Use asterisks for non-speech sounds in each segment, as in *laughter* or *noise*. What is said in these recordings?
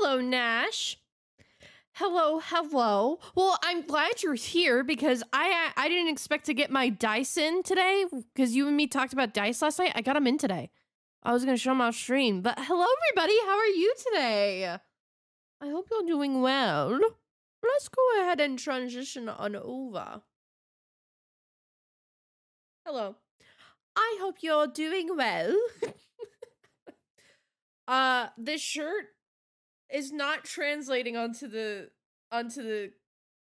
Hello, Nash. Hello, hello. Well, I'm glad you're here because I I didn't expect to get my dice in today because you and me talked about dice last night. I got them in today. I was gonna show them off stream, but hello everybody. How are you today? I hope you're doing well. Let's go ahead and transition on over. Hello. I hope you're doing well. *laughs* uh, this shirt is not translating onto the onto the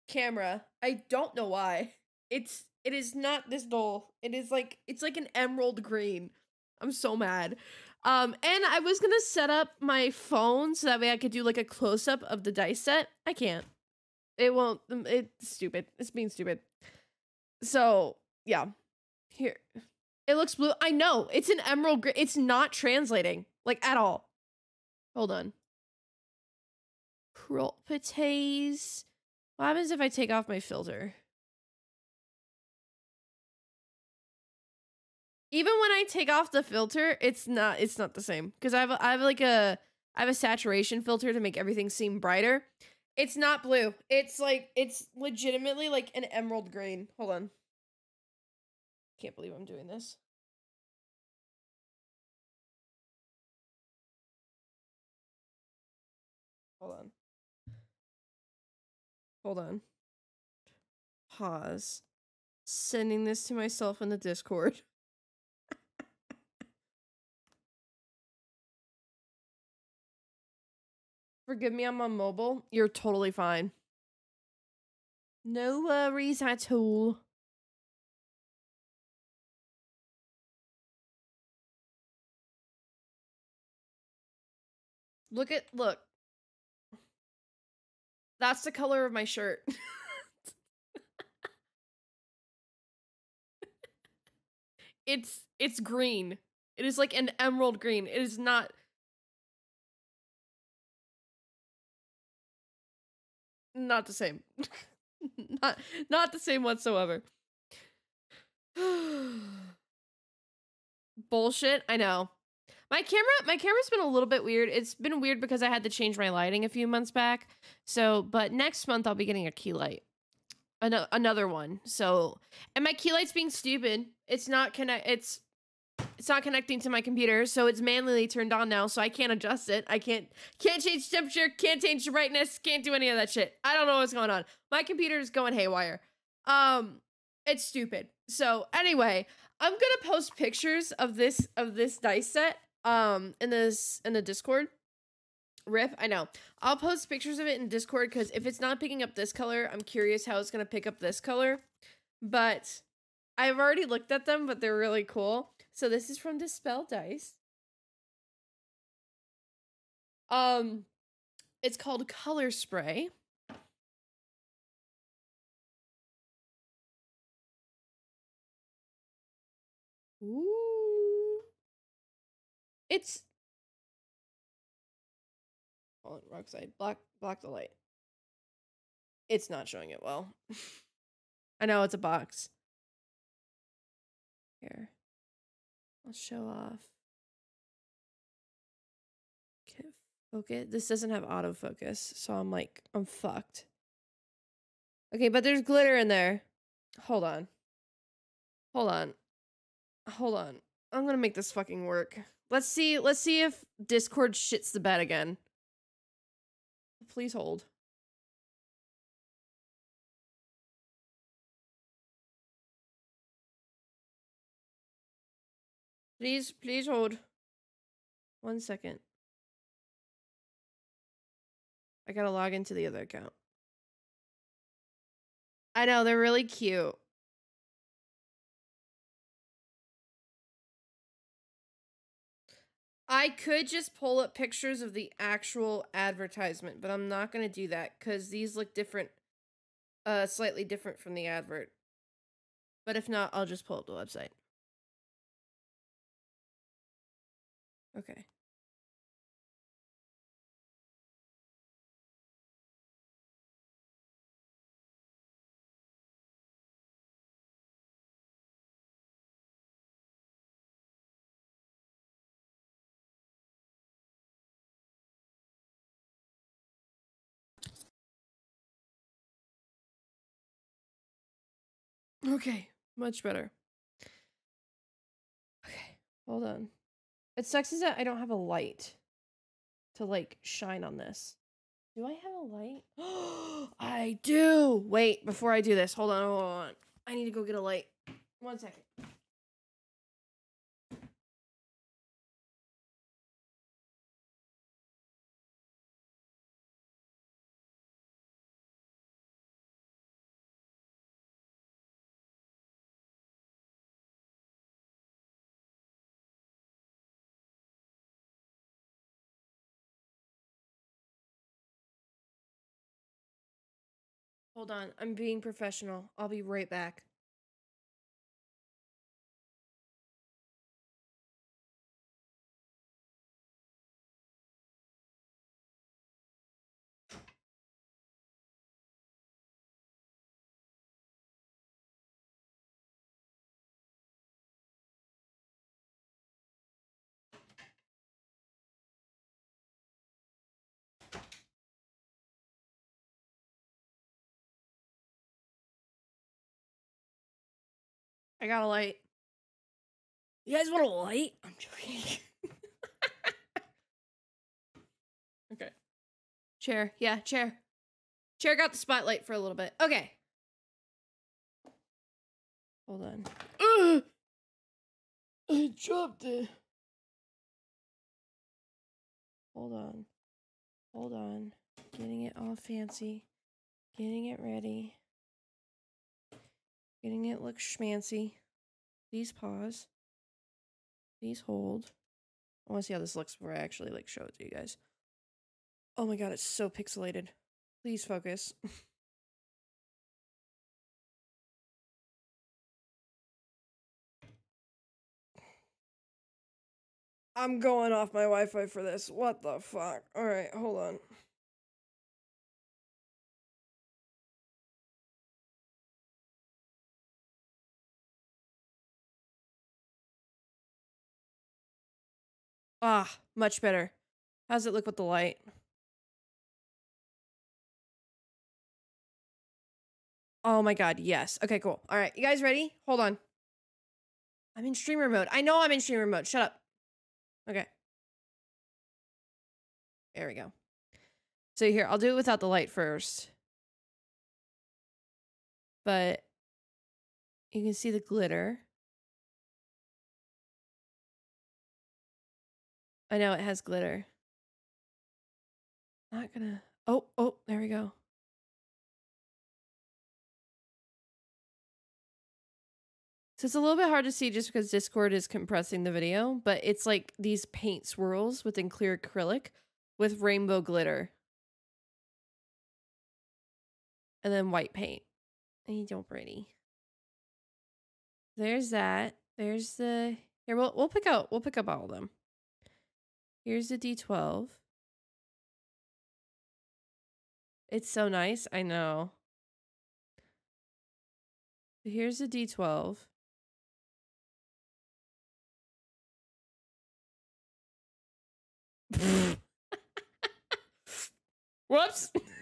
camera. I don't know why. It's it is not this dull. It is like it's like an emerald green. I'm so mad. Um, and I was gonna set up my phone so that way I could do like a close up of the dice set. I can't. It won't. um, It's stupid. It's being stupid. So yeah, here. It looks blue. I know it's an emerald green. It's not translating like at all. Hold on properties. What happens if I take off my filter? Even when I take off the filter, it's not it's not the same because I have a, I have like a I have a saturation filter to make everything seem brighter. It's not blue. It's like it's legitimately like an emerald green. Hold on. Can't believe I'm doing this. Hold on. Hold on. Pause. Sending this to myself in the Discord. *laughs* Forgive me, I'm on mobile. You're totally fine. No worries at all. Look at look. That's the color of my shirt. *laughs* it's it's green. It is like an emerald green. It is not not the same. *laughs* not not the same whatsoever. *sighs* Bullshit. I know. My camera, my camera's been a little bit weird. It's been weird because I had to change my lighting a few months back. So, but next month I'll be getting a key light, Ano- another one. So, and my key light's being stupid. It's not connect. It's it's not connecting to my computer, so it's manually turned on now. So I can't adjust it. I can't can't change temperature. Can't change the brightness. Can't do any of that shit. I don't know what's going on. My computer is going haywire. Um, it's stupid. So anyway, I'm gonna post pictures of this of this dice set um in this in the discord rip i know. I'll post pictures of it in discord because if it's not picking up this color i'm curious how it's going to pick up this color. But i've already looked at them but they're really cool. So this is from dispel dice. Um it's called color spray. Ooh. It's On, wrong side. Block block the light. It's not showing it well. *laughs* I know it's a box. Here. I'll show off. Okay, focus. This doesn't have autofocus, so I'm like, I'm fucked. Okay, but there's glitter in there. Hold on. Hold on. Hold on. I'm gonna make this fucking work. Let's see. Let's see if Discord shits the bed again. Please hold. Please, please hold. One second. I gotta log into the other account. I know, they're really cute. I could just pull up pictures of the actual advertisement, but I'm not going to do that because these look different, uh, slightly different from the advert. But if not, I'll just pull up the website. Okay. Okay, much better. Okay, hold on. It sucks is that I don't have a light to like shine on this. Do I have a light? *gasps* I do. Wait, before I do this, hold on, hold on. I need to go get a light. One second. Hold on. I'm being professional. I'll be right back. I got a light. You guys want a light? I'm joking. *laughs* okay. Chair. Yeah, chair. Chair got the spotlight for a little bit. Okay. Hold on. Ugh! *gasps* I dropped it. Hold on. Hold on. Getting it all fancy. Getting it ready. Getting it look schmancy. These pause. These hold. I want to see how this looks before I actually like show it to you guys. Oh my god, it's so pixelated. Please focus. *laughs* I'm going off my Wi-Fi for this. What the fuck? All right, hold on. Ah, much better. How's it look with the light? Oh my god, yes. Okay, cool. All right, you guys ready? Hold on. I'm in streamer mode. I know I'm in streamer mode. Shut up. Okay. There we go. So here, I'll do it without the light first. But you can see the glitter. I know it has glitter. Not gonna. Oh, oh, there we go. So it's a little bit hard to see just because Discord is compressing the video, but it's like these paint swirls within clear acrylic with rainbow glitter. And then white paint. Angel pretty. There's that. There's the here we'll we'll pick out we'll pick up all of them. Here's the D12. It's so nice. I know. Here's the D12. *laughs* Whoops. *laughs*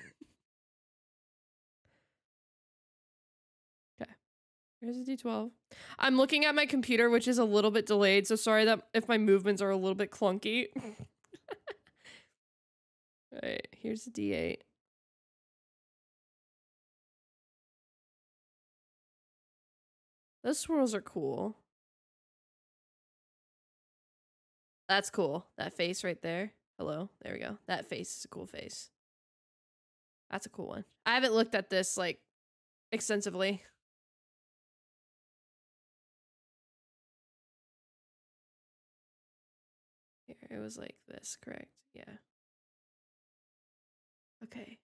Here's a D12. I'm looking at my computer, which is a little bit delayed, so sorry that if my movements are a little bit clunky. *laughs* Alright, here's the D8. Those swirls are cool. That's cool. That face right there. Hello. There we go. That face is a cool face. That's a cool one. I haven't looked at this like extensively. It was like this, correct? Yeah. Okay.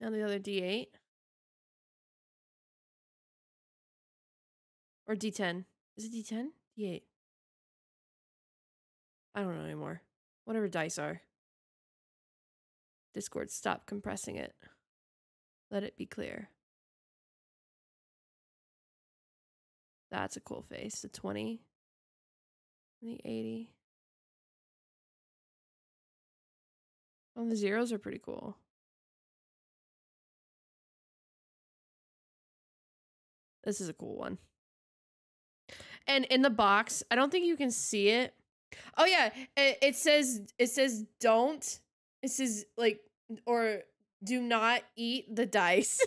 Now the other D8. Or D10. Is it D10? D8. I don't know anymore. Whatever dice are. Discord, stop compressing it. Let it be clear. That's a cool face. The 20. The 80. Oh, the zeros are pretty cool. This is a cool one. And in the box, I don't think you can see it. Oh yeah, it, it says it says don't. It says like or do not eat the dice. *laughs*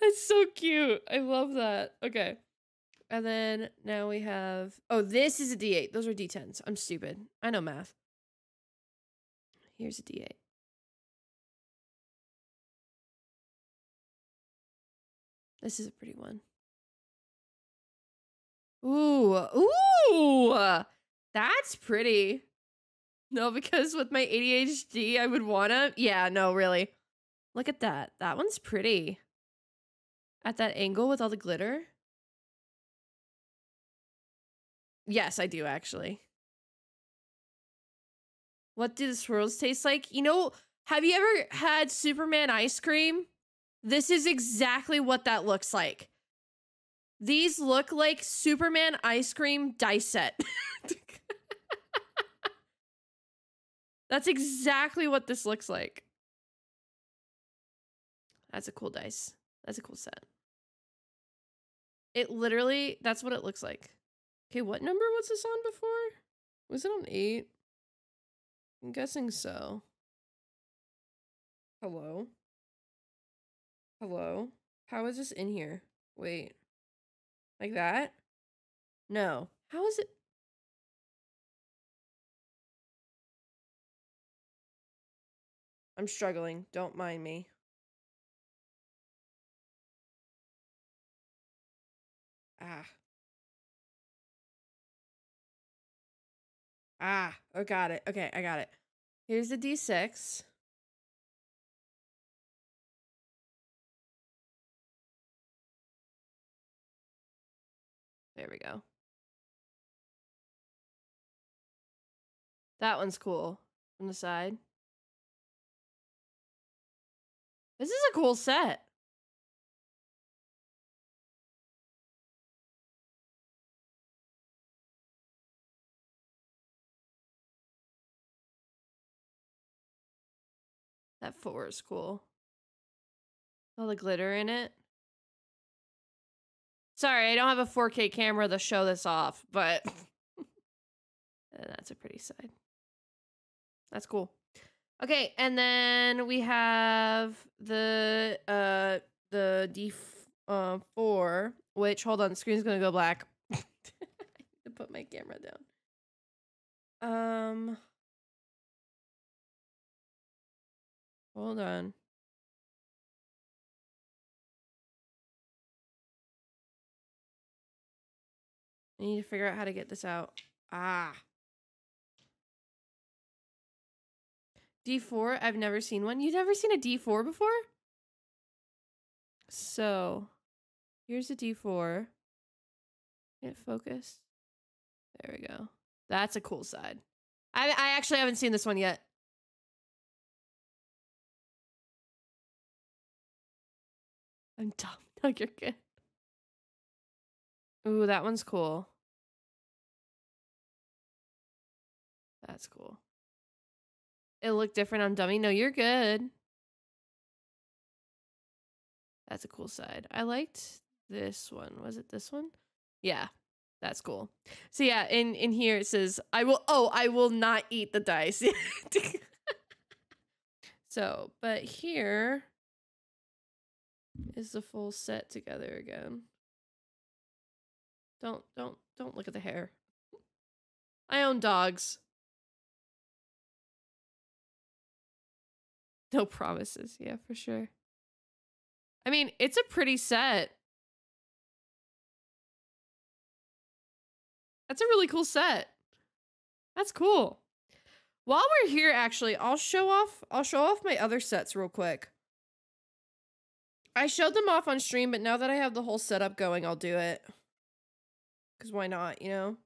That's so cute. I love that. Okay. And then now we have Oh, this is a D8. Those are D10s. I'm stupid. I know math. Here's a D8. This is a pretty one. Ooh, ooh, that's pretty. No, because with my ADHD, I would wanna. Yeah, no, really. Look at that. That one's pretty. At that angle with all the glitter. Yes, I do actually. What do the swirls taste like? You know, have you ever had Superman ice cream? This is exactly what that looks like. These look like Superman ice cream dice set. *laughs* That's exactly what this looks like. That's a cool dice. That's a cool set. It literally, that's what it looks like. Okay, what number was this on before? Was it on eight? I'm guessing so. Hello? Hello? How is this in here? Wait. Like that? No. How is it? I'm struggling. Don't mind me. Ah. Ah, oh, got it. Okay, I got it. Here's the D6. There we go. That one's cool from the side. This is a cool set. That four is cool. All the glitter in it. Sorry, I don't have a 4K camera to show this off, but *laughs* that's a pretty side. That's cool. Okay, and then we have the uh the D uh, four, which hold on, the screen's gonna go black. *laughs* I need to put my camera down. Um Hold on. I need to figure out how to get this out. Ah. D4, I've never seen one. You've never seen a D4 before? So, here's a D4. Get focus. There we go. That's a cool side. I I actually haven't seen this one yet. I'm *laughs* dumb. No, you're good. Ooh, that one's cool. That's cool. It looked different on dummy. No, you're good. That's a cool side. I liked this one. Was it this one? Yeah. That's cool. So yeah, in in here it says I will oh, I will not eat the dice. *laughs* so, but here is the full set together again. Don't don't don't look at the hair. I own dogs. No promises, yeah, for sure. I mean, it's a pretty set. That's a really cool set. That's cool. While we're here, actually, I'll show off I'll show off my other sets real quick. I showed them off on stream, but now that I have the whole setup going, I'll do it. Because why not, you know?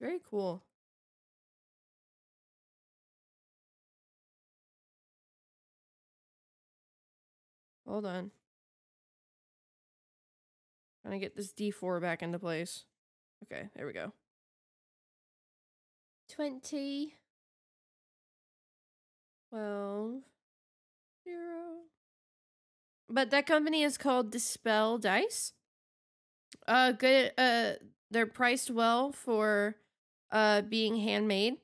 Very cool. Hold on. Trying to get this D4 back into place. Okay, there we go. 20. 12. 0. but that company is called Dispel Dice. Uh, good. Uh, they're priced well for uh being handmade.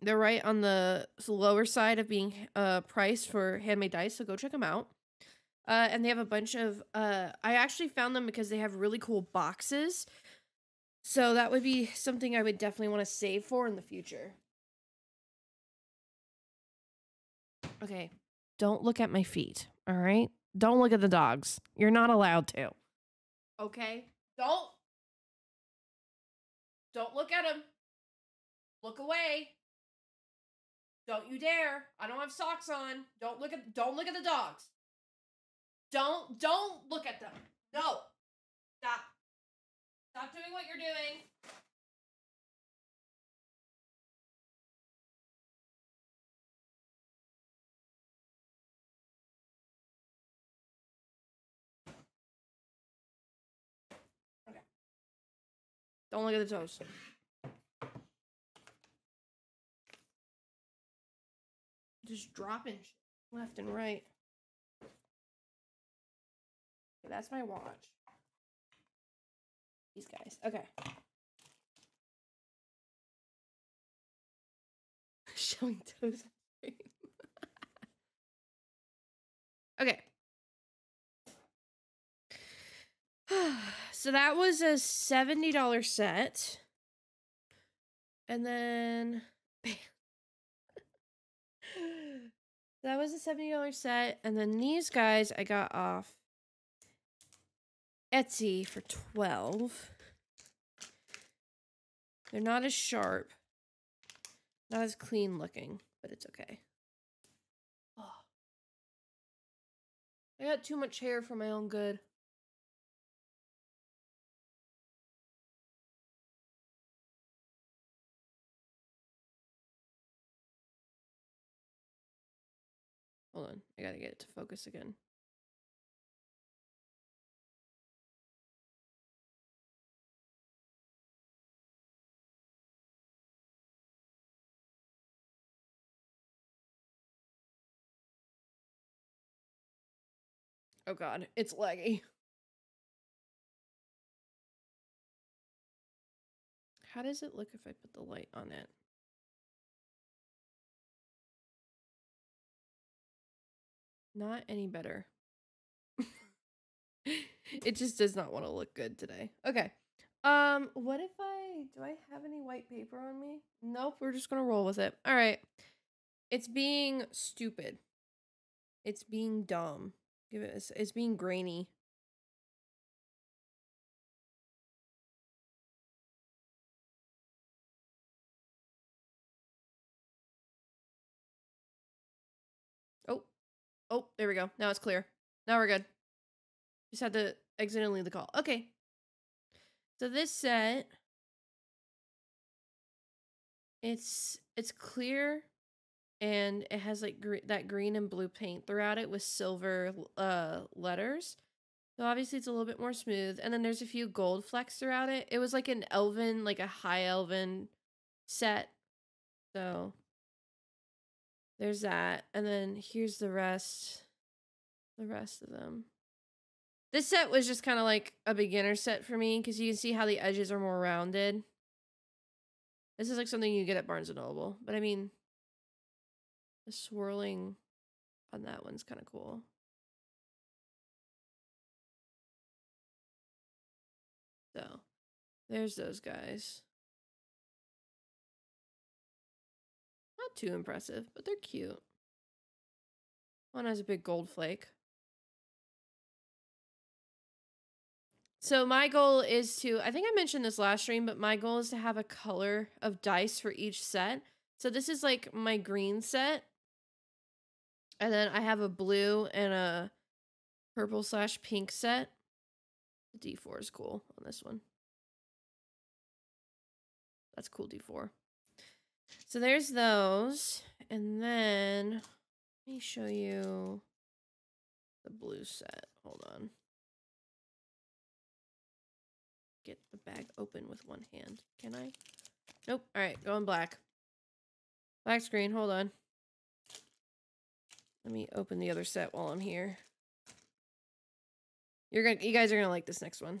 They're right on the lower side of being uh priced for handmade dice, so go check them out. Uh, and they have a bunch of uh, I actually found them because they have really cool boxes. So that would be something I would definitely want to save for in the future. Okay, don't look at my feet. All right, don't look at the dogs. You're not allowed to. Okay, don't. Don't look at them. Look away. Don't you dare. I don't have socks on. Don't look at don't look at the dogs. Don't don't look at them. No. Stop. Stop doing what you're doing. Don't look at the toes. Just dropping left and right. Okay, that's my watch. These guys. Okay. *laughs* Showing toes *laughs* *laughs* okay. *sighs* so that was a $70 set. And then *laughs* that was a $70 set. And then these guys I got off Etsy for 12. They're not as sharp. Not as clean looking, but it's okay. Oh. *sighs* I got too much hair for my own good. Hold on, I gotta get it to focus again. Oh god, it's laggy. How does it look if I put the light on it? Not any better. it just does not want to look good today. Okay. Um, what if I do I have any white paper on me? Nope, we're just gonna roll with it. All right. It's being stupid. It's being dumb. Give it. It's, it's being grainy. Oh, there we go. Now it's clear. Now we're good. Just had to exit and leave the call. Okay. So this set, it's it's clear and it has like that green and blue paint throughout it with silver uh letters. So obviously it's a little bit more smooth. And then there's a few gold flecks throughout it. It was like an elven, like a high elven set. So there's that. And then here's the rest. The rest of them. This set was just kind of like a beginner set for me because you can see how the edges are more rounded. This is like something you get at Barnes & Noble. But I mean, the swirling on that one's kind of cool. So, there's those guys. Not too impressive, but they're cute. One has a big gold flake. So my goal is to I think I mentioned this last stream, but my goal is to have a color of dice for each set. So this is like my green set. And then I have a blue and a purple slash pink set. The D4 is cool on this one. That's cool D4. So there's those. And then let me show you the blue set. Hold on. Get the bag open with one hand. Can I? Nope. All right, going black. Black screen. Hold on. Let me open the other set while I'm here. You're gonna you guys are gonna like this next one.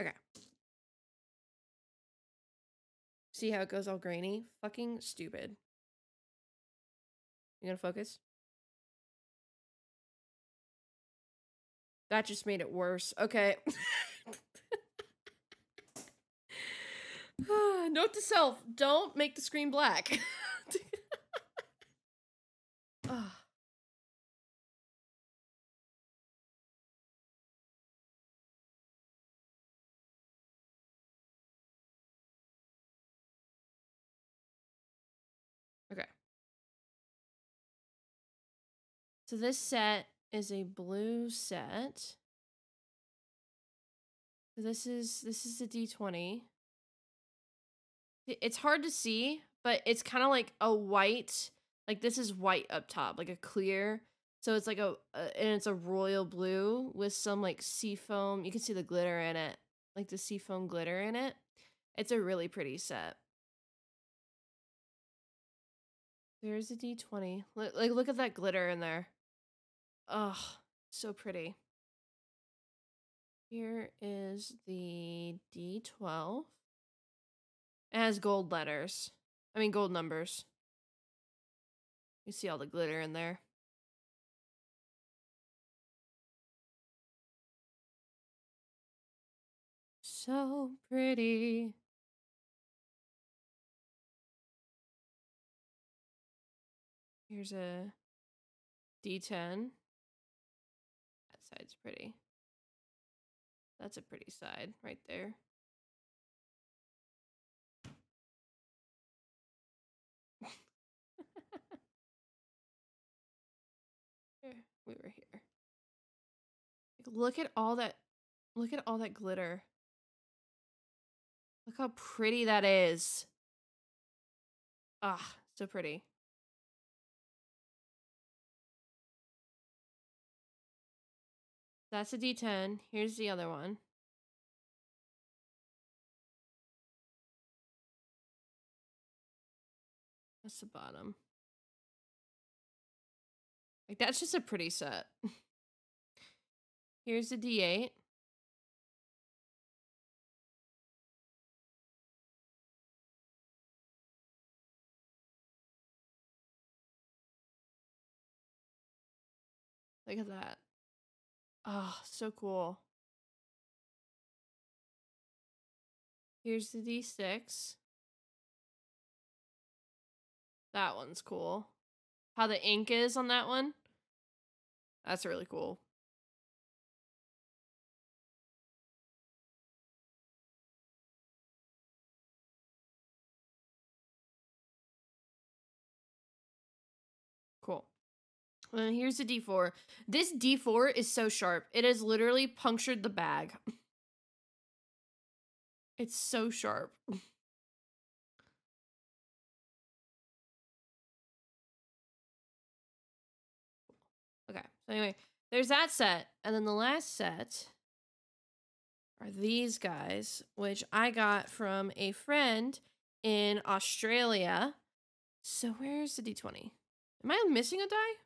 Okay. See how it goes all grainy? Fucking stupid. You gonna focus? That just made it worse. Okay. *sighs* Note to self, don't make the screen black. *laughs* Ugh. So this set is a blue set. So this is this is a D20. It's hard to see, but it's kind of like a white, like this is white up top, like a clear. So it's like a, uh, and it's a royal blue with some like seafoam. You can see the glitter in it, like the seafoam glitter in it. It's a really pretty set. There's a D20. Look, like look at that glitter in there. Oh, so pretty. Here is the D12. It has gold letters. I mean, gold numbers. You see all the glitter in there. So pretty. Here's a D10. Side's pretty. That's a pretty side right there. *laughs* Here, we were here. Like, look at all that look at all that glitter. Look how pretty that is. Ah, so pretty. That's a D10. Here's the other one. That's the bottom. Like that's just a pretty set. *laughs* Here's a D8. Look at that. Oh, so cool. Here's the D6. That one's cool. How the ink is on that one. That's really cool. And here's the D4. This D4 is so sharp. It has literally punctured the bag. It's so sharp. Okay. So anyway, there's that set. And then the last set are these guys, which I got from a friend in Australia. So where's the D20? Am I missing a die?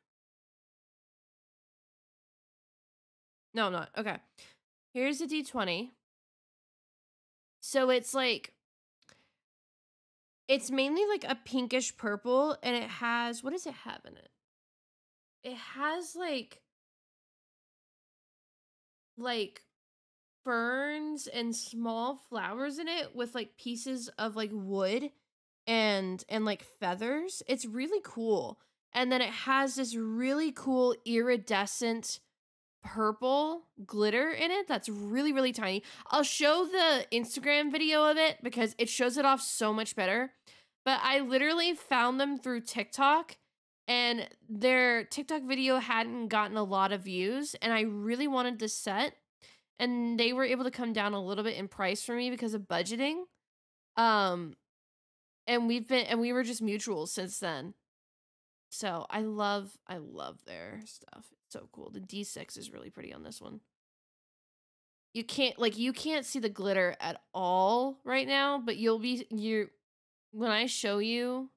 No, I'm not. Okay. Here's the D20. So it's like it's mainly like a pinkish purple and it has what does it have in it? It has like like ferns and small flowers in it with like pieces of like wood and and like feathers. It's really cool. And then it has this really cool iridescent purple glitter in it that's really really tiny. I'll show the Instagram video of it because it shows it off so much better. But I literally found them through TikTok and their TikTok video hadn't gotten a lot of views and I really wanted this set and they were able to come down a little bit in price for me because of budgeting. Um and we've been and we were just mutuals since then. So I love I love their stuff. So cool. The D6 is really pretty on this one. You can't like you can't see the glitter at all right now, but you'll be you when I show you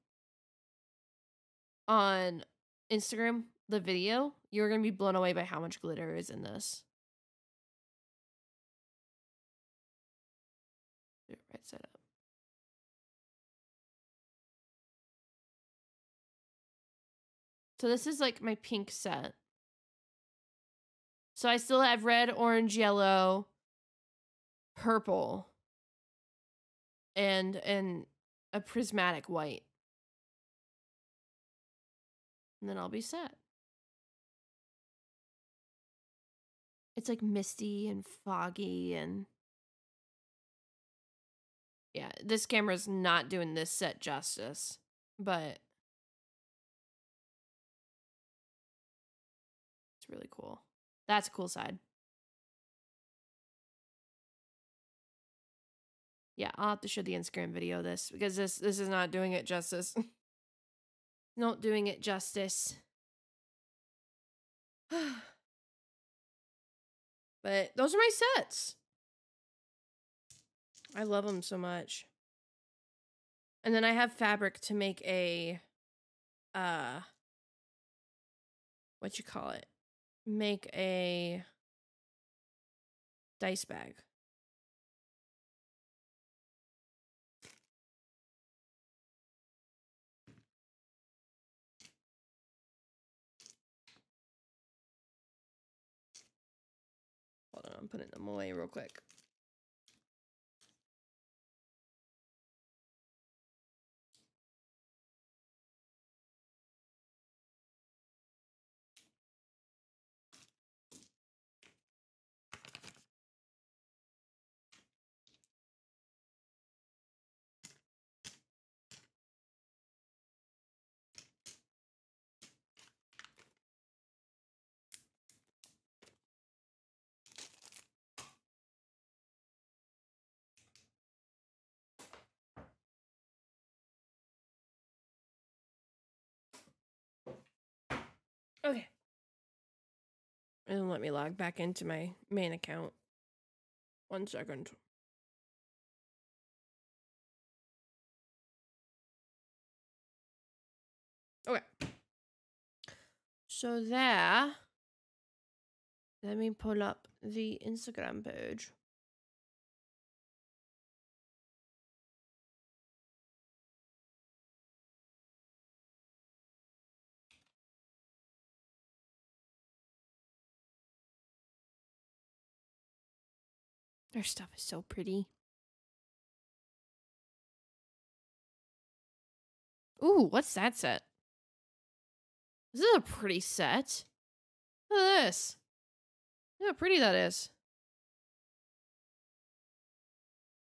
on Instagram, the video, you're gonna be blown away by how much glitter is in this. Right side up. So this is like my pink set. So I still have red, orange, yellow, purple, and and a prismatic white. And then I'll be set. It's like misty and foggy and yeah, this camera's not doing this set justice, but it's really cool. That's a cool side. Yeah, I'll have to show the Instagram video this because this this is not doing it justice. *laughs* not doing it justice. *sighs* but those are my sets. I love them so much. And then I have fabric to make a uh what you call it? Make a dice bag. Hold on, I'm putting them away real quick. And let me log back into my main account. One second. Okay. So there. Let me pull up the Instagram page. Their stuff is so pretty. Ooh, what's that set? This is a pretty set. Look at this. Look how pretty that is.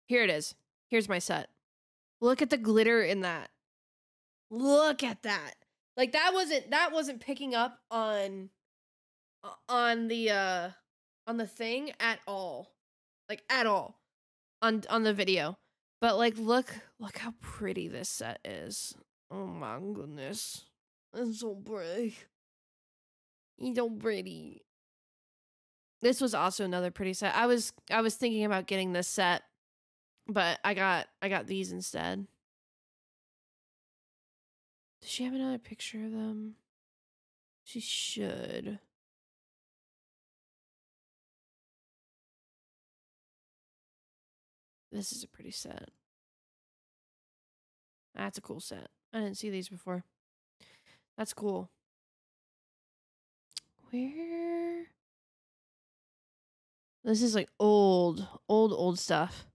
Here it is. Here's my set. Look at the glitter in that. Look at that. Like that wasn't that wasn't picking up on on the uh on the thing at all like at all on on the video. But like look look how pretty this set is. Oh my goodness. It's so pretty. It's so pretty. This was also another pretty set. I was I was thinking about getting this set, but I got I got these instead. Does she have another picture of them? She should. This is a pretty set. That's a cool set. I didn't see these before. That's cool. Where? This is like old, old, old stuff.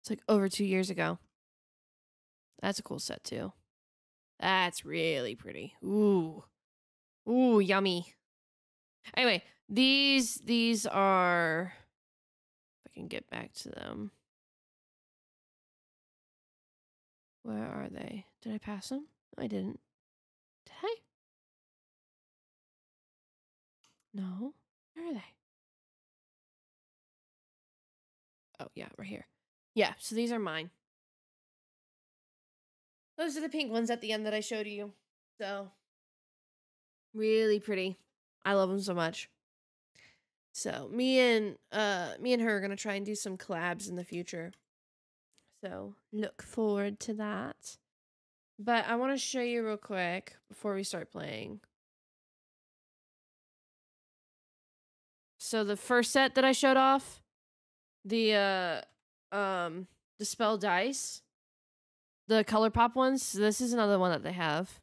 It's like over two years ago. That's a cool set too. That's really pretty. Ooh. Ooh, yummy. Anyway, these these are can get back to them. Where are they? Did I pass them? I didn't. Did I? No. Where are they? Oh, yeah, right here. Yeah, so these are mine. Those are the pink ones at the end that I showed you. So, really pretty. I love them so much. So me and uh me and her are gonna try and do some collabs in the future. So look forward to that. But I want to show you real quick before we start playing. So the first set that I showed off, the uh um dispel dice, the color pop ones. This is another one that they have.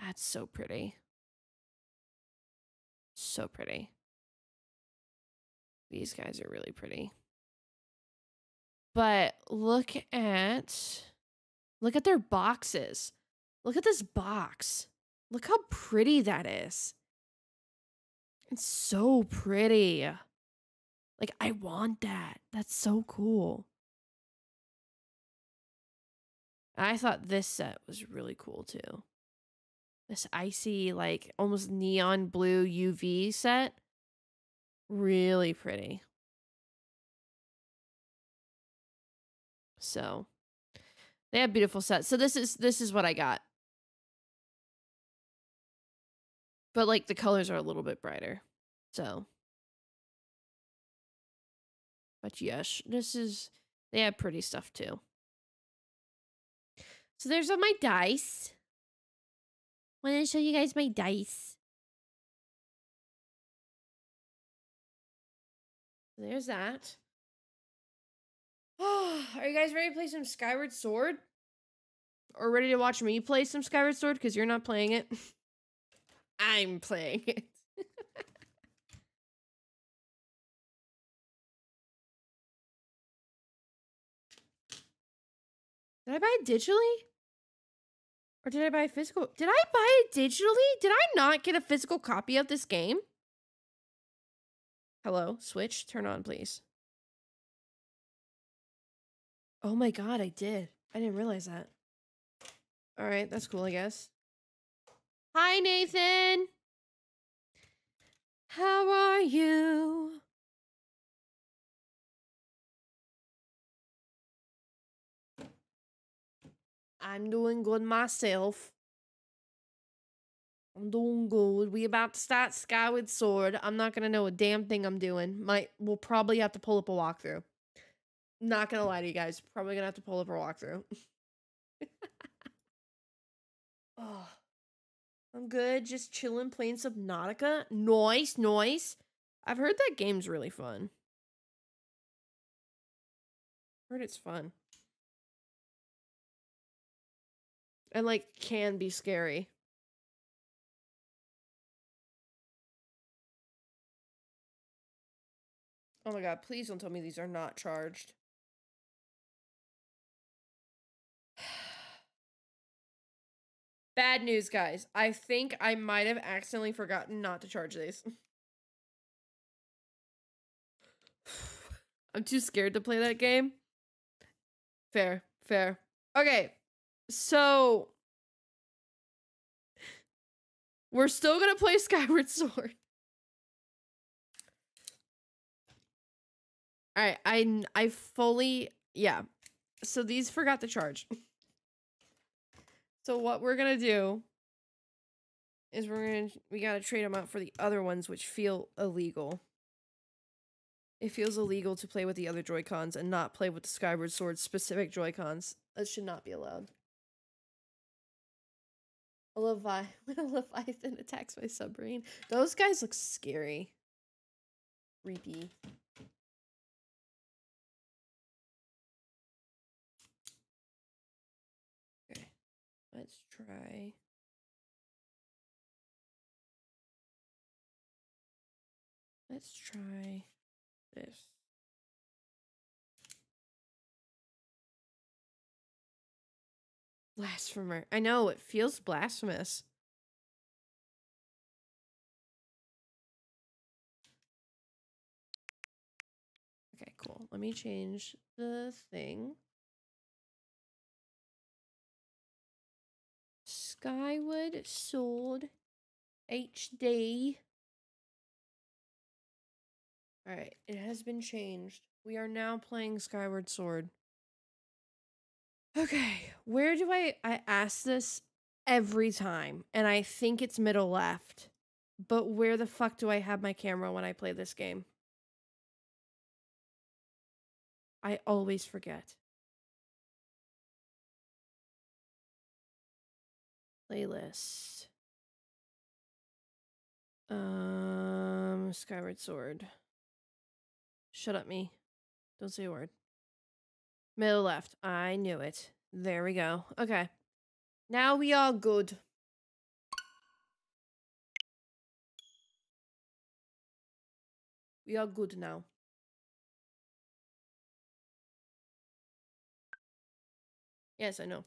That's so pretty. So pretty. These guys are really pretty. But look at look at their boxes. Look at this box. Look how pretty that is. It's so pretty. Like I want that. That's so cool. I thought this set was really cool too. This icy, like almost neon blue UV set. Really pretty. So they have beautiful sets. So this is this is what I got. But like the colors are a little bit brighter. So But yes, this is they have pretty stuff too. So there's all my dice. Want to show you guys my dice. There's that. Oh, *sighs* are you guys ready to play some Skyward Sword? Or ready to watch me play some Skyward Sword? Because you're not playing it. *laughs* I'm playing it. *laughs* Did I buy it digitally? Or did I buy a physical? Did I buy it digitally? Did I not get a physical copy of this game? Hello, Switch, turn on, please. Oh my god, I did. I didn't realize that. All right, that's cool, I guess. Hi, Nathan. How are you? I'm doing good myself. Doing good. We about to start Skyward Sword. I'm not gonna know a damn thing I'm doing. Might we'll probably have to pull up a walkthrough. Not gonna lie to you guys. Probably gonna have to pull up a walkthrough. *laughs* oh, I'm good. Just chilling, playing Subnautica. Noise, noise. I've heard that game's really fun. Heard it's fun. and like can be scary. Oh my god, please don't tell me these are not charged. *sighs* Bad news, guys. I think I might have accidentally forgotten not to charge these. *laughs* I'm too scared to play that game. Fair, fair. Okay, so we're still gonna play *laughs* Skyward Sword. Right, I I fully yeah. So these forgot to charge. so what we're gonna do is we're gonna we gotta trade them out for the other ones, which feel illegal. It feels illegal to play with the other Joy Cons and not play with the Skyward Sword specific Joy Cons. That should not be allowed. A Levi when *laughs* a Leviathan attacks my submarine. Those guys look scary. Creepy. Try. Let's try this. Blasphemer. I know, it feels blasphemous. Okay, cool. Let me change the thing. Skyward Sword HD. Alright, it has been changed. We are now playing Skyward Sword. Okay, where do I I ask this every time and I think it's middle left. But where the fuck do I have my camera when I play this game? I always forget. Playlist. Um, Skyward Sword. Shut up, me. Don't say a word. Middle left. I knew it. There we go. Okay. Now we are good. We are good now. Yes, I know.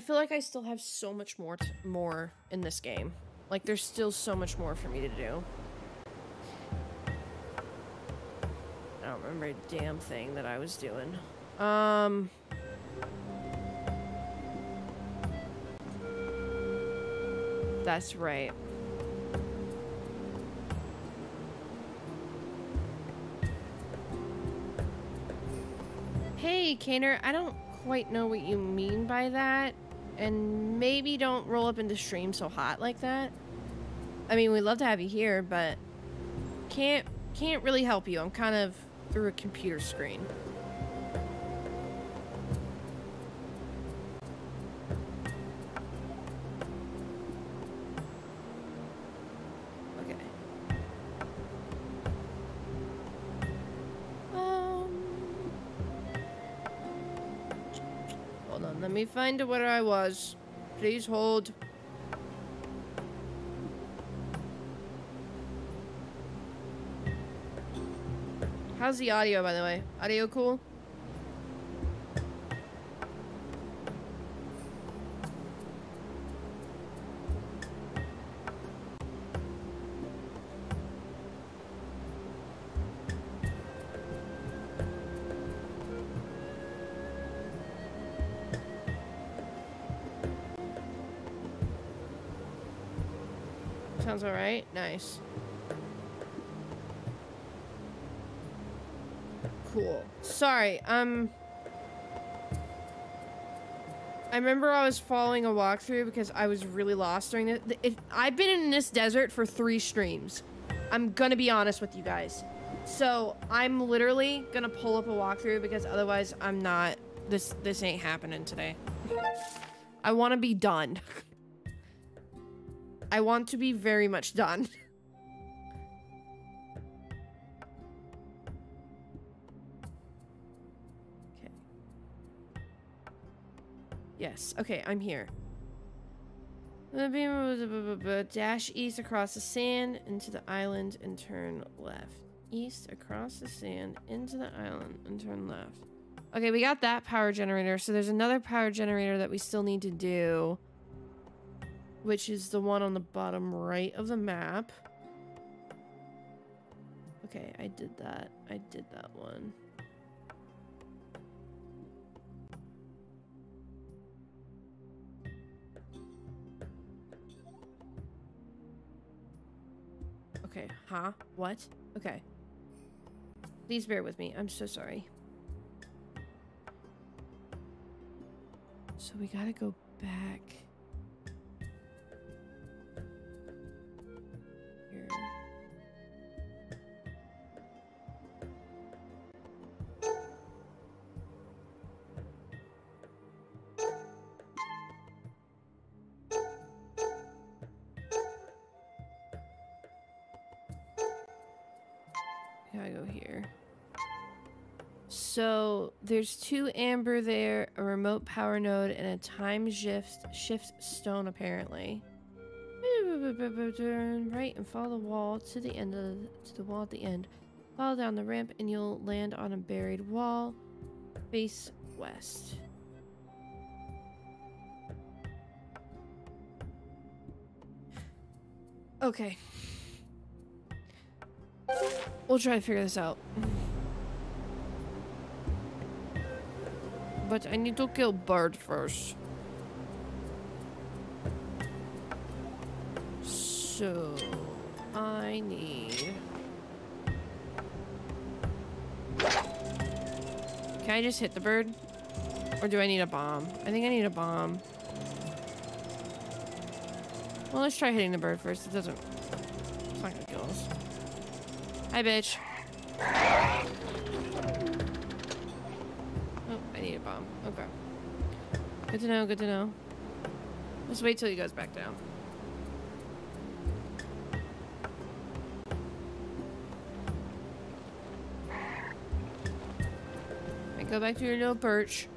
I feel like I still have so much more more in this game. Like there's still so much more for me to do. I don't remember a damn thing that I was doing. Um That's right. Hey, Kaner, I don't quite know what you mean by that. And maybe don't roll up into stream so hot like that. I mean, we'd love to have you here, but can't can't really help you. I'm kind of through a computer screen. Find where I was. Please hold. How's the audio, by the way? Audio cool? Sounds alright. Nice. Cool. Sorry, um... I remember I was following a walkthrough because I was really lost during it. If I've been in this desert for three streams. I'm gonna be honest with you guys. So I'm literally gonna pull up a walkthrough because otherwise I'm not. This this ain't happening today. I want to be done. *laughs* I want to be very much done. *laughs* Okay. Yes. Okay, I'm here. Dash east across the sand into the island and turn left. East across the sand into the island and turn left. Okay, we got that power generator. So there's another power generator that we still need to do which is the one on the bottom right of the map. Okay, I did that. I did that one. Okay, huh? What? Okay. Please bear with me. I'm so sorry. So we gotta go back. So there's two amber there, a remote power node, and a time shift shift stone apparently. Turn right and follow the wall to the end of to the wall at the end. Follow down the ramp and you'll land on a buried wall. Face west. Okay. We'll try to figure this out. But I need to kill Bird first. So, I need... Can I just hit the bird? Or do I need a bomb? I think I need a bomb. Well, let's try hitting the bird first. It doesn't... It's not gonna kill us. Hi, bitch. Okay. Good to know, good to know. Let's wait till he goes back down. Go back to your little perch.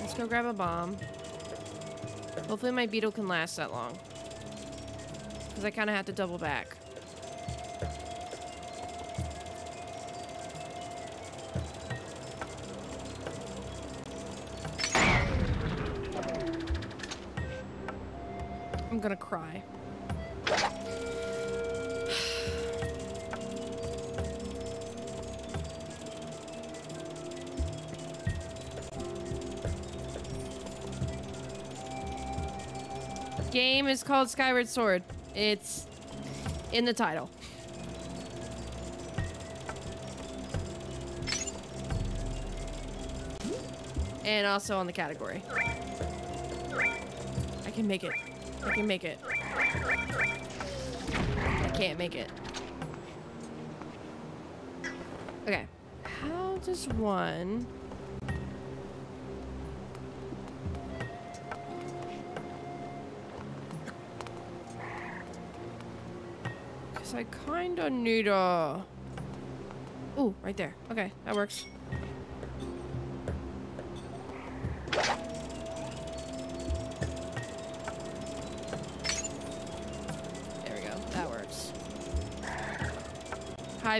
Let's go grab a bomb. Hopefully my beetle can last that long. Because I kind of have to double back. Cry. Game is called Skyward Sword. It's in the title. And also on the category. I can make it. I can make it. I can't make it. Okay. How does one... Because I kind of need a... Ooh, right there. Okay, that works.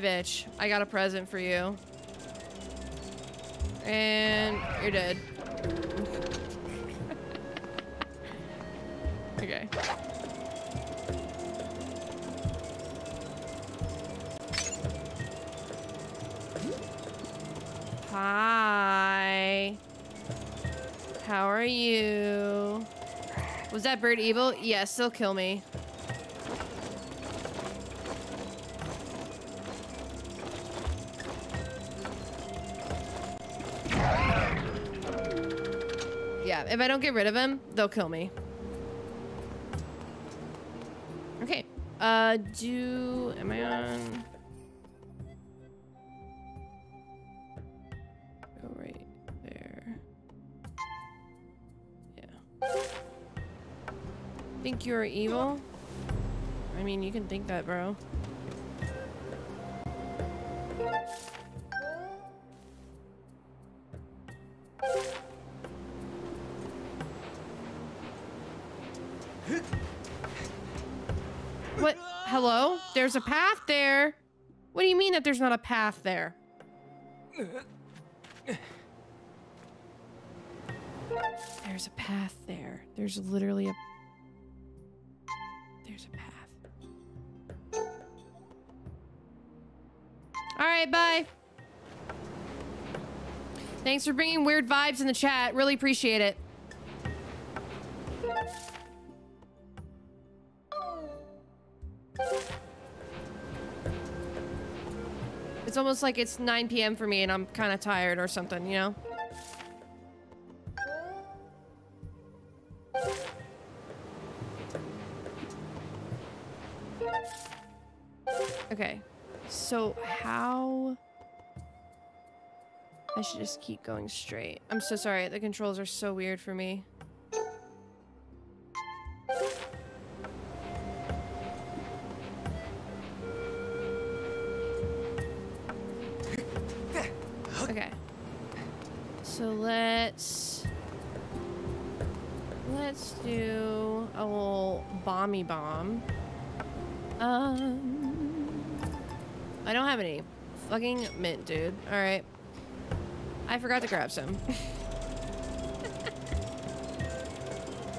Bitch. I got a present for you. And you're dead. *laughs* okay. Hi. How are you? Was that bird evil? Yes, they'll kill me. If I don't get rid of him, they'll kill me. Okay. Uh, do... Am I on... Go right there. Yeah. Think you're evil? I mean, you can think that, bro. There's a path there. What do you mean that there's not a path there? There's a path there. There's literally a... There's a path. Alright, bye. Thanks for bringing weird vibes in the chat. Really appreciate it. Almost like it's 9 p.m. for me and I'm kind of tired or something, you know? Okay. So how... I should just keep going straight. I'm so sorry. The controls are so weird for me. Fucking mint, dude. Alright. I forgot to grab some. *laughs*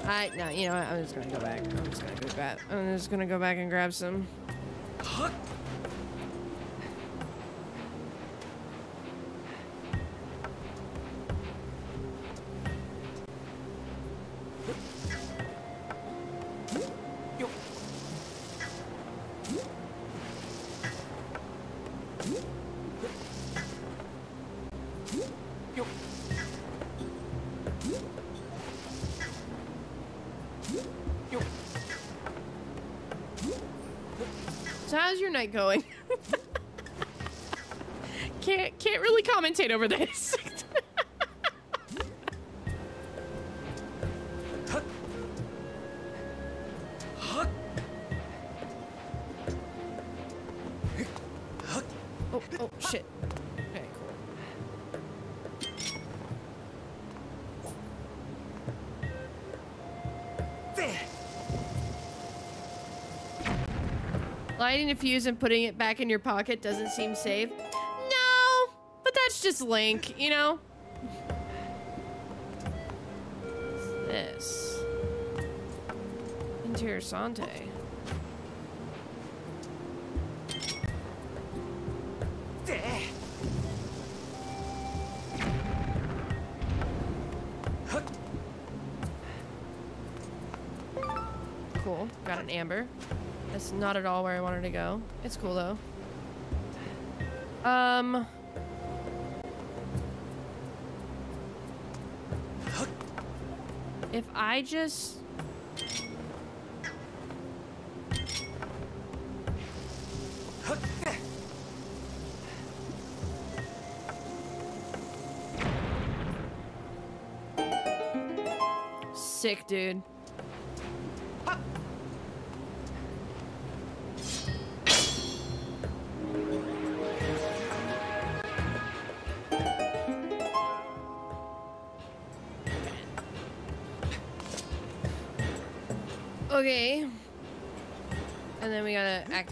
I, no, you know what? I'm just gonna go back. I'm just gonna go back. I'm just gonna go back and grab some. Night going? *laughs* can't can't really commentate over this. Lighting a fuse and putting it back in your pocket doesn't seem safe. No, but that's just Link, you know? What's this? Interessante. Cool. Not at all where I wanted to go. It's cool though. Um. If I just. Sick, dude.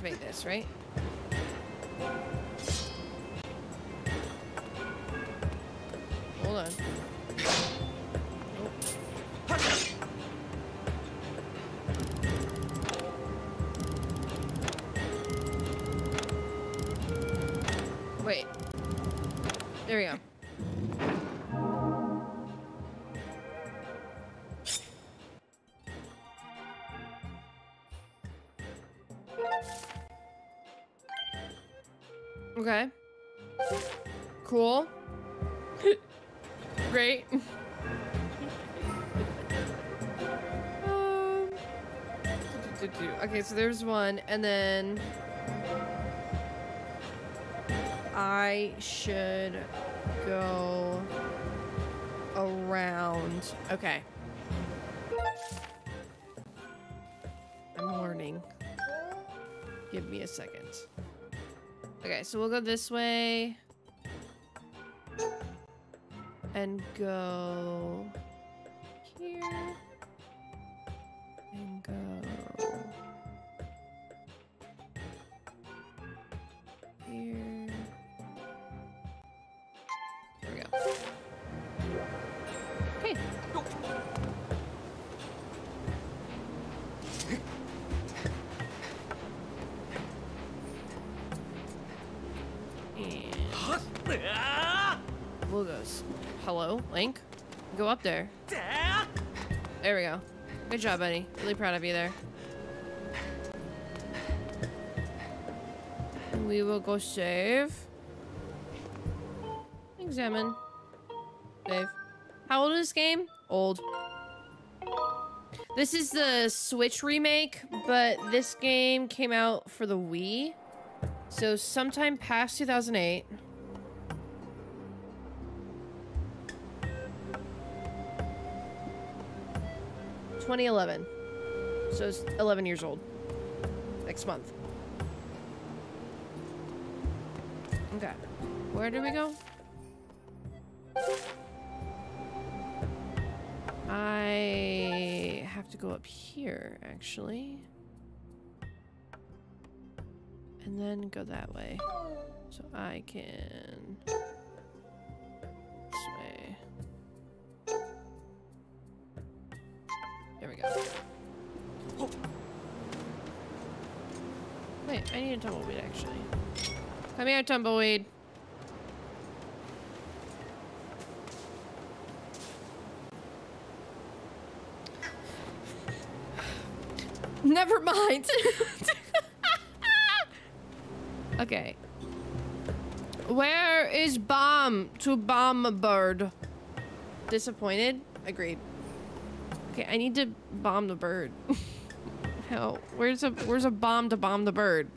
Activate this, right? So there's one, and then I should go around. Okay. I'm learning. Give me a second. Okay, so we'll go this way. And go Link? Go up there. There we go. Good job, buddy. Really proud of you there. We will go save. Examine. Save. How old is this game? Old. This is the Switch remake, but this game came out for the Wii. So sometime past 2008. Twenty eleven. So it's eleven years old. Next month. Okay. Where do we go? I have to go up here, actually. And then go that way. So I can... There we go. Wait, I need a tumbleweed, actually. Come here, tumbleweed. *laughs* Never mind. *laughs* okay. Where is bomb to bomb a bird? Disappointed? Agreed. Okay, I need to bomb the bird. *laughs* Hell, where's a where's a bomb to bomb the bird?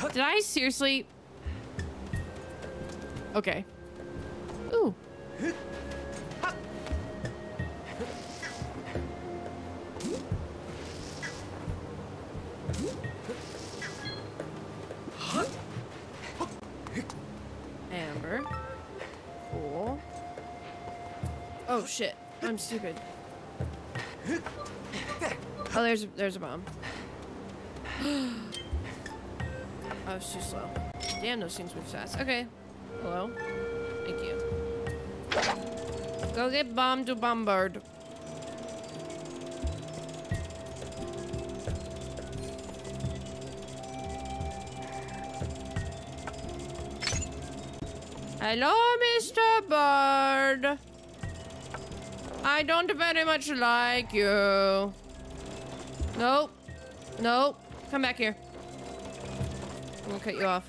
Did I seriously? Okay. Ooh. Amber. Cool. Oh shit. I'm stupid. Oh, there's there's a bomb. *gasps* Oh, I was too slow. Damn, those things move fast. Okay. Hello. Thank you. Go get bomb to bombard. Hello, Mr. Bird. I don't very much like you. Nope. Nope. Come back here. I'm gonna cut you off.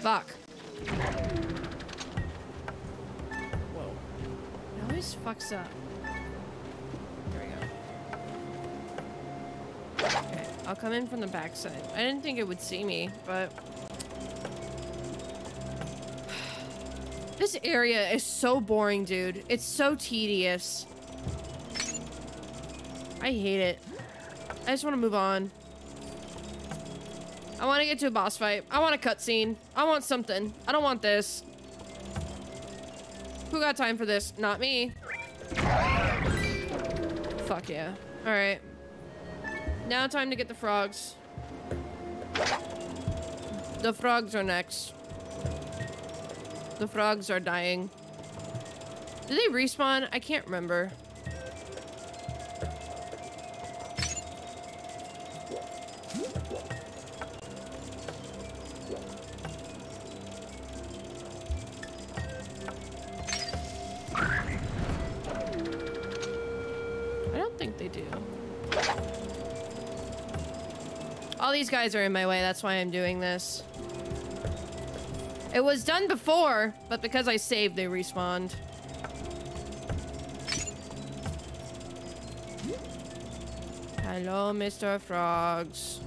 Fuck. Whoa. It always fucks up. There we go. Okay, I'll come in from the backside. I didn't think it would see me, but... This area is so boring, dude. It's so tedious. I hate it. I just want to move on. I want to get to a boss fight. I want a cutscene. I want something. I don't want this. Who got time for this? Not me. Fuck yeah. Alright. Now time to get the frogs. The frogs are next. The frogs are dying. Do they respawn? I can't remember. I don't think they do. All these guys are in my way, that's why I'm doing this. It was done before, but because I saved, they respawned. Hello, Mr. Frogs.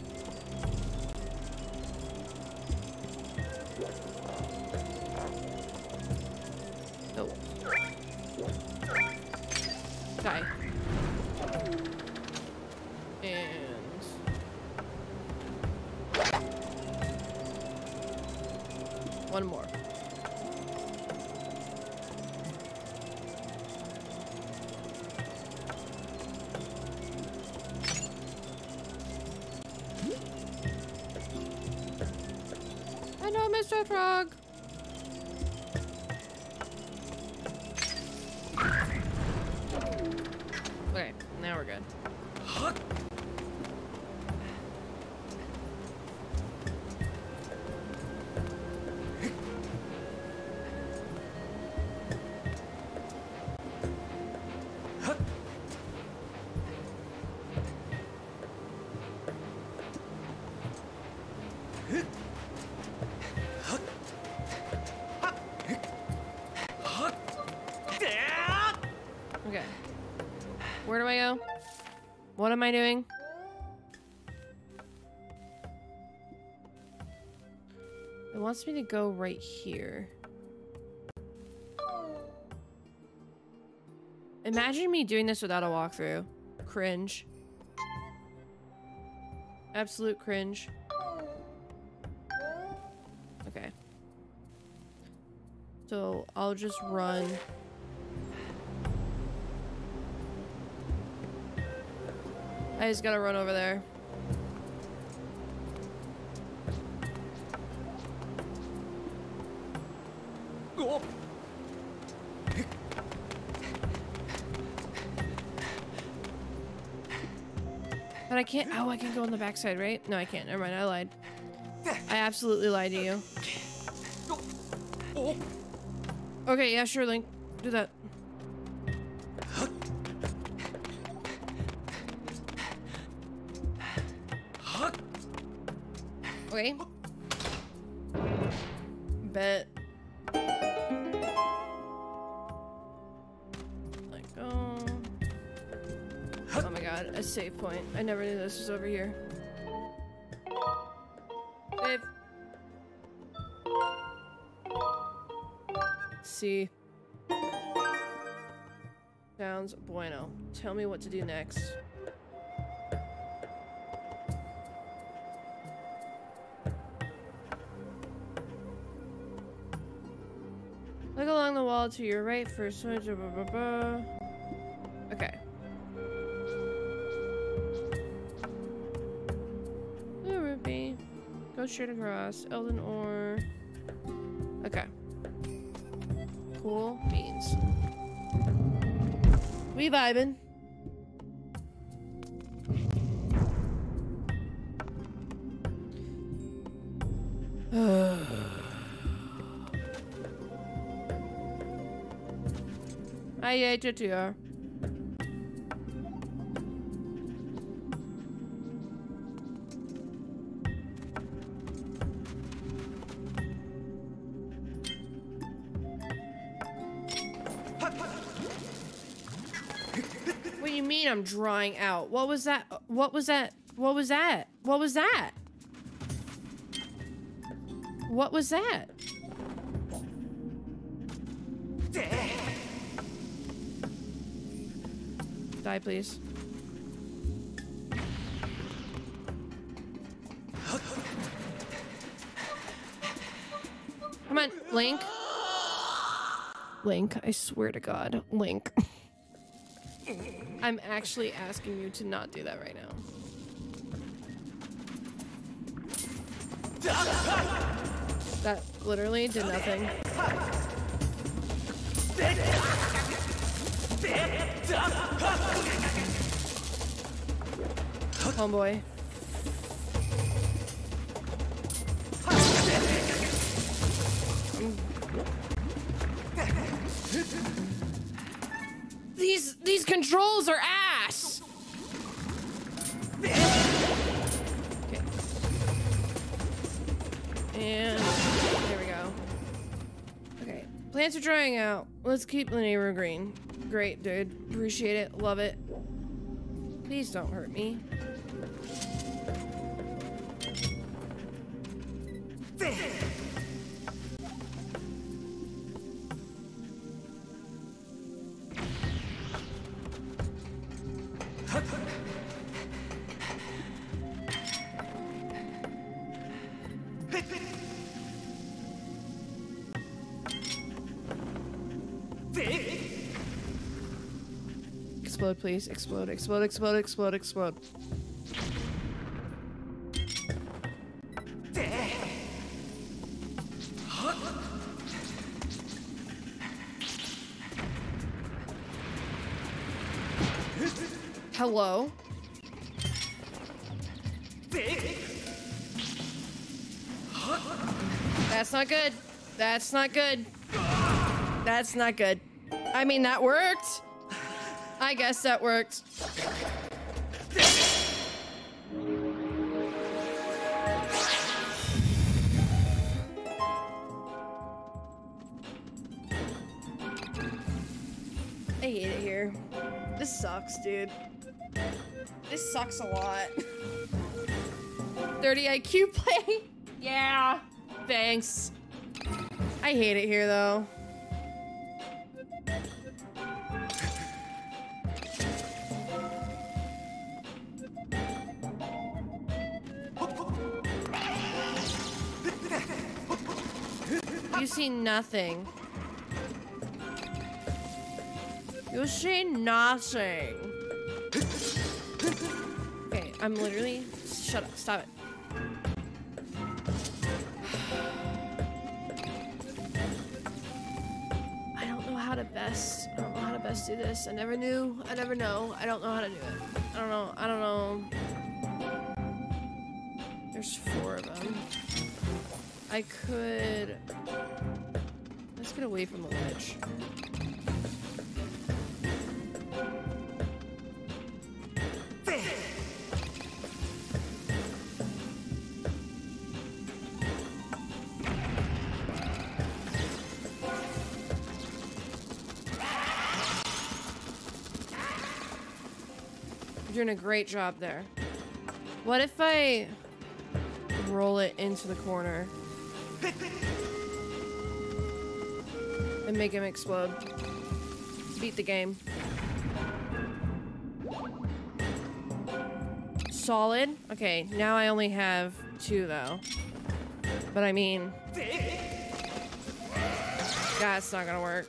Am I doing? It wants me to go right here. Imagine me doing this without a walkthrough. Cringe. Absolute cringe. Okay. So I'll just run. I just gotta run over there. But I can't. Oh, I can go on the backside, right? No, I can't. Never mind. I lied. I absolutely lied to you. Okay, yeah, sure, Link. Do that. This is over here. Save. See. Sounds bueno. Tell me what to do next. Look along the wall to your right for a switch. Blah, blah, blah. Straight across. Eldin ore. Okay. Cool beans. We vibing. I hate it here. I'm drying out? What was that? What was that? What was that? What was that? What was that? Die, please. Come on, Link. Link, I swear to God, Link. *laughs* I'm actually asking you to not do that right now. That literally did nothing. Homeboy. These these controls are ass. Okay. And there we go. Okay, plants are drying out. Let's keep the neighbor green. Great, dude. Appreciate it. Love it. Please don't hurt me. Please. Explode, explode, explode, explode, explode. Hello? That's not good. That's not good. That's not good. I mean, that worked. I guess that worked. I hate it here. This sucks, dude. This sucks a lot. *laughs* 30 IQ play? *laughs* yeah. Thanks. I hate it here, though. See nothing. You see nothing. Okay, I'm literally. Shut up. Stop it. *sighs* I don't know how to best. I don't know how to best do this. I never knew. I never know. I don't know how to do it. I don't know. I don't know. There's four of them. I could... Let's get away from the ledge. You're doing a great job there. What if I roll it into the corner? And make him explode? Beat the game. Solid. Okay, now I only have two though. But I mean, that's not gonna work.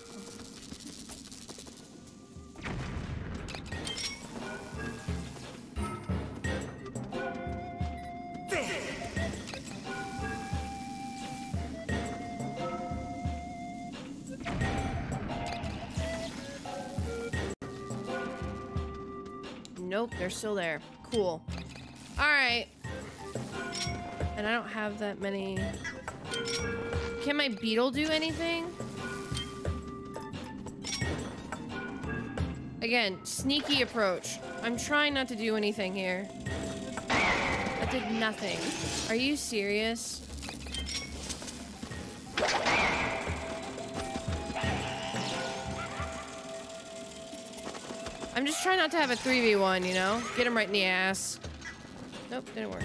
They're still there. Cool. Alright. And I don't have that many... Can my beetle do anything? Again, sneaky approach. I'm trying not to do anything here. That did nothing. Are you serious? Trying not to have a 3v1, you know? Get him right in the ass. Nope, didn't work.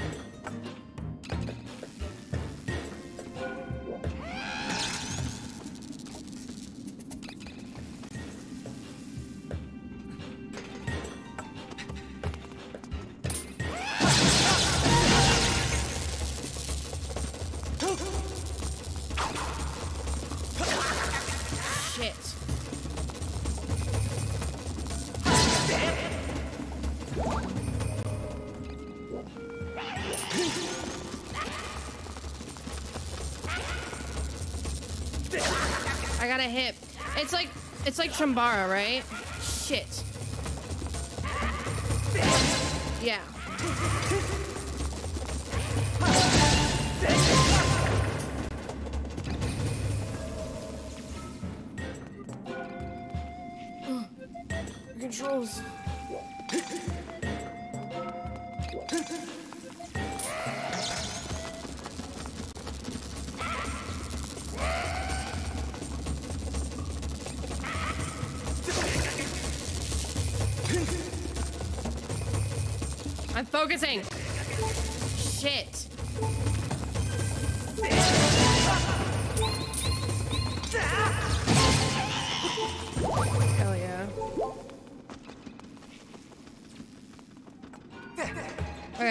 Chambara, right?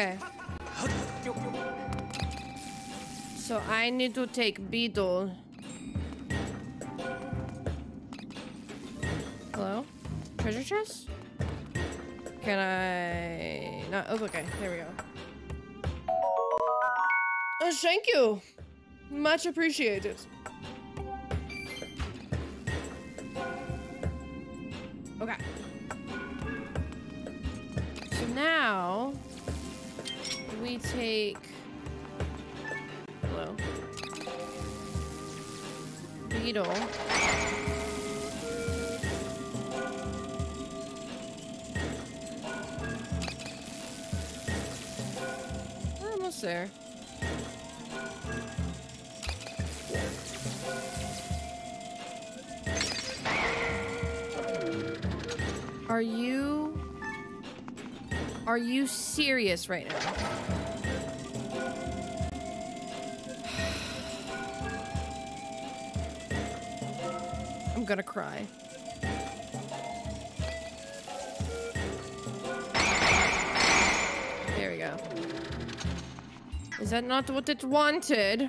Okay. So I need to take Beetle. Hello? Treasure chest? Can I... Not... Oh, okay. There we go. Oh, thank you. Much appreciated. Take... Hello. Beetle. We're almost there. Are you... Are you serious right now? Gonna cry. There we go. Is that not what it wanted?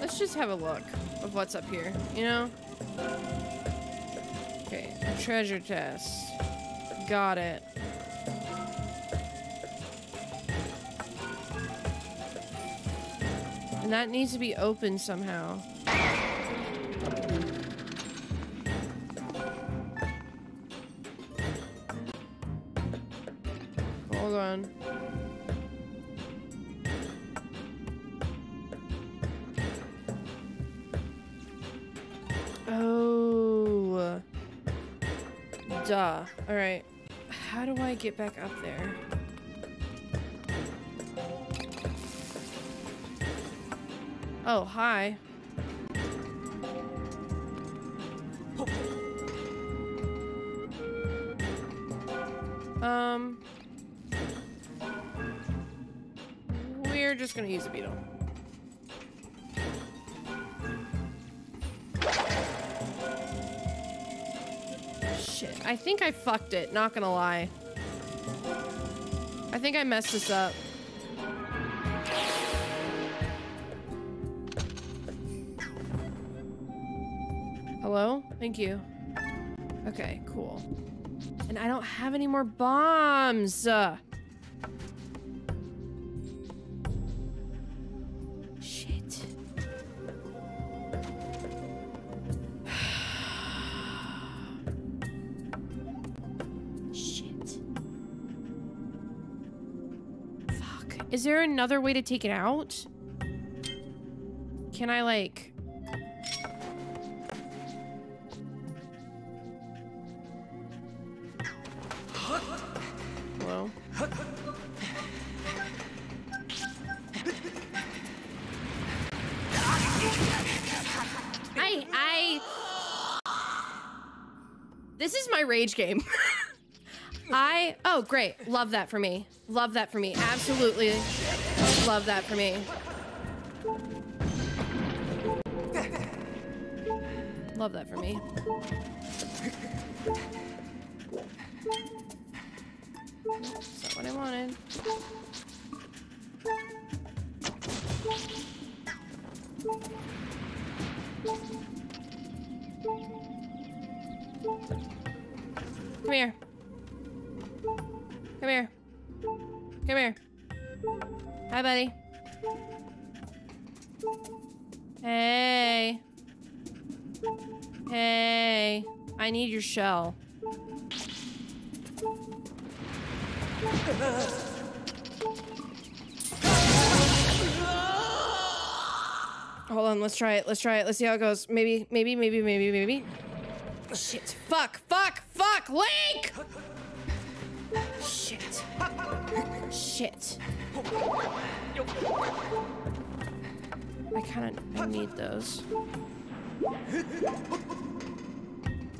Let's just have a look of what's up here, you know? Okay, treasure chest. Got it. And that needs to be open somehow. Hold on. Oh. Duh. Alright. How do I get back up there? Oh, hi. Um... We're just gonna use a beetle. Shit, I think I fucked it, not gonna lie. I think I messed this up. Thank you. Okay, cool. And I don't have any more bombs. Uh, shit. *sighs* shit. Fuck. Is there another way to take it out? Can I like... rage game. *laughs* I oh great. Love that for me. Love that for me. Absolutely love that for me. Love that for me. That's not what I wanted. Come here. Come here. Come here. Hi, buddy. Hey. Hey. I need your shell. Hold on, let's try it. Let's try it. Let's see how it goes. Maybe, maybe, maybe, maybe, maybe. Shit. Fuck, fuck, fuck! Link! Shit. Shit. I kind of, I need those.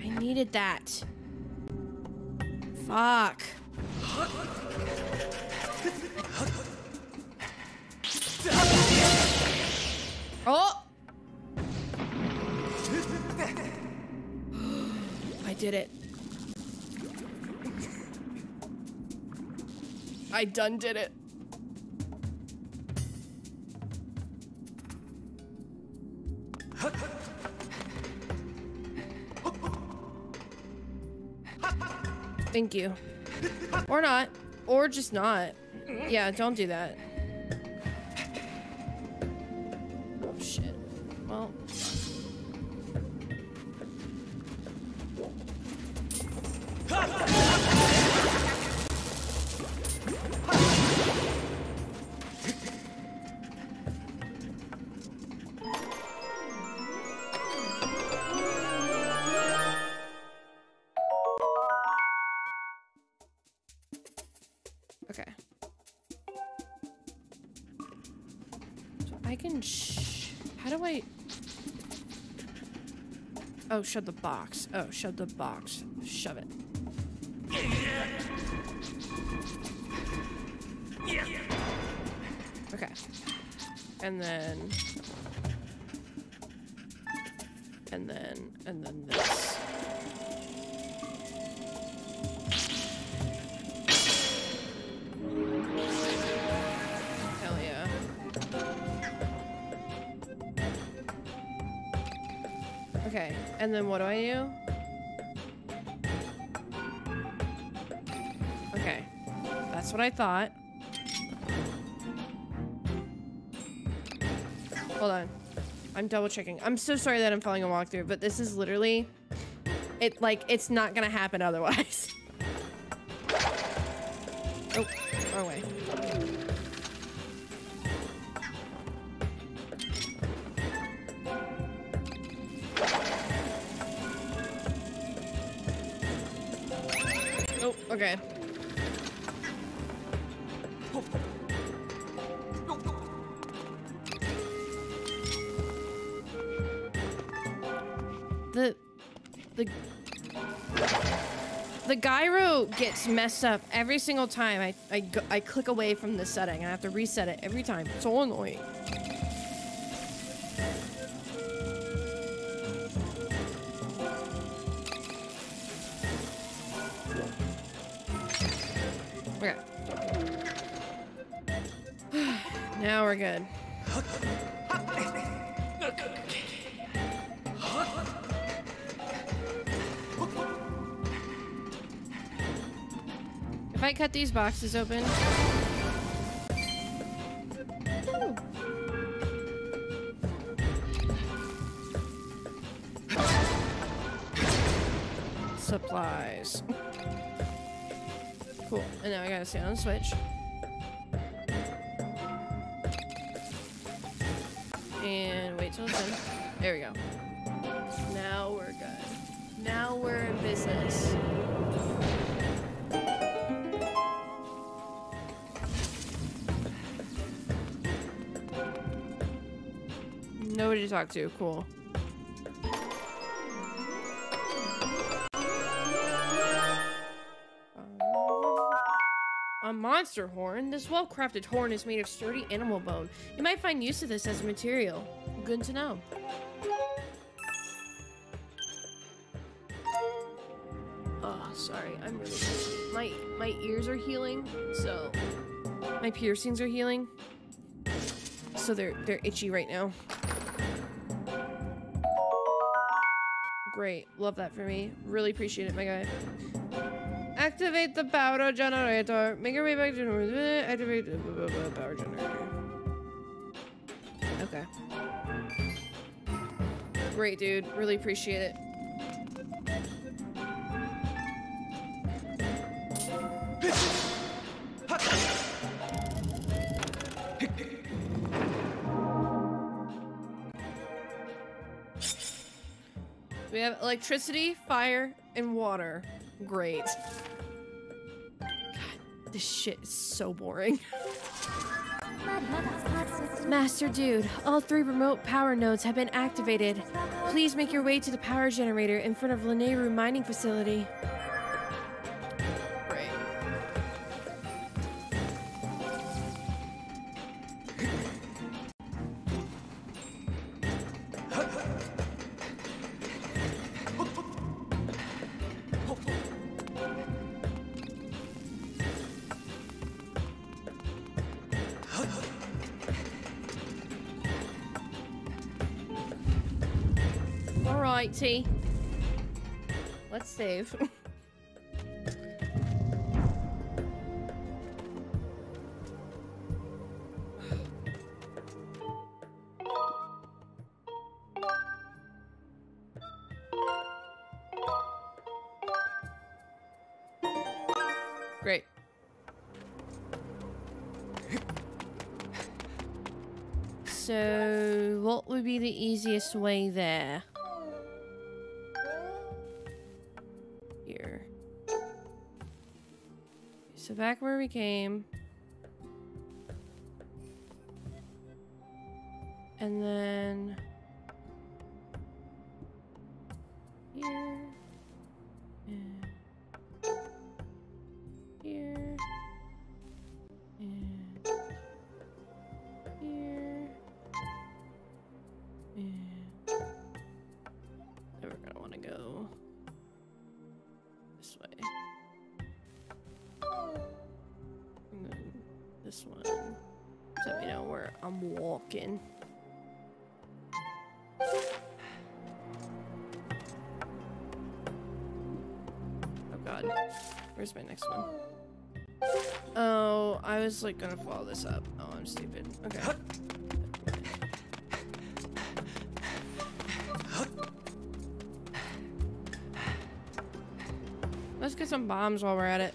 I needed that. Fuck. Oh! I did it. I done did it. Thank you. Or not. Or just not. Yeah, don't do that. Oh, shove the box. Oh, shove the box. Shove it. Okay. And then... And then... And then and then what do I do? Okay, that's what I thought. Hold on. I'm double checking. I'm so sorry that I'm following a walkthrough, but this is literally... It, like, it's not gonna happen otherwise. *laughs* gets messed up every single time I, I, go, I click away from the setting. I have to reset it every time. It's so annoying. Okay. *sighs* now we're good. Cut these boxes open. Supplies. Cool. And now I gotta stay on the switch. And wait till it's done. There we go. Now we're good. Now we're in business. Nobody to talk to. Cool. A monster horn? This well-crafted horn is made of sturdy animal bone. You might find use of this as a material. Good to know. Oh, sorry. I'm really my my ears are healing, so my piercings are healing. So they're they're itchy right now. Great. Love that for me. Really appreciate it, my guy. Activate the power generator. Make your way back to activate the power generator. Okay. Great, dude. Really appreciate it. We have electricity, fire, and water. Great. God, this shit is so boring. Master Dude, all three remote power nodes have been activated. Please make your way to the power generator in front of Lanayru mining facility. Let's save. *laughs* Great. So, what would be the easiest way there? Back where we came. And then... was like gonna follow this up. Oh, I'm stupid. Okay. Let's get some bombs while we're at it.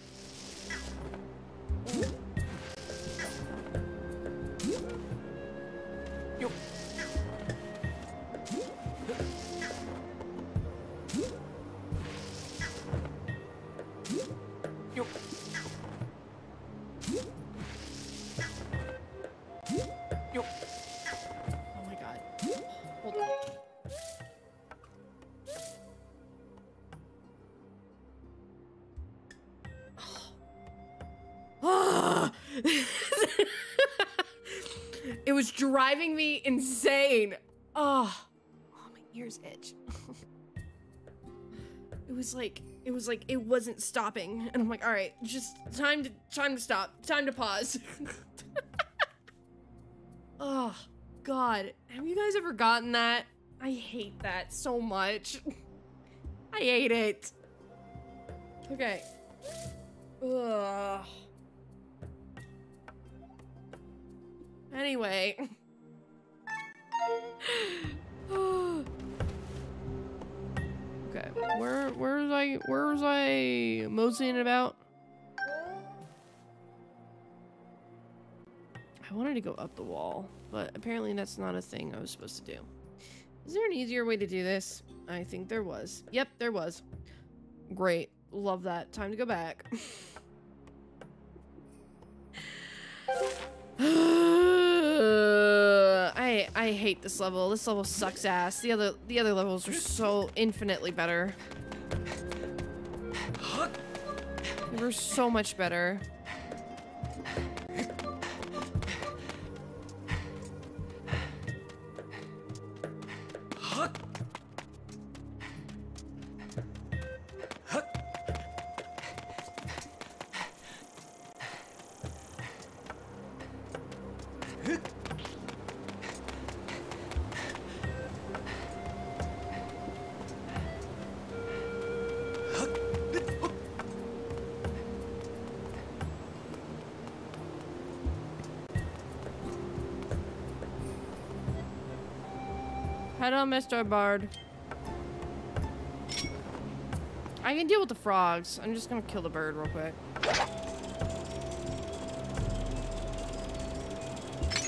Like it was like it wasn't stopping, and I'm like, all right, just time to time to stop, time to pause. *laughs* oh God, have you guys ever gotten that? I hate that so much. *laughs* I hate it. Okay. Ugh. Anyway. *sighs* *sighs* Oh. Okay. Where where was I where was I moseying about? I wanted to go up the wall, but apparently that's not a thing I was supposed to do. Is there an easier way to do this? I think there was. Yep, there was. Great. Love that. Time to go back. Uh, I I hate this level. This level sucks ass. The other the other levels are so infinitely better. They were so much better. Mr. Bard. I can deal with the frogs. I'm just gonna kill the bird real quick.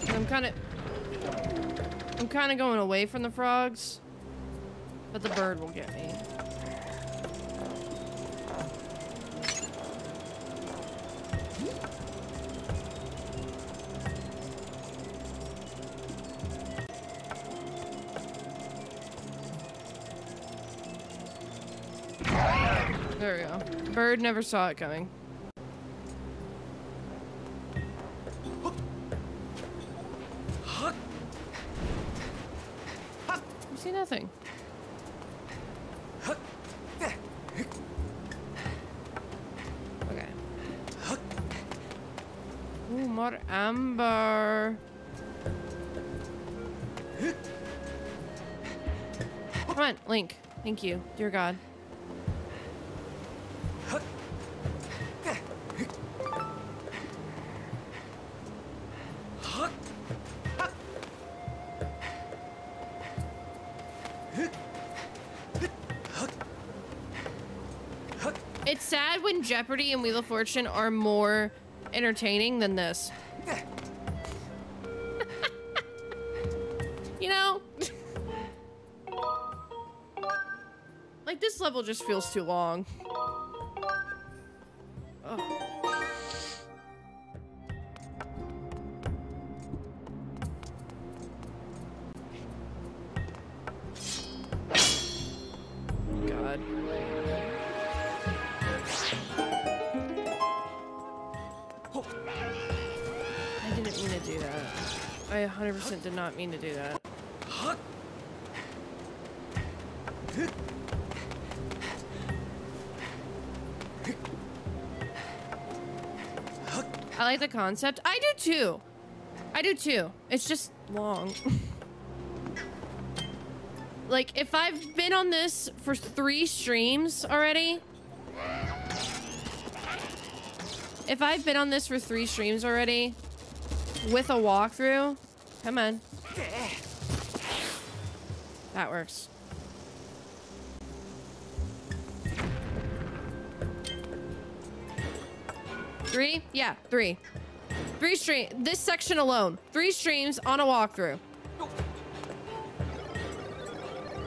I'm kind of... I'm kind of going away from the frogs. But the bird will get me. Bird never saw it coming. You see nothing. Okay. Ooh, more amber. Come on, Link. Thank you, dear God. Jeopardy and Wheel of Fortune are more entertaining than this. *laughs* you know? *laughs* like, this level just feels too long. I 100% did not mean to do that. I like the concept. I do too. I do too. It's just long. *laughs* like, if I've been on this for three streams already, if I've been on this for three streams already with a walkthrough, come on. That works. Three? Yeah, three. Three stream. This section alone. Three streams on a walkthrough.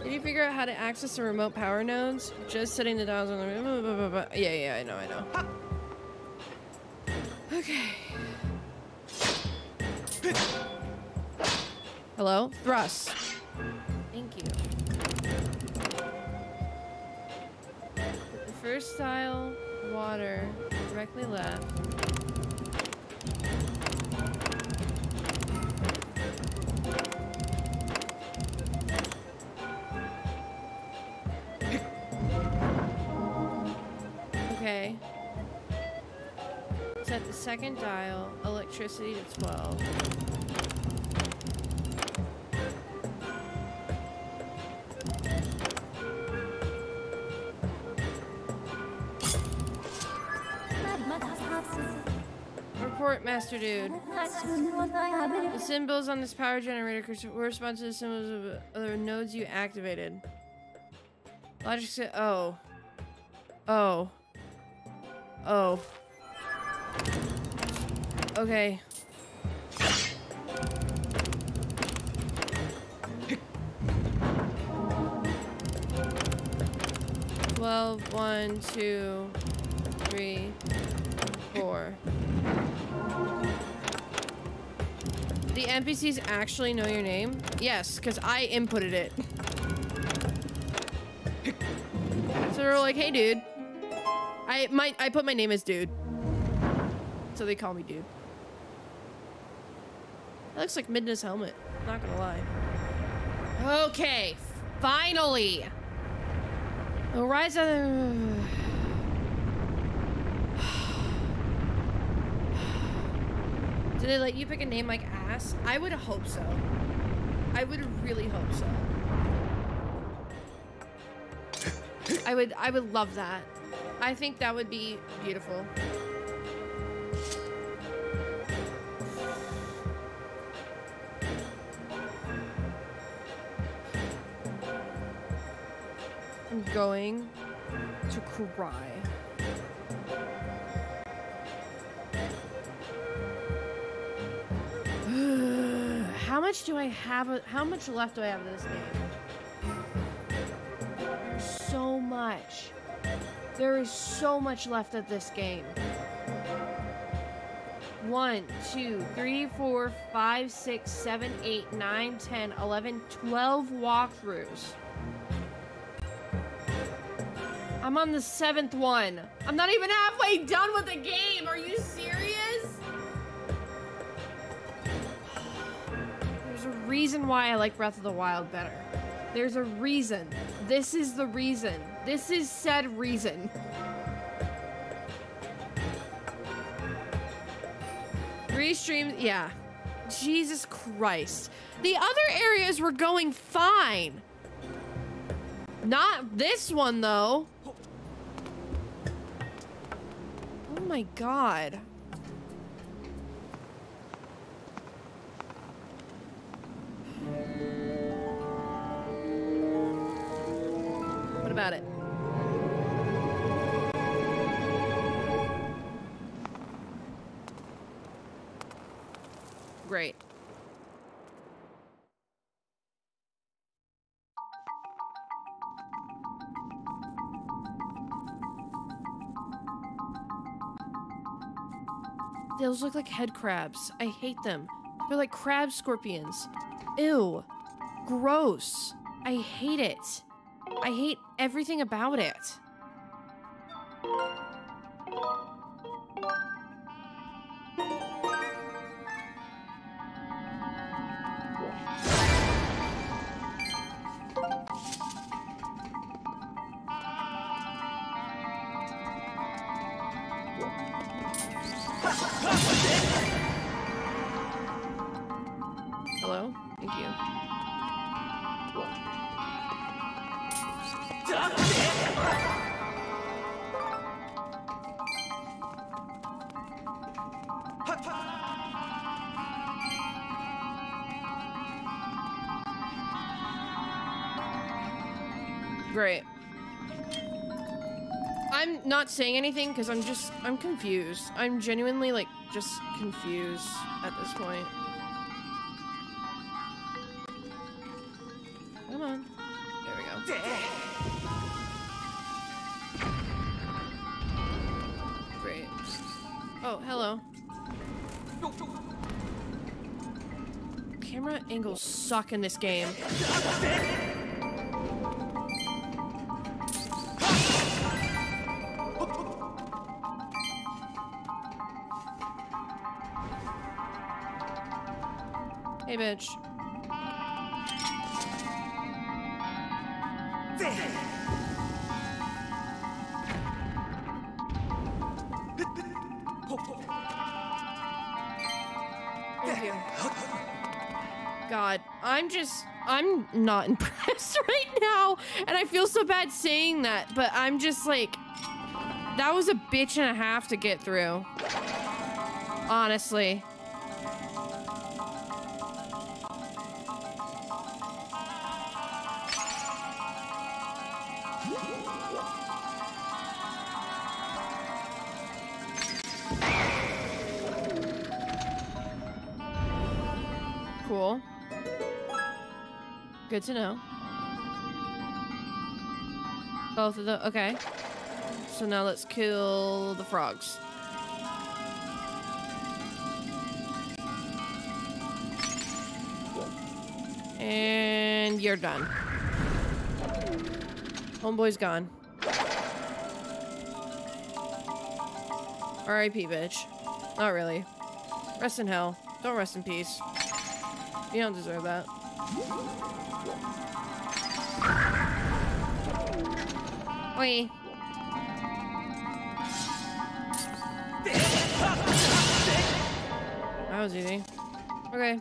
Did you figure out how to access the remote power nodes? Just setting the dials on the. Yeah, yeah, I know, I know. Okay. Hello? Thrust. Thank you. Put the first dial water, directly left. Okay. Set the second dial, electricity to 12. Master Dude. The symbols on this power generator correspond to the symbols of other nodes you activated. Logic said, oh. Oh. Oh. Okay. Twelve, one, two, three, four. The NPCs actually know your name? Yes, because I inputted it. so they're like, hey dude. I my I put my name as dude. So they call me dude. That looks like Midna's helmet. Not gonna lie. Okay, finally. The rise of the... Did they let you pick a name like I would hope so. I would really hope so. I would I would love that. I think that would be beautiful. I'm going to cry. How much do I have? How much left do I have of this game? So much. There is so much left of this game. One, two, three, four, five, six, seven, eight, nine, ten, eleven, twelve walkthroughs. I'm on the seventh one. I'm not even halfway done with the game. Are you reason why I like Breath of the Wild better. There's a reason. This is the reason. This is said reason. Three streams, yeah. Jesus Christ. The other areas were going fine. Not this one, though. Oh my god. About it? Great. Those look like head crabs. I hate them. They're like crab scorpions. Ew. Gross. I hate it. I hate everything about it. Not saying anything because I'm just, I'm confused. I'm genuinely, like, just confused at this point. Come on. There we go. Great. Oh, hello. Camera angles suck in this game. bitch. God, I'm just, I'm not *laughs* impressed right now. And I feel so bad saying that, but I'm just like, that was a bitch and a half to get through. Honestly. Good to know. Both of them. Okay. So now let's kill the frogs. And you're done. Homeboy's gone. R.I.P. bitch. Not really. Rest in hell. Don't rest in peace. You don't deserve that. Oi. That was easy. Okay.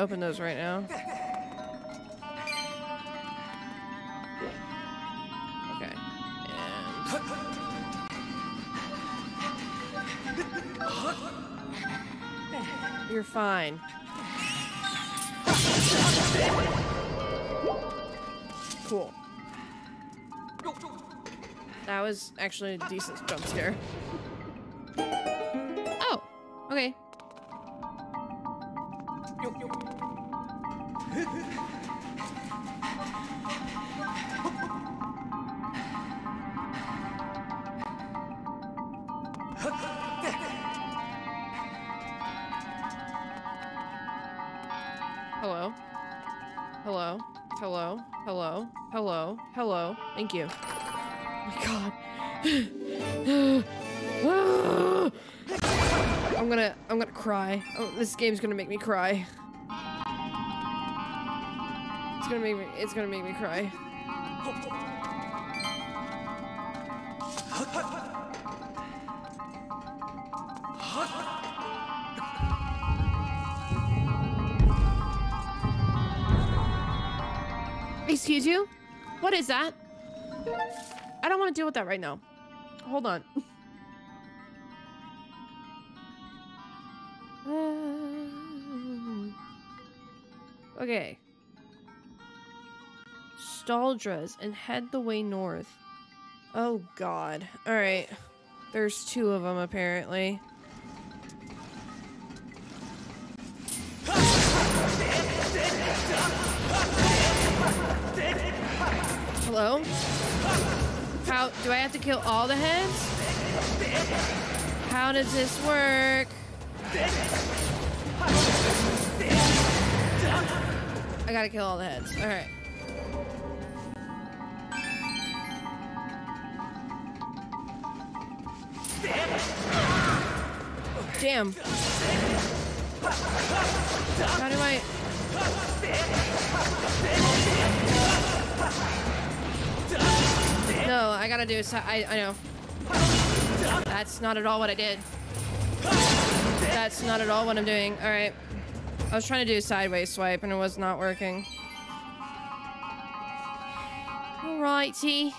Open those right now. Okay. And... You're fine. Cool. That was actually a decent jump scare. Oh, okay. Thank you. Oh my god. *sighs* I'm gonna I'm gonna cry. Oh, this game's gonna make me cry. It's gonna make me it's gonna make me cry. Excuse you? What is that? I don't want to deal with that right now. Hold on. *sighs* okay. Staldras and head the way north. Oh god. Alright. There's two of them apparently. Hello? How do I have to kill all the heads? How does this work? I gotta kill all the heads. Alright. Damn. How do I... No, I gotta do... I, I know. That's not at all what I did. That's not at all what I'm doing. Alright. I was trying to do a sideways swipe and it was not working. Alrighty.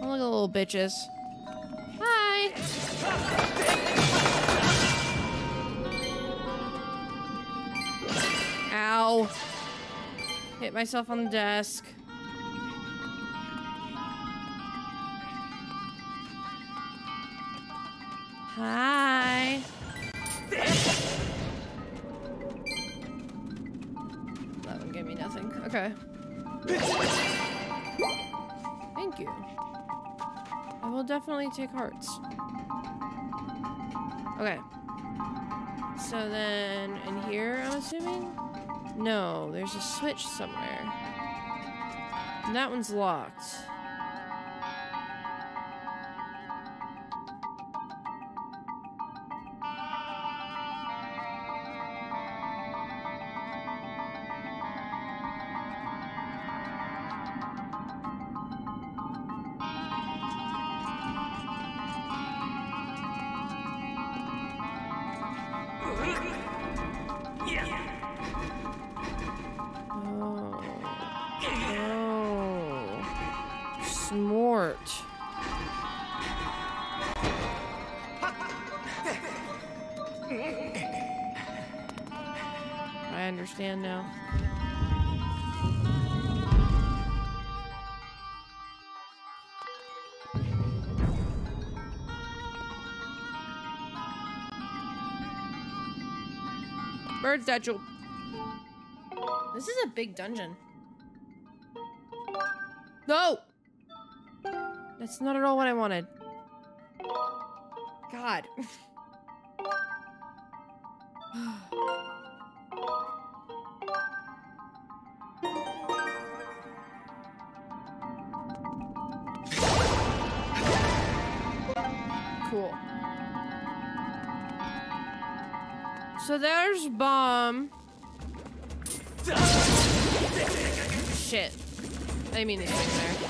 Oh, look at the little bitches. Hi. Ow. Hit myself on the desk. Hi. That one gave me nothing. Okay. Thank you. I will definitely take hearts. Okay. So then, in here, I'm assuming? No, there's a switch somewhere. And that one's locked. Statue. This is a big dungeon. No! That's not at all what I wanted. God. *sighs* cool. So there's bomb. Shit. I mean to swing there.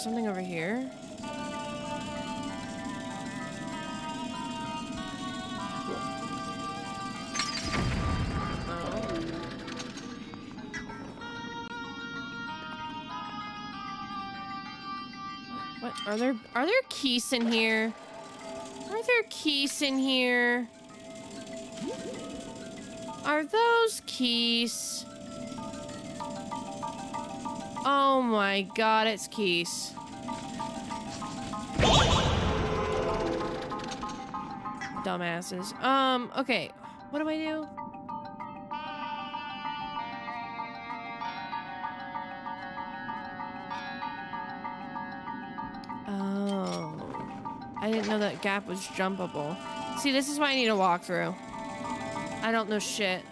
Do something over here? What are there are there keys in here? Are there keys in here? Are those keys? Oh my god, it's keys. Dumbasses. Um, okay. What do I do? Oh. I didn't know that gap was jumpable. See, this is why I need a walkthrough. I don't know shit.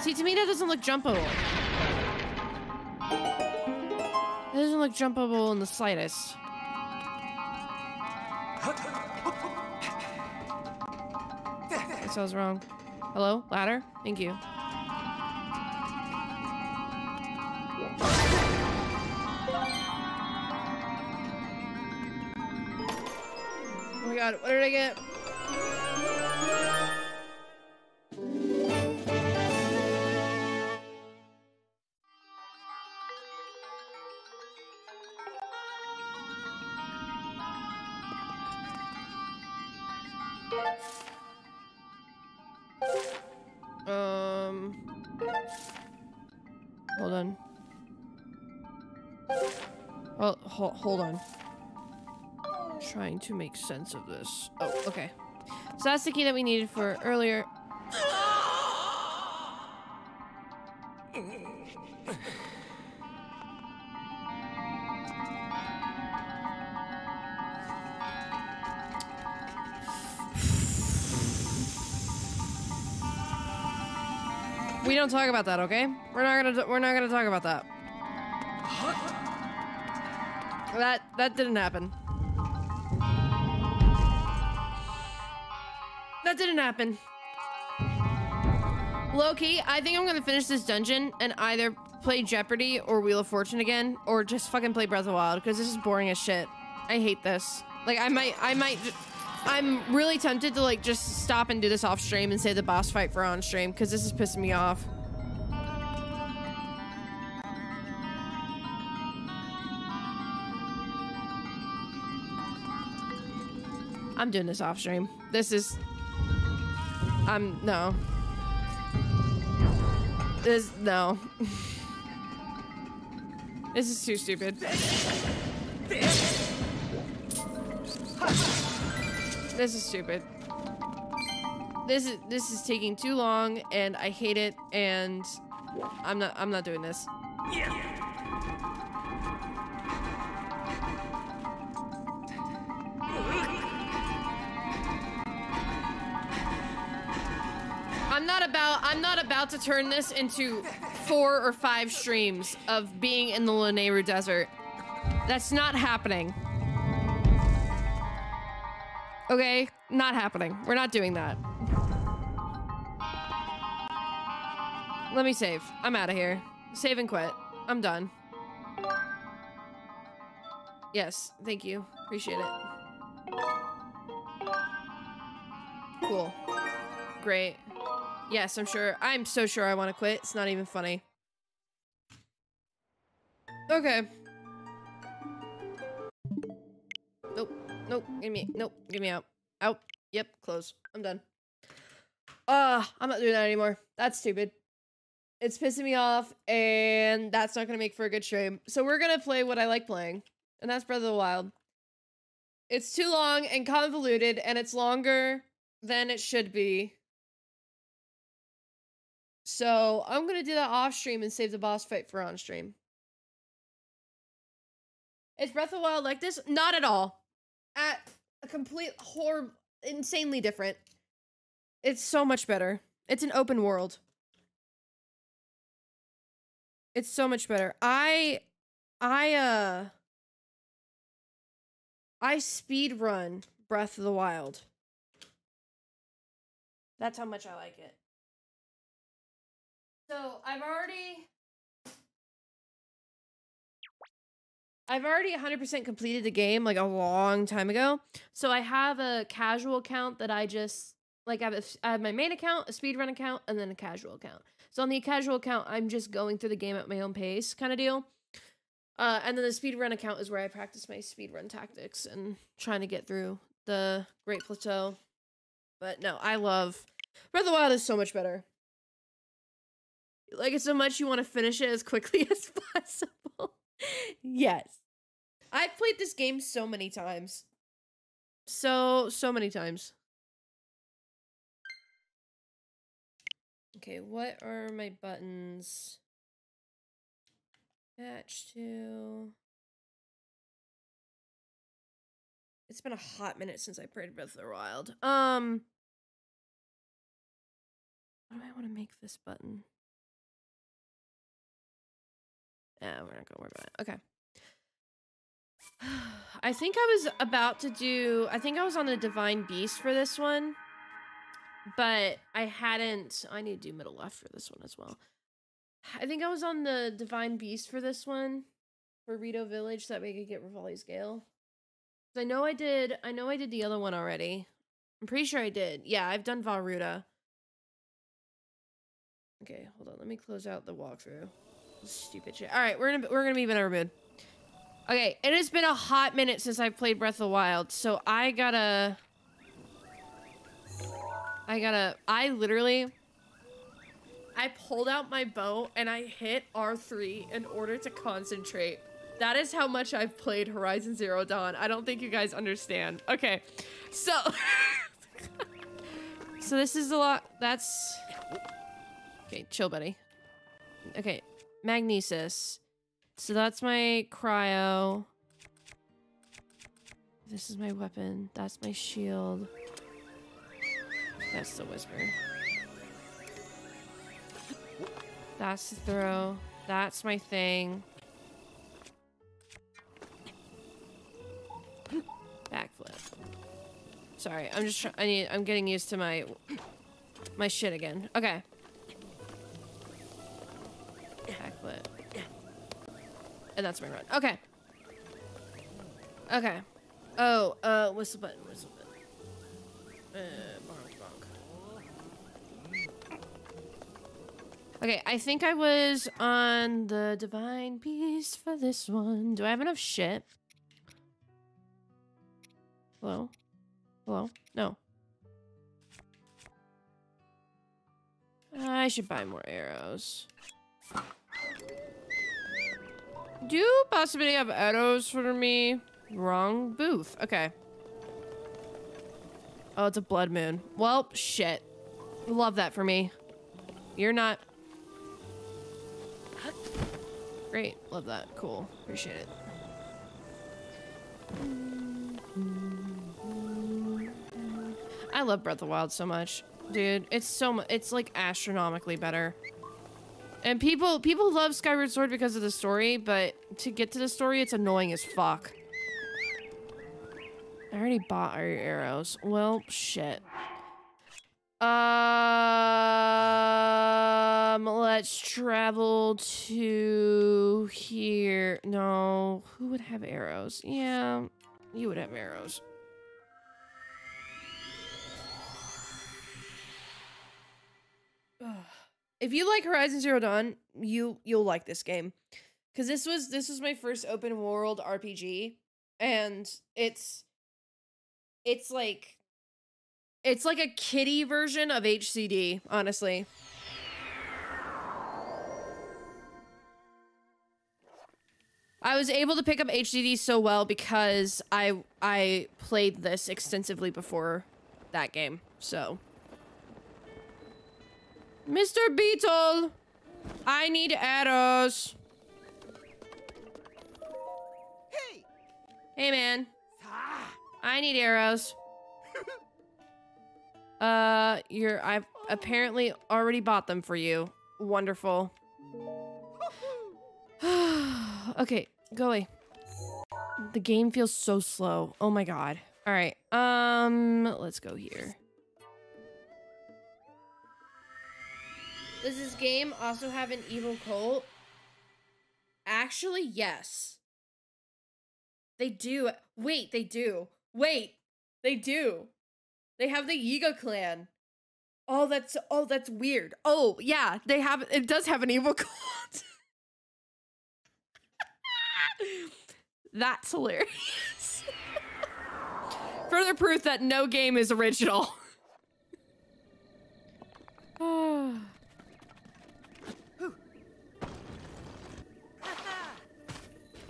See, to me that doesn't look jumpable. Look jumpable in the slightest. I was wrong. Hello? Ladder? Thank you. Oh my god, what did I get? Ho hold on. Trying to make sense of this. Oh, okay. So that's the key that we needed for earlier. We don't talk about that, okay? We're not gonna we're not gonna talk about that. That that didn't happen. That didn't happen. Loki, I think I'm gonna finish this dungeon and either play Jeopardy or Wheel of Fortune again, or just fucking play Breath of the Wild because this is boring as shit. I hate this. Like I might I might. I'm really tempted to like just stop and do this off stream and save the boss fight for on stream because this is pissing me off. I'm doing this off stream. This is. I'm no. This no. *laughs* this is too stupid. This is stupid. This is this is taking too long and I hate it and I'm not I'm not doing this. I'm not about I'm not about to turn this into four or five streams of being in the Lanayru desert. That's not happening. Okay, not happening. We're not doing that. Let me save. I'm out of here. Save and quit. I'm done. Yes, thank you. Appreciate it. Cool. Great. Yes, I'm sure. I'm so sure I want to quit. It's not even funny. Okay. Nope. Nope. Give me. Nope. Give me out. Out. Yep. Close. I'm done. Uh, I'm not doing that anymore. That's stupid. It's pissing me off, and that's not gonna make for a good stream. So we're gonna play what I like playing, and that's Breath of the Wild. It's too long and convoluted, and it's longer than it should be. So I'm gonna do that off stream and save the boss fight for on stream. Is Breath of the Wild like this? Not at all. At a complete horror, insanely different. It's so much better. It's an open world. It's so much better. I I uh I speed run Breath of the Wild. That's how much I like it. So, I've already I've already 100% completed the game like a long time ago. So I have a casual account that I just like I have, a, I have my main account, a speedrun account, and then a casual account. So on the casual account, I'm just going through the game at my own pace kind of deal. Uh, and then the speedrun account is where I practice my speedrun tactics and trying to get through the Great Plateau. But no, I love Breath of the Wild is so much better. Like so much you want to finish it as quickly *laughs* as possible. yes. I've played this game so many times. So, so many times. Okay, what are my buttons? Match to. It's been a hot minute since I played Breath of the Wild. Um. What do I want to make this button? Yeah, we're not gonna worry about it. Okay. *sighs* I think I was about to do. I think I was on the Divine Beast for this one, but I hadn't. I need to do middle left for this one as well. I think I was on the Divine Beast for this one for Rito Village, so that we could get Revali's Gale. I know I did. I know I did the other one already. I'm pretty sure I did. Yeah, I've done Vah Ruta. Okay, hold on. Let me close out the walkthrough. Stupid shit. All right, we're gonna we're gonna be in a mood. Okay, it has been a hot minute since I played Breath of the Wild, so I gotta. I gotta. I literally. I pulled out my bow and I hit R3 in order to concentrate. That is how much I've played Horizon Zero Dawn. I don't think you guys understand. Okay, so. *laughs* so this is a lot. That's. Okay, chill, buddy. Okay, Magnesis. So that's my cryo. This is my weapon. That's my shield. That's the whisper. That's the throw. That's my thing. Backflip. Sorry, I'm just. I need. I'm getting used to my my shit again. Okay. Backflip. And that's my run. Okay. Okay. Oh, uh, whistle button, whistle button. Uh, bonk, bonk. Okay, I think I was on the Divine Beast for this one. Do I have enough shit? Hello? Hello? No. I should buy more arrows. Do you possibly have arrows for me? Wrong booth. Okay. Oh, it's a blood moon. Well, shit. Love that for me. You're not... Great. Love that. Cool. Appreciate it. I love Breath of the Wild so much. Dude, it's so much. It's like astronomically better. And people people love Skyward Sword because of the story, but to get to the story, it's annoying as fuck. I already bought our arrows. Well, shit. Um, let's travel to here. No, who would have arrows? Yeah, you would have arrows. If you like Horizon Zero Dawn, you you'll like this game. Cuz this was this was my first open world RPG and it's it's like it's like a kitty version of HZD, honestly. I was able to pick up HZD so well because I I played this extensively before that game. So Mr. Beedle! I need arrows. Hey! Hey, man. I need arrows. *laughs* uh, you're- I've apparently already bought them for you. Wonderful. *laughs* *sighs* okay, go away. The game feels so slow. Oh my god. All right. Um, let's go here. Does this game also have an evil cult? Actually, yes. They do. Wait, they do. Wait, they do. They have the Yiga clan. Oh, that's oh, that's weird. Oh, yeah, they have. It does have an evil *laughs* cult. *laughs* that's hilarious. *laughs* Further proof that no game is original. *sighs* *sighs*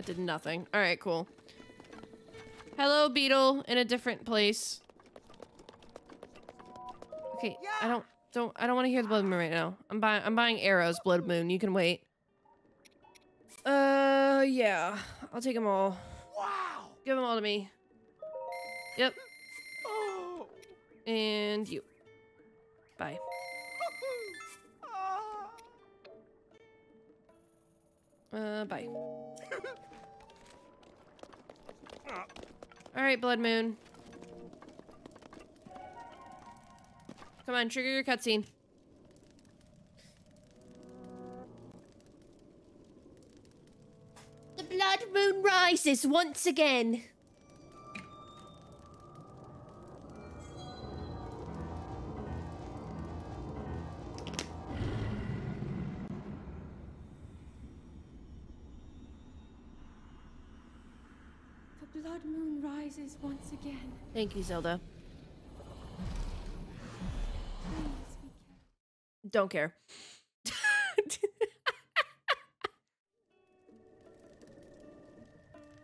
That did nothing. All right, cool. Hello, Beedle, in a different place. Okay, I don't, don't, I don't want to hear the blood moon right now. I'm buying, I'm buying arrows, blood moon. You can wait. Uh, yeah, I'll take them all. Wow! Give them all to me. Yep, Oh! and you. Bye. *laughs* Ah. Uh, bye. All right, blood moon. Come on, trigger your cutscene. The blood moon rises once again. Rises once again. Thank you, Zelda. Please. Don't care. *laughs*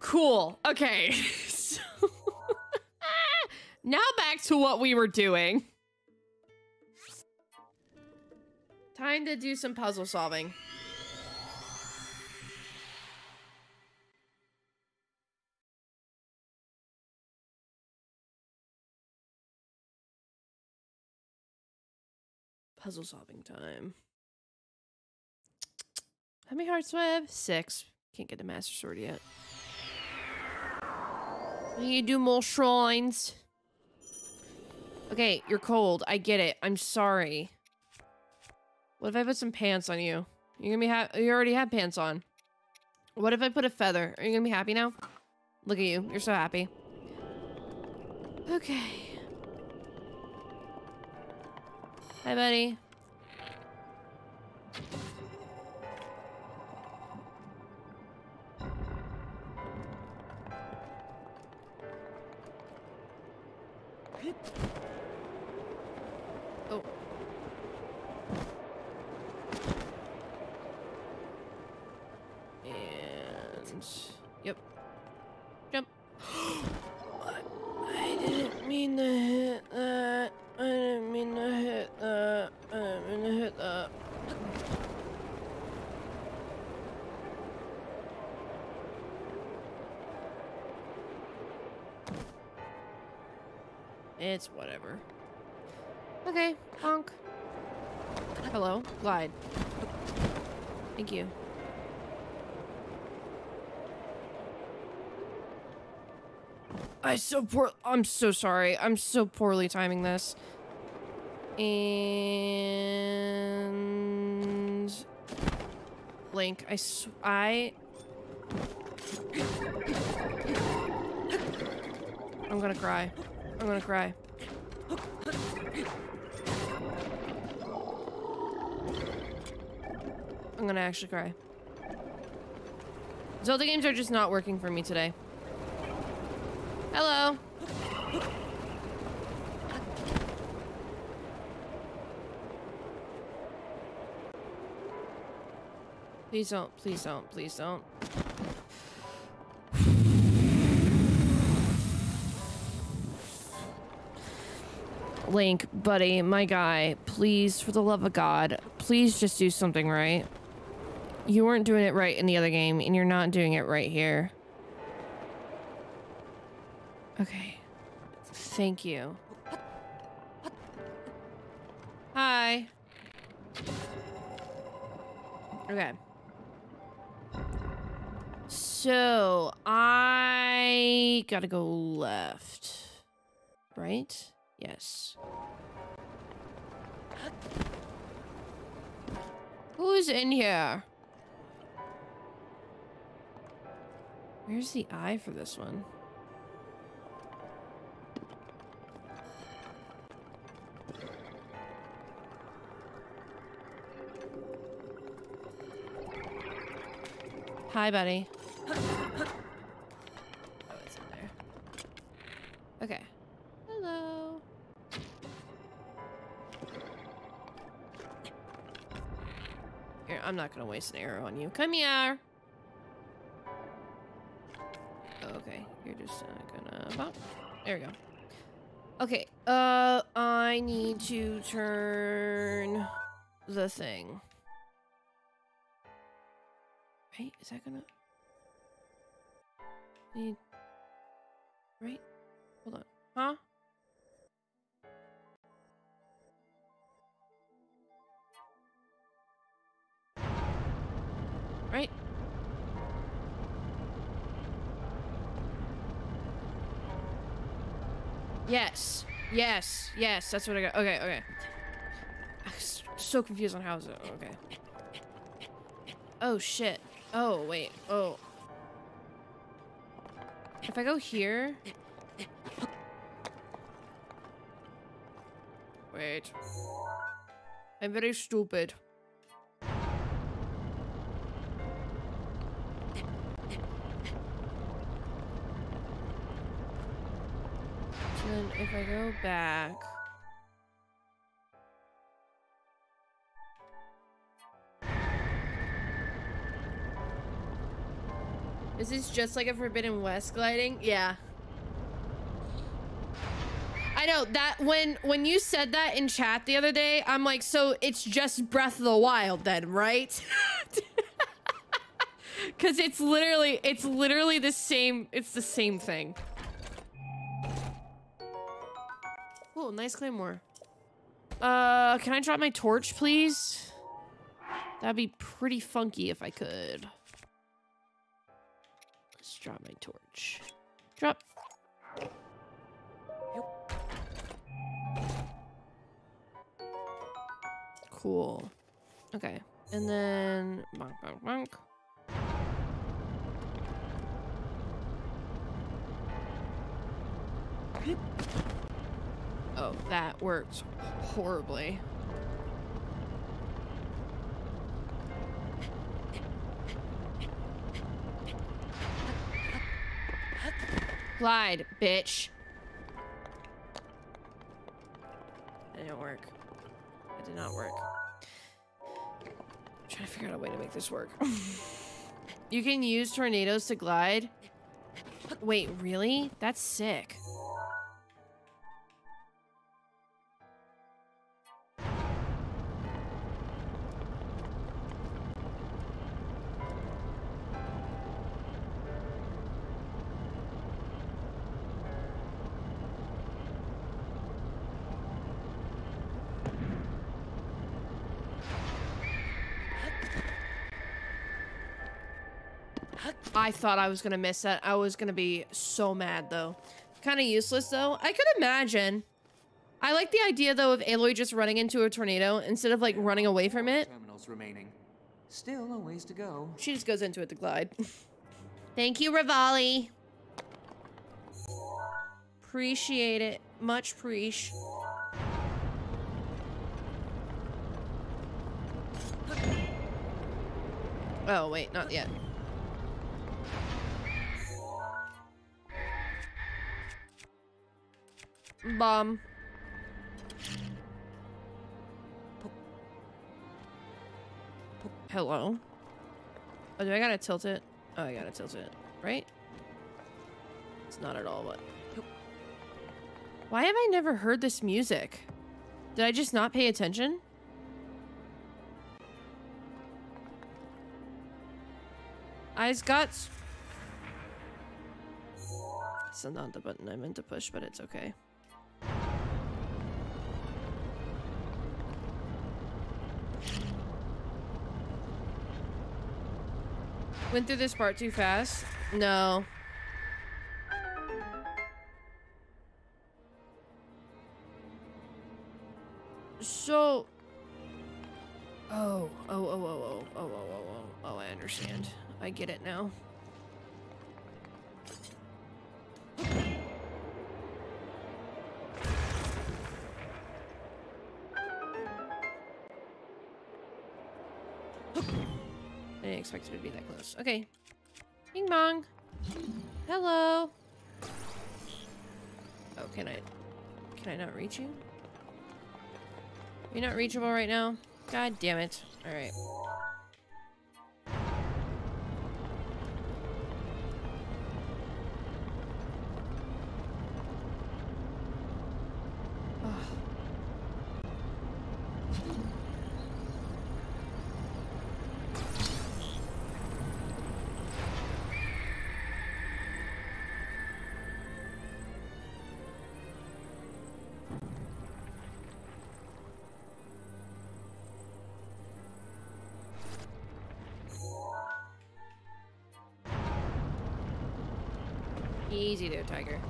cool. Okay. *laughs* So *laughs* now back to what we were doing. Time to do some puzzle solving. Puzzle solving time. How many hearts do I have? Six. Can't get the Master Sword yet. You do more shrines. Okay, you're cold. I get it. I'm sorry. What if I put some pants on you? You're gonna be ha- you already have pants on. What if I put a feather? Are you gonna be happy now? Look at you. You're so happy. Okay. Hi, buddy. It's whatever. Okay, honk. Hello, glide. Thank you. I so poor. I'm so sorry. I'm so poorly timing this. And Link, I I. I'm gonna cry. I'm gonna cry. I'm gonna actually cry. Zelda games are just not working for me today. Hello. Please don't, please don't, please don't. Link, buddy, my guy, please, for the love of God, please just do something right. You weren't doing it right in the other game, and you're not doing it right here. Okay. Thank you. Hi. Okay. So, I gotta go left. Right? Yes. Who's in here? Where's the eye for this one? Hi, buddy. Oh. Okay. Hello. Here, I'm not gonna waste an arrow on you. Come here. Okay, you're just uh, gonna bump. There we go. Okay, uh, I need to turn the thing. Right? Is that gonna... Need... Right? Hold on. Huh? Right? Yes. Yes. Yes. That's what I got. Okay. Okay. Ah, I'm so confused on how is it. Okay. Oh shit. Oh wait. Oh. If I go here. Wait. I'm very stupid. Then if I go back. Is this just like a Forbidden West gliding? Yeah. I know that when when you said that in chat the other day, I'm like, so it's just Breath of the Wild then, right? *laughs* Cause it's literally it's literally the same it's the same thing. Oh, nice claymore. Uh, can I drop my torch, please? That'd be pretty funky if I could. Let's drop my torch. Drop. Cool. Okay. And then bonk bonk bonk. Oh, that worked horribly. Glide, bitch. That didn't work. That did not work. I'm trying to figure out a way to make this work. *laughs* You can use tornadoes to glide. Wait, really? That's sick. I thought I was gonna miss that. I was gonna be so mad though. Kind of useless though. I could imagine. I like the idea though of Aloy just running into a tornado instead of like running away from it. Terminals remaining. Still a ways to go. She just goes into it to glide. *laughs* Thank you, Revali. Appreciate it. Much preach. Oh, wait, not yet. Bomb. Hello? Oh, do I gotta tilt it? Oh, I gotta tilt it, right? It's not at all what. Why have I never heard this music? Did I just not pay attention? Eyes, guts. That's not the button I meant to push, but it's okay. Went through this part too fast? No. So... Oh, oh, oh, oh, oh, oh, oh, oh, oh, oh, I understand. I get it now. It to be that close. Okay. Bing bong. Hello. Oh, can I... Can I not reach you? You're not reachable right now? God damn it. Alright. Tiger.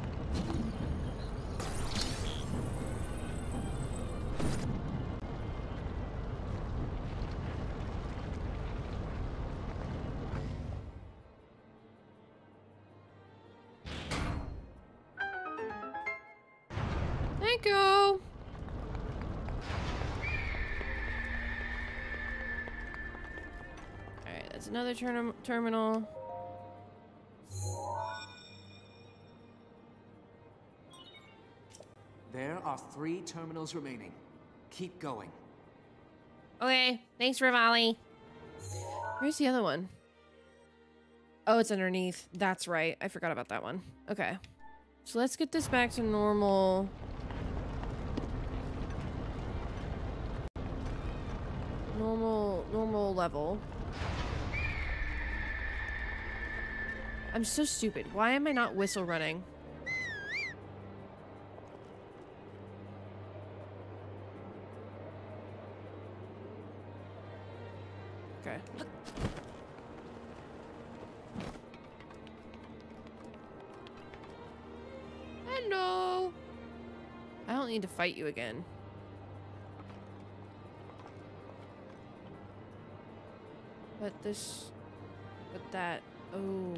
Thank you. All right, that's another term terminal. Three terminals remaining. Keep going. Okay, thanks, Revali. Where's the other one? Oh, it's underneath. That's right. I forgot about that one. Okay. So let's get this back to normal. Normal, normal level. I'm so stupid. Why am I not whistle running? Fight you again. But this... But that... Oh.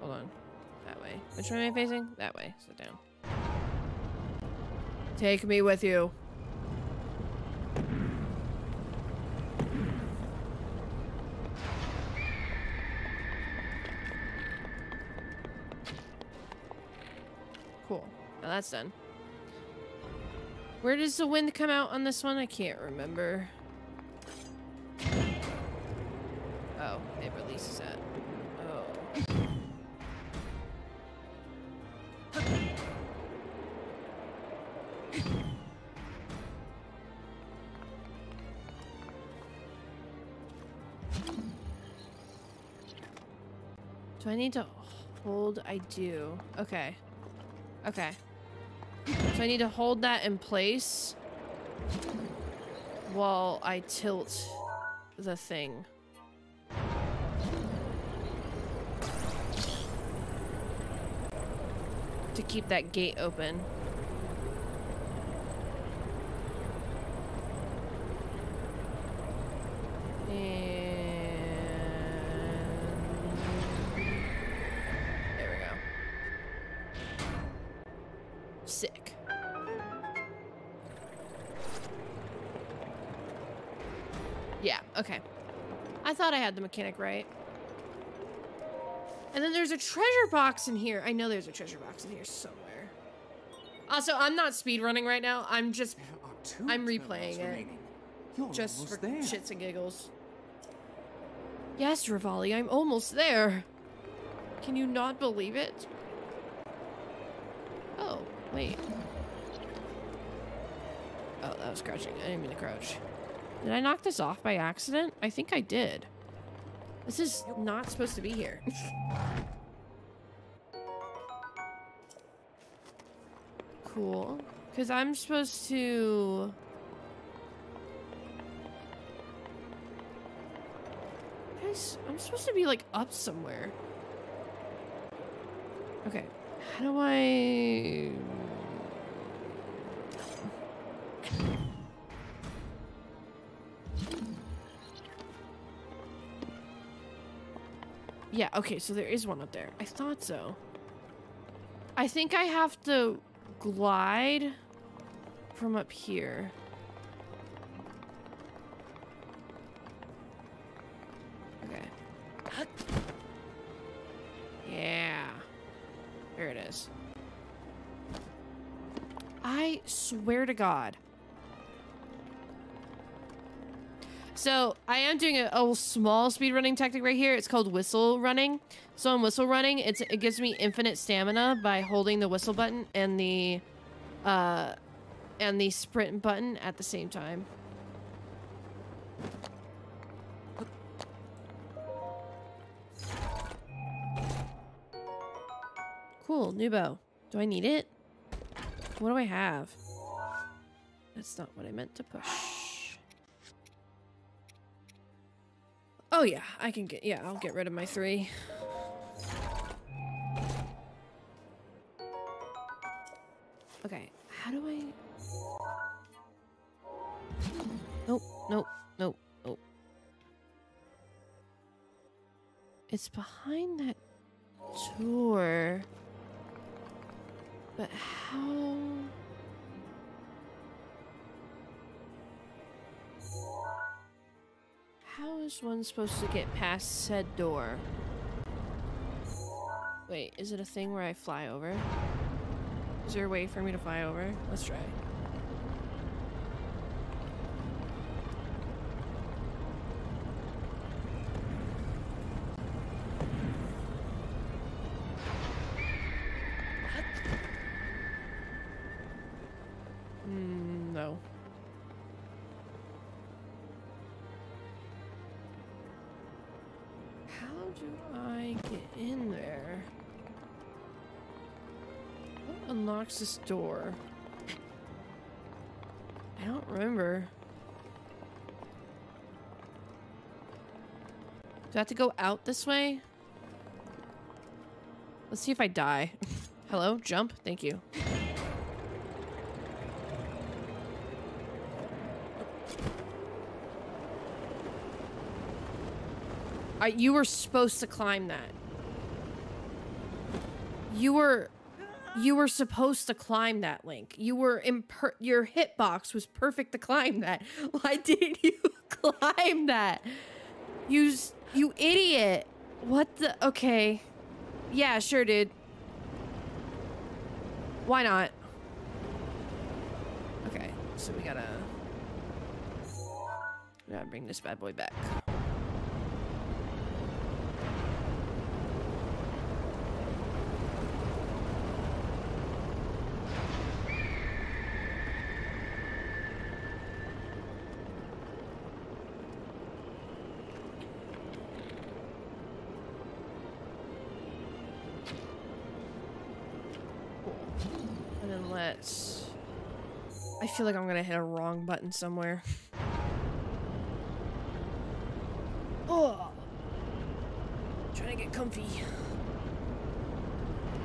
Hold on. That way. Which way am I facing? That way. Sit down. Take me with you. That's done. Where does the wind come out on this one? I can't remember. Oh, it releases it. Oh. Do I need to hold? I do. Okay. Okay. So I need to hold that in place while I tilt the thing. To keep that gate open. Had the mechanic right. And then there's a treasure box in here. I know there's a treasure box in here somewhere. Also, I'm not speedrunning right now. I'm just There are two I'm replaying it. You're just for there. shits and giggles. Yes, Revali, I'm almost there. Can you not believe it? Oh, wait. Oh, that was crouching. I didn't mean to crouch. Did I knock this off by accident? I think I did. This is not supposed to be here. *laughs* cool. Because I'm supposed to... I'm supposed to be like up somewhere. Okay. How do I... Yeah, okay, so there is one up there. I thought so. I think I have to glide from up here. Okay. Yeah. There it is. I swear to God. So I am doing a, a small speed running tactic right here. It's called whistle running. So in whistle running, it gives me infinite stamina by holding the whistle button and the uh and the sprint button at the same time. Cool, new bow. Do I need it? What do I have? That's not what I meant to push. Oh yeah, I can get, yeah, I'll get rid of my three. Okay, how do I... Nope, nope, nope, nope. It's behind that door. But how... How is one supposed to get past said door? Wait, is it a thing where I fly over? Is there a way for me to fly over? Let's try. This door? I don't remember. Do I have to go out this way? Let's see if I die. *laughs* Hello? Jump? Thank you. I, you were supposed to climb that. You were you were supposed to climb that link. You were imper- your hitbox was perfect to climb that. *laughs* Why didn't you *laughs* climb that? You you idiot. What the okay. Yeah, sure, dude. Why not? Okay, so we gotta we gotta bring this bad boy back. Feel like I'm gonna hit a wrong button somewhere. oh. Trying to get comfy.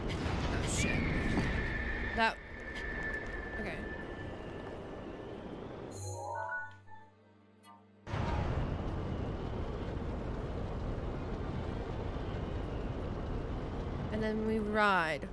Oh shit. That. Okay. And then we ride.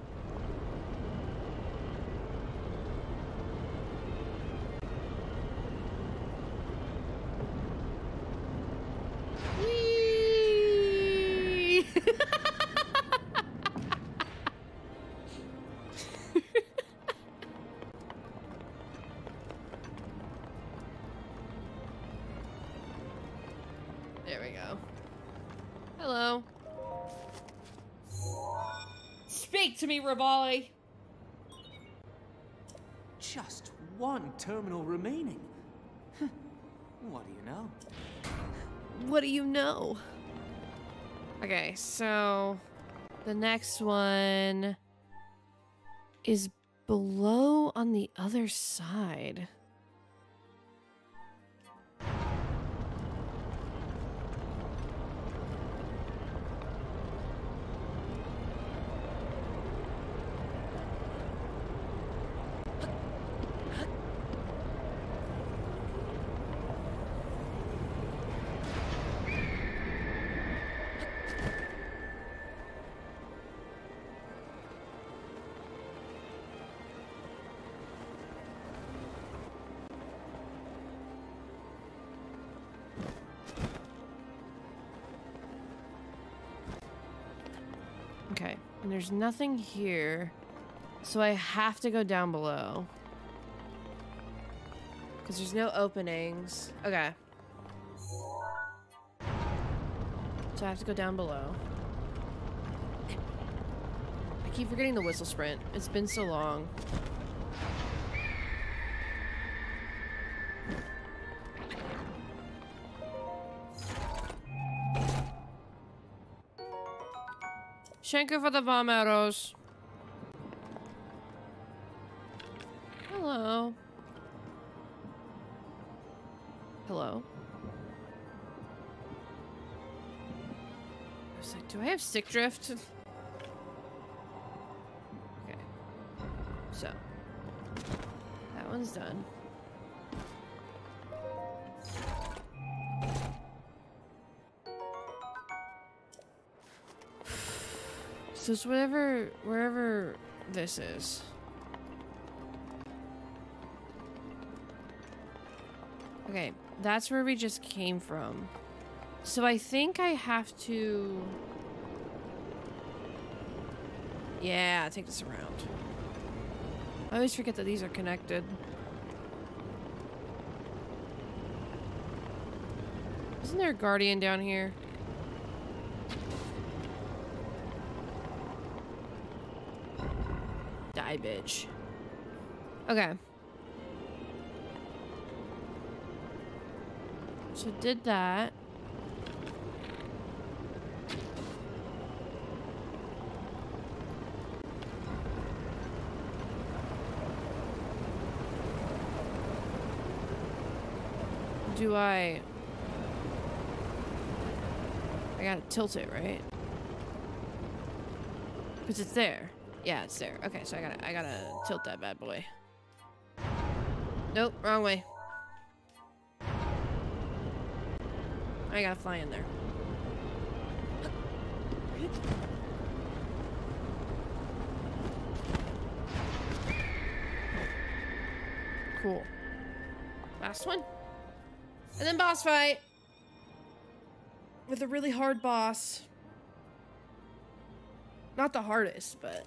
Me, Revali. Just one terminal remaining. what do you know? What do you know? Okay, so the next one is below on the other side. There's nothing here. So I have to go down below. Because there's no openings. Okay. So I have to go down below. I keep forgetting the whistle sprint. It's been so long. Schenker for the bomb arrows. Hello. Hello. I was like, do I have stick drift? *laughs* okay. So. That one's done. So it's whatever, wherever this is. Okay, that's where we just came from. So I think I have to... Yeah, take this around. I always forget that these are connected. Isn't there a guardian down here? Bitch. Okay. So did that. Do I... I gotta tilt it, right? Because it's there. Yeah, it's there. Okay, so I gotta, I gotta tilt that bad boy. Nope, wrong way. I gotta fly in there. Cool. Last one. And then boss fight. With a really hard boss. Not the hardest, but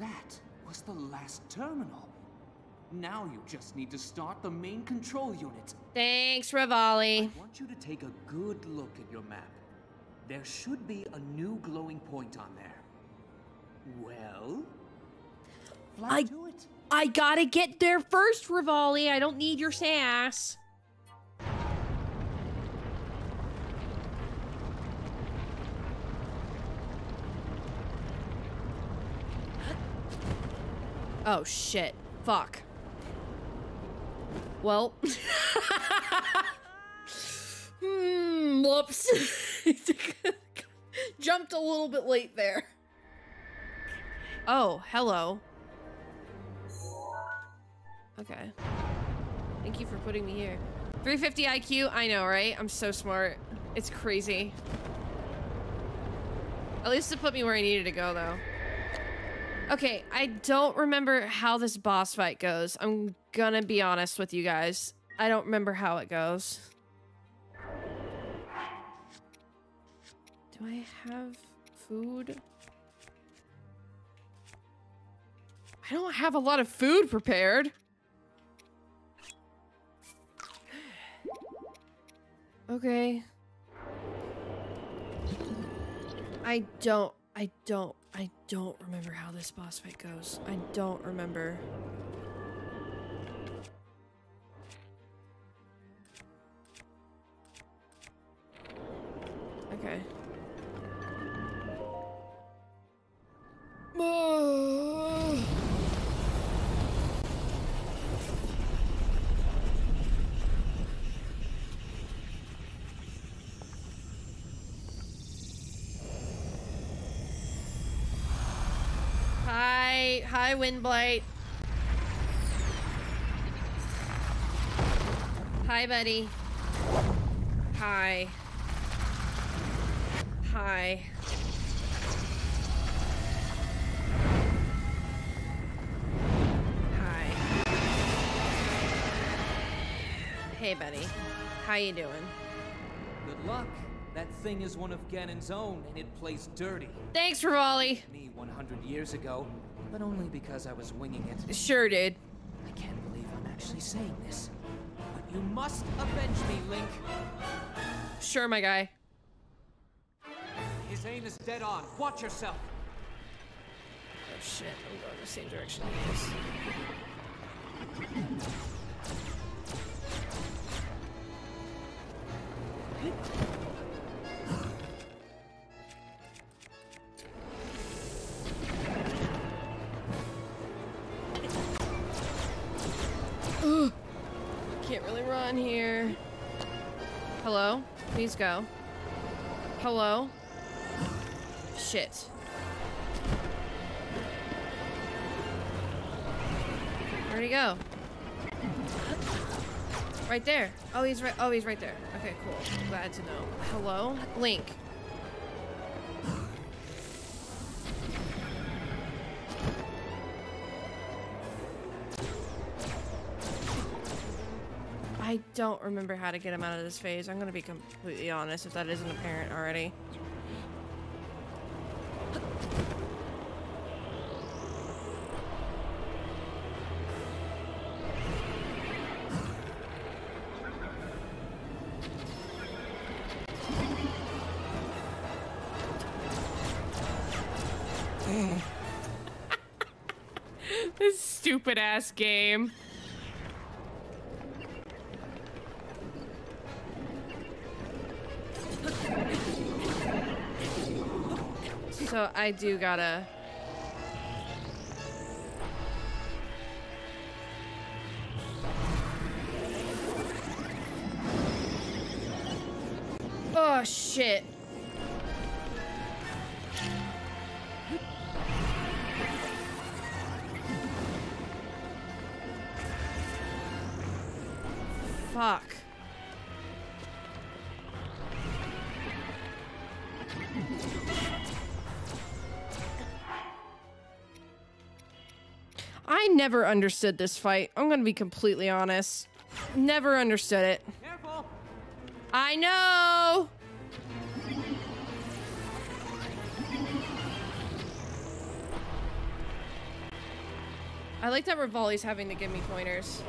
That was the last terminal. Now you just need to start the main control unit. thanks, Revali. I want you to take a good look at your map. There should be a new glowing point on there. Well? Fly I- to it. I gotta get there first, Revali. I don't need your sass. Oh shit. Fuck. Well. *laughs* hmm, whoops. *laughs* Jumped a little bit late there. Oh, hello. Okay. Thank you for putting me here. 350 IQ, I know, right? I'm so smart. It's crazy. At least it put me where I needed to go, though. Okay, I don't remember how this boss fight goes. I'm gonna be honest with you guys. I don't remember how it goes. Do I have food? I don't have a lot of food prepared. Okay. I don't, I don't, I don't remember how this boss fight goes. I don't remember. Okay. Hi, hi, Windblight. Hi, buddy. Hi. Hi. Hi. Hey, buddy. How you doing? Good luck. That thing is one of Ganon's own, and it plays dirty. Thanks, Revali. Me 100 years ago, but only because I was winging it. Sure, did. I can't believe I'm actually saying this. But you must avenge me, Link. Sure, my guy. His aim is dead on. Watch yourself. Oh shit, I'm going the same direction he is. Run here. Hello? Please go. Hello? Shit. Where'd he go? Right there. Oh, he's right. Oh, he's right there. Okay, cool. Glad to know. Hello? Link. I don't remember how to get him out of this phase. I'm gonna be completely honest if that isn't apparent already. *laughs* this stupid ass game. So I do gotta. Oh shit. Never understood this fight. I'm gonna be completely honest. Never understood it. Careful! I know! I like that Revali's having to give me pointers.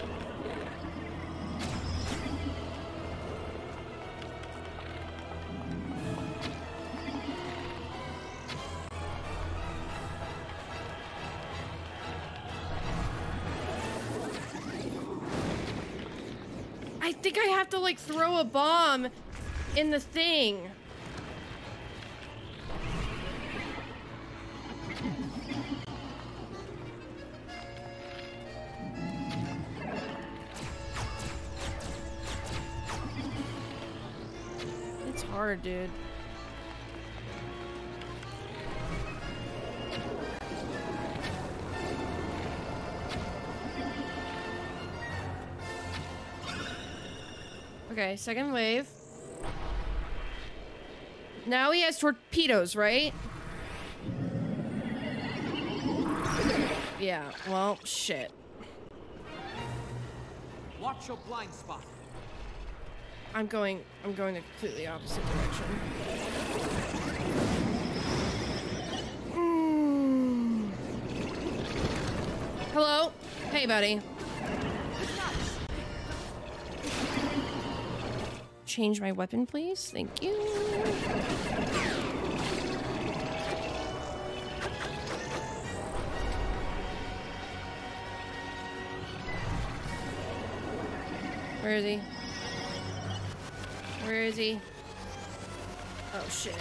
have to like throw a bomb in the thing. It's hard, dude. Okay, second wave. Now he has torpedoes, right? Yeah, well, shit. Watch your blind spot. I'm going I'm going the completely opposite direction. Mm. Hello? Hey buddy. Change my weapon, please. Thank you. Where is he? Where is he? Oh shit.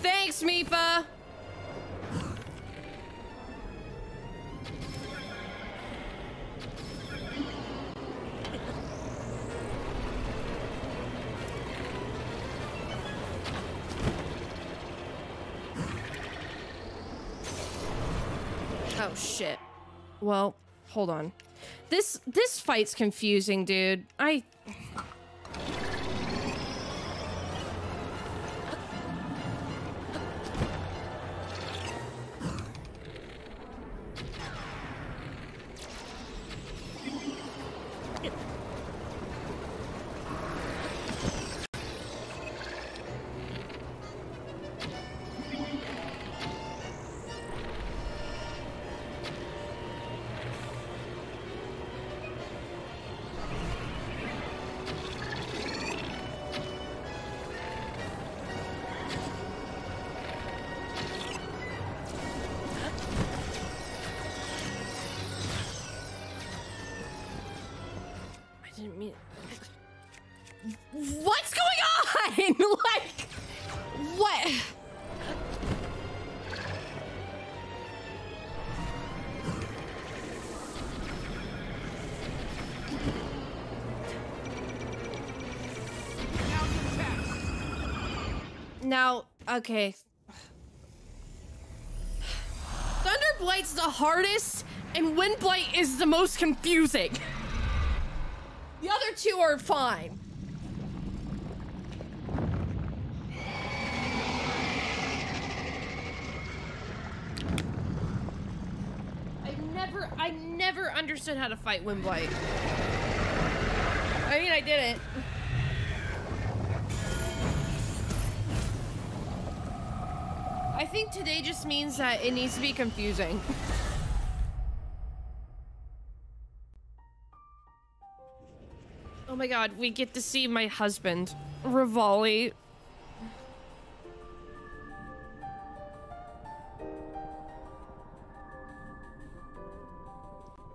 Thanks, Mipha! Well, hold on. This this fight's confusing, dude. I okay. Thunderblight's the hardest, and Windblight is the most confusing. The other two are fine. I never, I never understood how to fight Windblight. I mean, I didn't. Think today just means that it needs to be confusing. Oh my god, we get to see my husband, Revali.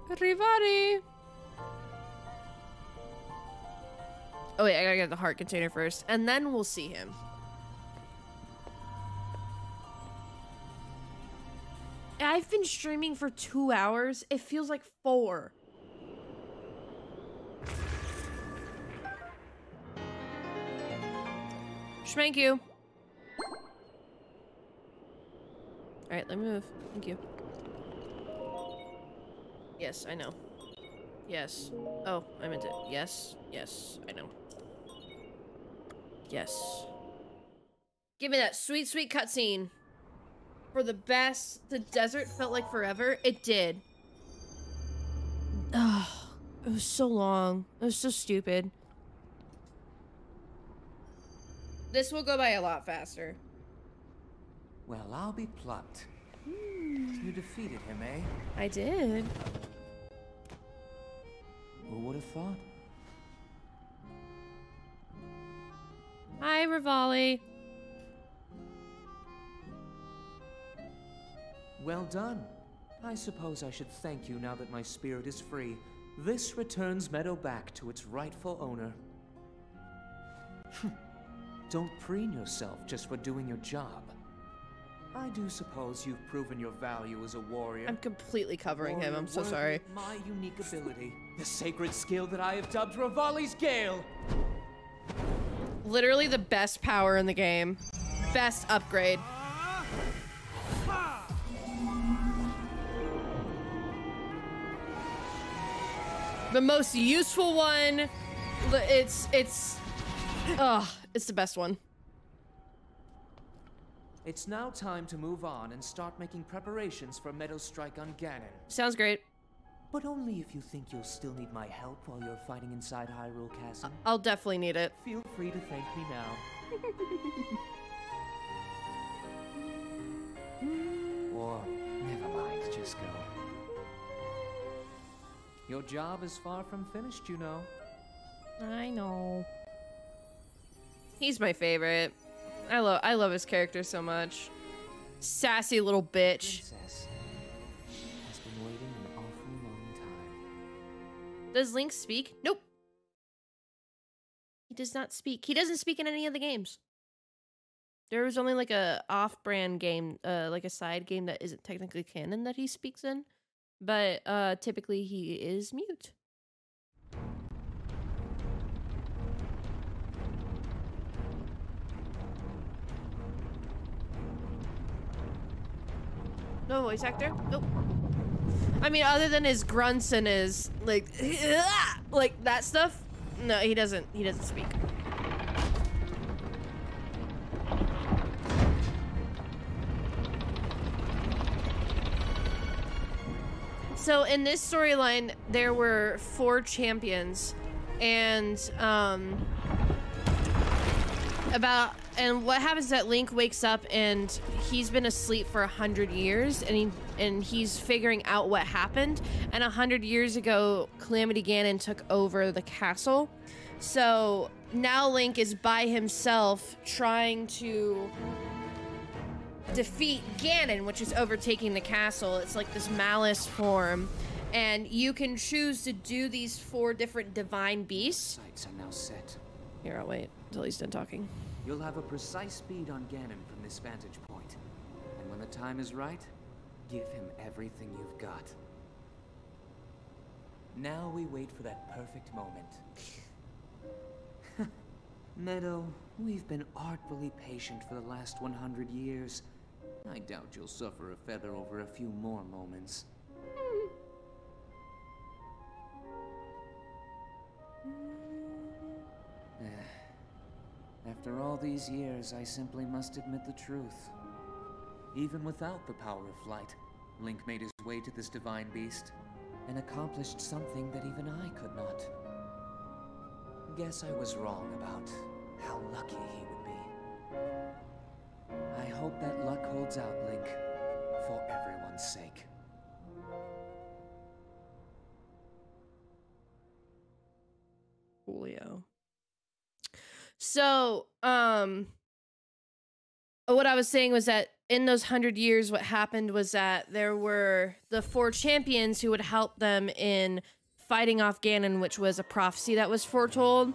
Revali. Oh wait, I gotta get the heart container first, and then we'll see him. I've been streaming for two hours. It feels like four. Thank you. Alright, let me move. Thank you. Yes, I know. Yes. Oh, I meant it. Yes. Yes, I know. Yes. Give me that sweet, sweet cutscene. For the best, the desert felt like forever. It did. Ugh. It was so long. It was so stupid. This will go by a lot faster. Well, I'll be plucked. You defeated him, eh? I did. Who would have thought? Hi, Revali. Well done. I suppose I should thank you now that my spirit is free. This returns Medoh back to its rightful owner. Hm. Don't preen yourself just for doing your job. I do suppose you've proven your value as a warrior. I'm completely covering him. I'm so sorry. My unique ability, the sacred skill that I have dubbed Revali's Gale. Literally the best power in the game. Best upgrade. The most useful one. It's it's Ugh, it's the best one. It's now time to move on and start making preparations for Medoh's strike on Ganon. Sounds great. But only if you think you'll still need my help while you're fighting inside Hyrule Castle. I'll definitely need it. Feel free to thank me now. *laughs* or, never mind, just go. Your job is far from finished, you know. I know. He's my favorite. I love I love his character so much. Sassy little bitch. Princess has been waiting an awful long time. Does Link speak? Nope. He does not speak. He doesn't speak in any of the games. There was only like a off-brand game, uh, like a side game that isn't technically canon that he speaks in, but uh, typically he is mute. No voice actor? Nope. I mean, other than his grunts and his like, *laughs* like that stuff, no, he doesn't. He doesn't speak. So in this storyline, there were four champions, and um, about and what happens is that Link wakes up and he's been asleep for a hundred years, and he and he's figuring out what happened. And a hundred years ago, Calamity Ganon took over the castle, so now Link is by himself trying to defeat Ganon, which is overtaking the castle. It's like this malice form. And you can choose to do these four different divine beasts. Sights are now set. Here, I'll wait until he's done talking. You'll have a precise speed on Ganon from this vantage point. And when the time is right, give him everything you've got. Now we wait for that perfect moment. *laughs* Medoh, we've been artfully patient for the last 100 years. I doubt you'll suffer a feather over a few more moments. *sighs* After all these years, I simply must admit the truth. Even without the power of flight, Link made his way to this divine beast and accomplished something that even I could not. Guess I was wrong about how lucky he would be. I hope that luck holds out, Link, for everyone's sake. Julio. So, um, what I was saying was that in those hundred years, what happened was that there were the four champions who would help them in fighting off Ganon, which was a prophecy that was foretold.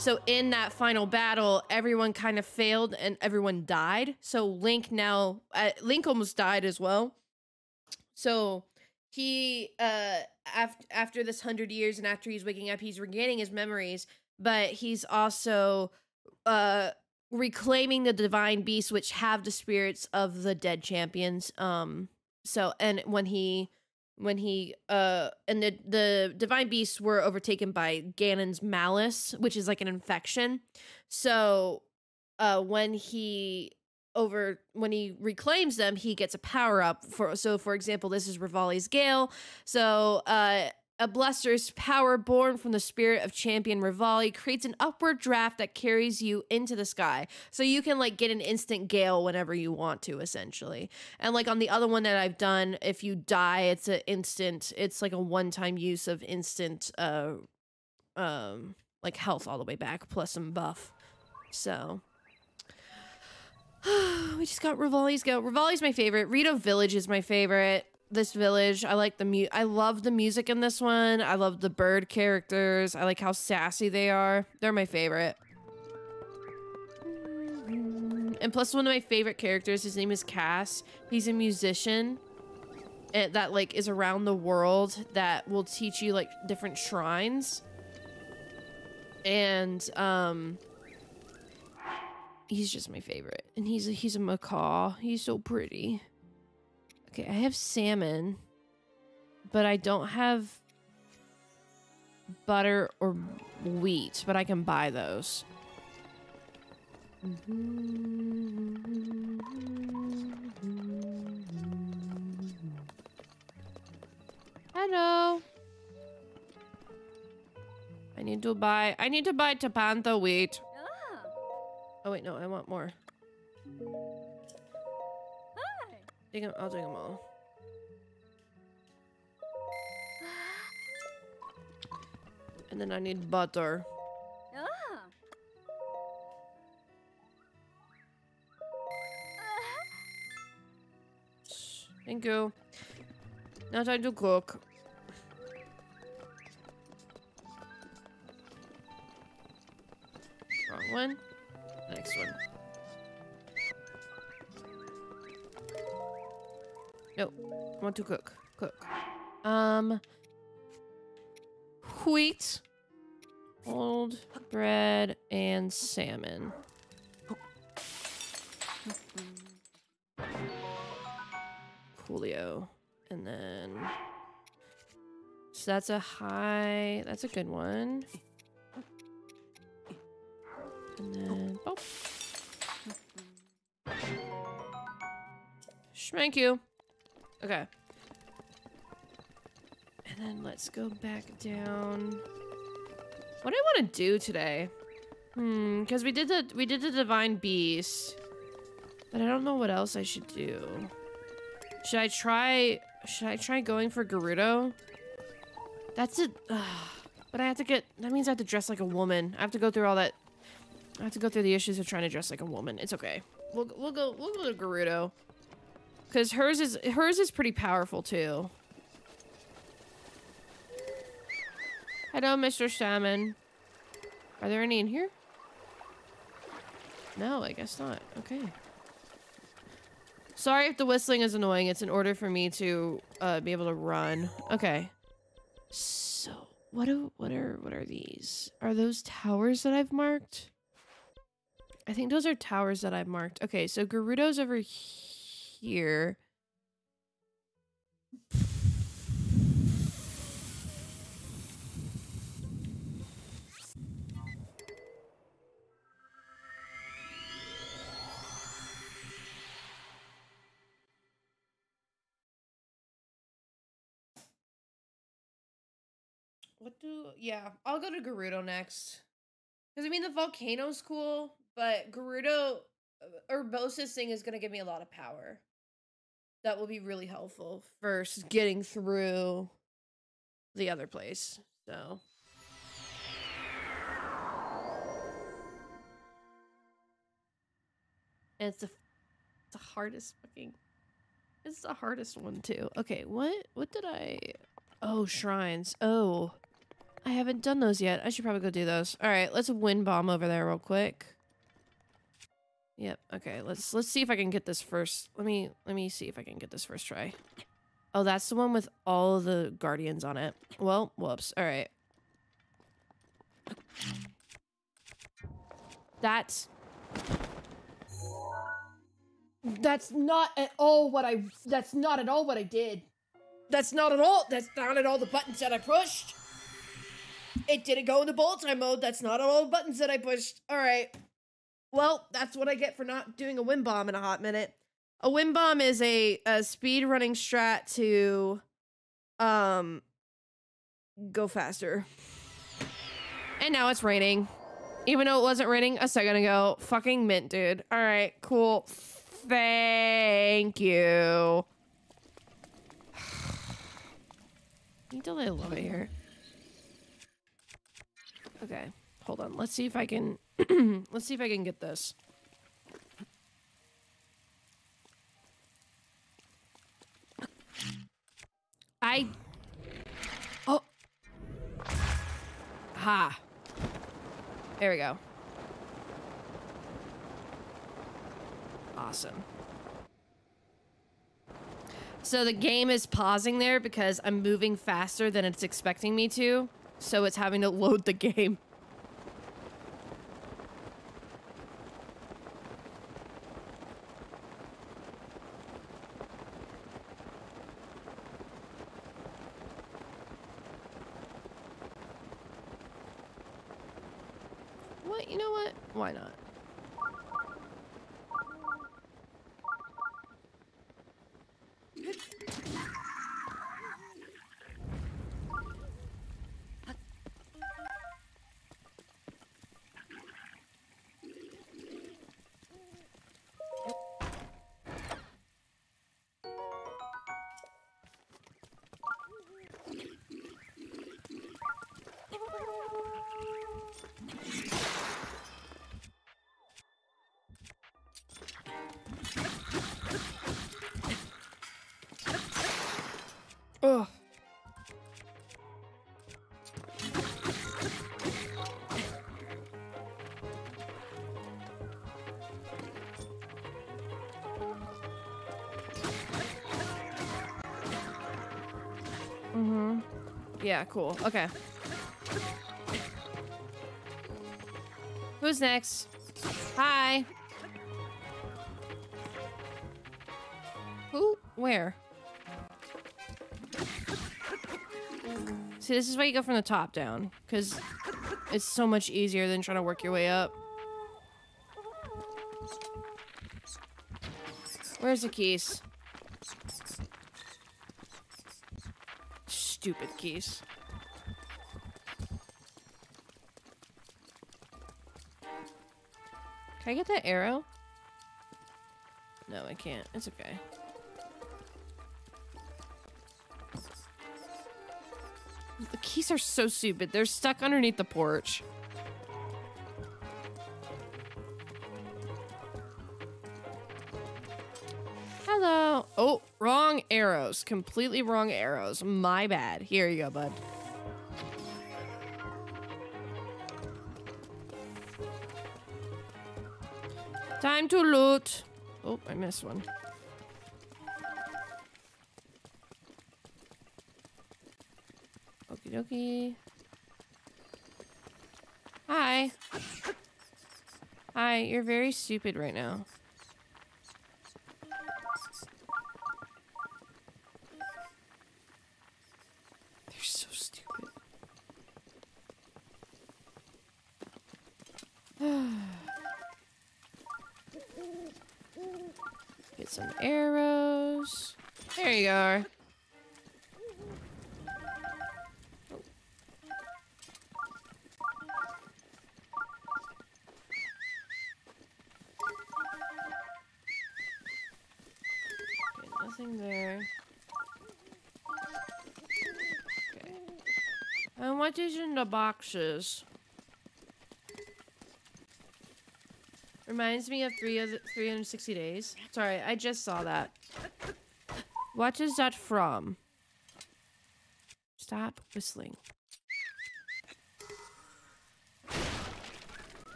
So in that final battle, everyone kind of failed and everyone died. So Link now, uh, Link almost died as well. So he, uh, after after this hundred years and after he's waking up, he's regaining his memories, but he's also, uh, reclaiming the divine beasts, which have the spirits of the dead champions. Um, so and when he when he uh and the the divine beasts were overtaken by Ganon's malice, which is like an infection. So uh when he over when he reclaims them, he gets a power up for so for example, this is Revali's Gale. So uh a Bluster's power born from the spirit of champion Revali creates an upward draft that carries you into the sky. So you can like get an instant gale whenever you want to, essentially. And like on the other one that I've done, if you die, it's an instant, it's like a one-time use of instant uh um like health all the way back, plus some buff. So *sighs* we just got Revali's go. Revali's my favorite. Rito Village is my favorite this village. I like the mu I love the music in this one. I love the bird characters. I like how sassy they are. They're my favorite. And plus, one of my favorite characters, his name is Kass. He's a musician that like is around the world that will teach you like different shrines. And um he's just my favorite. And he's a, he's a macaw. He's so pretty. Okay, I have salmon, but I don't have butter or wheat, but I can buy those. Hello. I need to buy I need to buy Tabantha wheat. Ah. Oh wait, no, I want more. Hi. Dig 'em- I'll dig them all. And then I need butter. Ah. Thank you. Now time to cook. Wrong one. Next one. Nope. I want to cook. Cook. Um. Wheat. Old bread and salmon. Coolio. And then. So that's a high. That's a good one. And then. Oh. Thank you. Okay. And then let's go back down. What do I want to do today? Hmm, because we did the we did the divine beast, but I don't know what else I should do. Should I try? Should I try going for Gerudo? That's it. but I have to get. That means I have to dress like a woman. I have to go through all that. I have to go through the issues of trying to dress like a woman. It's okay. We'll we'll go we'll go to Gerudo. Cause hers is hers is pretty powerful too. Hello, Mr. Salmon. Are there any in here? No, I guess not. Okay. Sorry if the whistling is annoying. It's in order for me to uh, be able to run. Okay. So, what do what are what are these? Are those towers that I've marked? I think those are towers that I've marked. Okay, so Gerudo's over here. What do yeah, I'll go to Gerudo next. Cuz I mean the volcano's cool, but Gerudo uh, Urbosa's thing is going to give me a lot of power. That will be really helpful for getting through the other place. So And it's the it's the hardest fucking it's the hardest one too. Okay, what what did I Oh, shrines. Oh. I haven't done those yet. I should probably go do those. All right, let's wind bomb over there real quick. Yep. Okay. Let's let's see if I can get this first. Let me let me see if I can get this first try. Oh, that's the one with all the guardians on it. Well, whoops. All right. That's That's not at all what I that's not at all what I did. That's not at all. That's not at all the buttons that I pushed. It didn't go into bullet time mode. That's not at all the buttons that I pushed. All right. Well, that's what I get for not doing a wind bomb in a hot minute. A wind bomb is a, a speed running strat to um go faster. And now it's raining. Even though it wasn't raining a second ago. Fucking mint, dude. All right, cool. Thank you. Don't I love it here. Okay, hold on. Let's see if I can. *clears throat* let's see if I can get this. I. Oh. Ha. There we go. awesome. So the game is pausing there because I'm moving faster than it's expecting me to. So it's having to load the *laughs* game. Yeah, cool. Okay. Who's next? Hi. Who? Where? See, this is why you go from the top down, because it's so much easier than trying to work your way up. Where's the keys? Stupid keys. Can I get that arrow? No, I can't. It's okay. The keys are so stupid. They're stuck underneath the porch. Arrows. Completely wrong arrows. My bad. Here you go, bud. Time to loot. Oh, I missed one. Okie dokie. Hi. Hi, you're very stupid right now. Boxes? Reminds me of three of the 360 days. Sorry, I just saw that. What is that from? Stop whistling.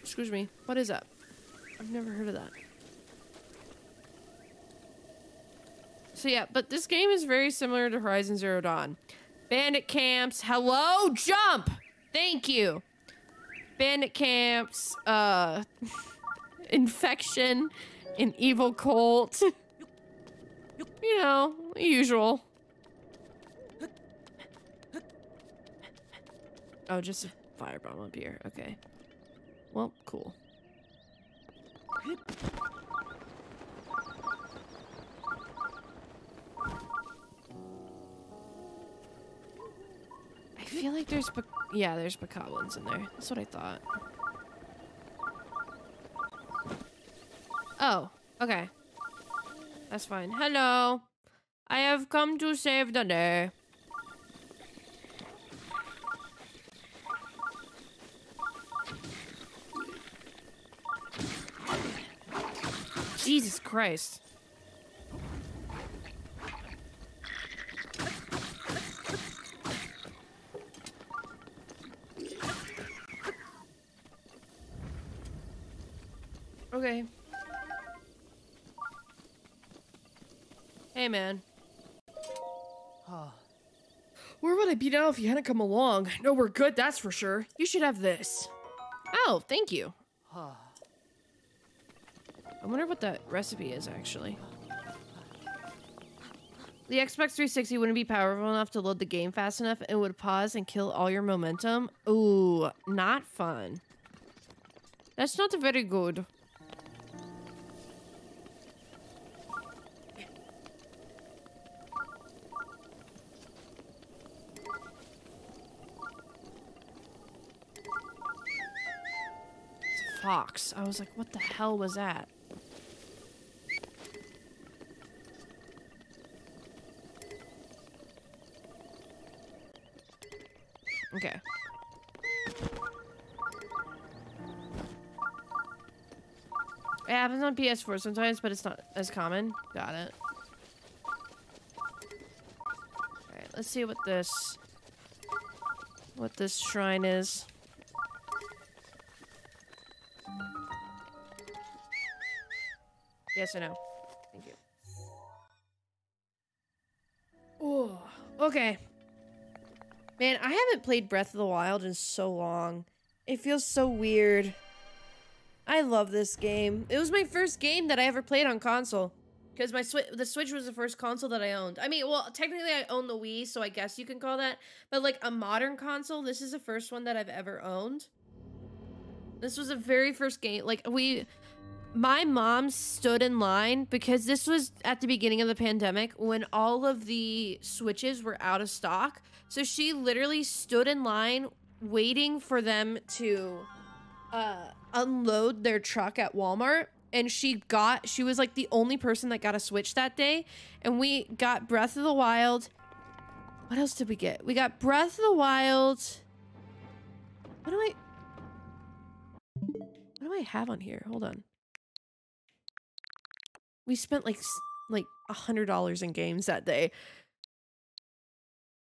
Excuse me. What is that? I've never heard of that. So yeah, but this game is very similar to Horizon Zero Dawn. Bandit camps. Hello, jump. Thank you. Bandit camps. Uh, *laughs* infection, an evil cult. you know, usual. Oh, just a firebomb up here. Okay. Well, cool. Feel like there's, yeah, there's bokoblins in there. That's what I thought. Oh, okay. That's fine. Hello. I have come to save the day. Jesus Christ. Okay. Hey, man. Ah. Where would I be now if you hadn't come along? No, we're good, that's for sure. You should have this. Oh, thank you. Ah. I wonder what that recipe is, actually. The Xbox 360 wouldn't be powerful enough to load the game fast enough and would pause and kill all your momentum. Ooh, not fun. That's not very good. Fox. I was like, what the hell was that? Okay. It happens on PS4 sometimes, but it's not as common. Got it. Alright, let's see what this... What this shrine is. Yes or no? Thank you. Oh, okay. Man, I haven't played Breath of the Wild in so long. It feels so weird. I love this game. It was my first game that I ever played on console. Because my Switch, the Switch was the first console that I owned. I mean, well, technically I own the Wii, so I guess you can call that. But like a modern console, this is the first one that I've ever owned. This was the very first game. Like we, my mom stood in line because this was at the beginning of the pandemic when all of the Switches were out of stock. So she literally stood in line waiting for them to uh, unload their truck at Walmart. And she got, she was like the only person that got a Switch that day. And we got Breath of the Wild. What else did we get? We got Breath of the Wild. What do I, what do I have on here? Hold on. We spent like, like a hundred dollars in games that day.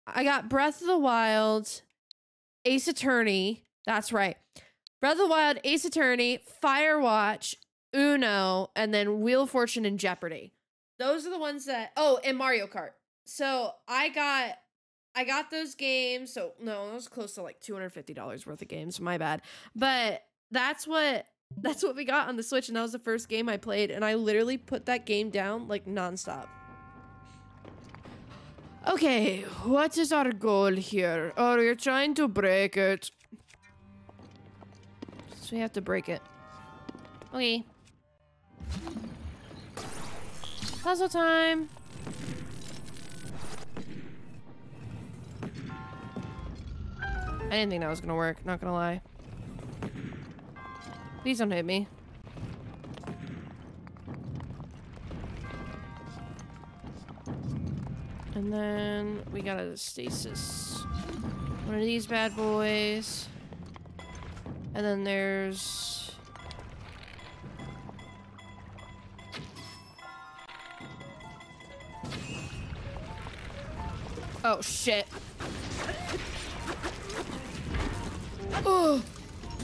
I got Breath of the Wild, Ace Attorney. That's right. Breath of the Wild, Ace Attorney, Firewatch, Uno, and then Wheel of Fortune and Jeopardy. Those are the ones that. Oh, and Mario Kart. So I got, I got those games. So no, it was close to like two hundred fifty dollars worth of games. My bad. But that's what that's what we got on the Switch, and that was the first game I played, and I literally put that game down like nonstop. Okay, what is our goal here? Oh, you're trying to break it. So we have to break it. Okay. Puzzle time. I didn't think that was gonna work, not gonna lie. Please don't hit me. And then we got a stasis. One of these bad boys. And then there's... Oh, shit. Oh!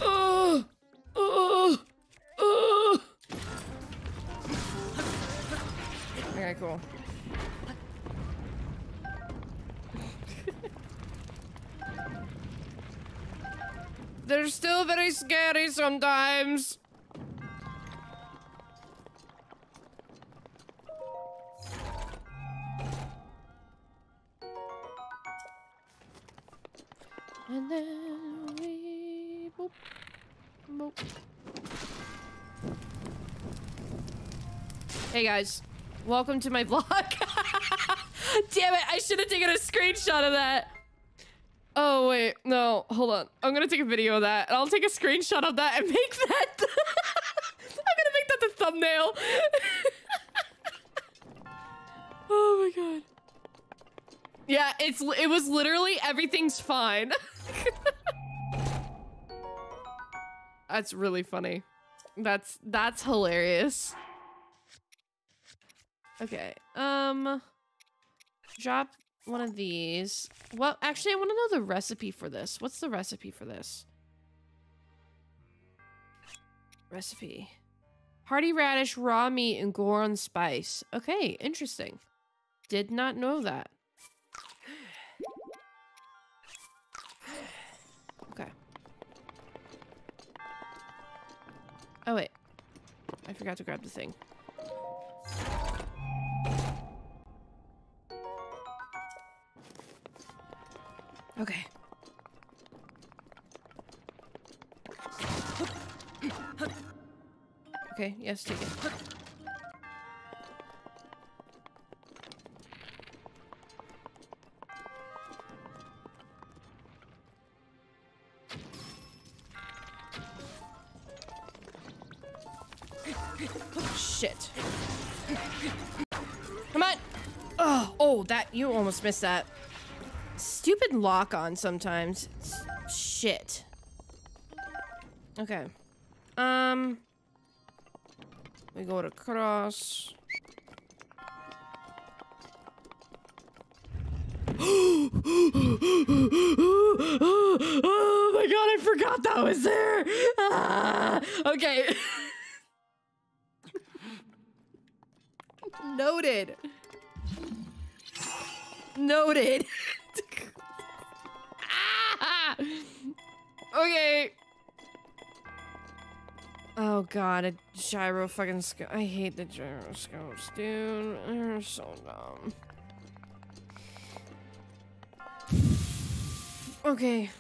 Oh! Oh! Oh! Okay, cool. *laughs* They're still very scary sometimes. And then we boop, Hey guys, welcome to my *laughs* vlog. Damn it, I should have taken a screenshot of that. Oh wait, no, hold on. I'm gonna take a video of that, and I'll take a screenshot of that and *laughs* make that. *laughs* I'm gonna make that the thumbnail. oh my god. Yeah, it's it was literally everything's fine. That's really funny. That's that's hilarious. Okay. Um drop one of these. Well, actually I want to know the recipe for this. What's the recipe for this? Recipe. Hearty radish, raw meat, and Goron spice. Okay, interesting. Did not know that. Oh, wait. I forgot to grab the thing. Okay. Okay, yes, take it. You almost missed that. Stupid lock on sometimes. It's shit. Okay. Um we go to cross. *gasps* oh my god, I forgot that was there. Ah, okay. *laughs* Noted. Noted. *laughs* Okay. Oh god, a gyro fucking scope. I hate the gyroscopes, dude. They're so dumb. Okay.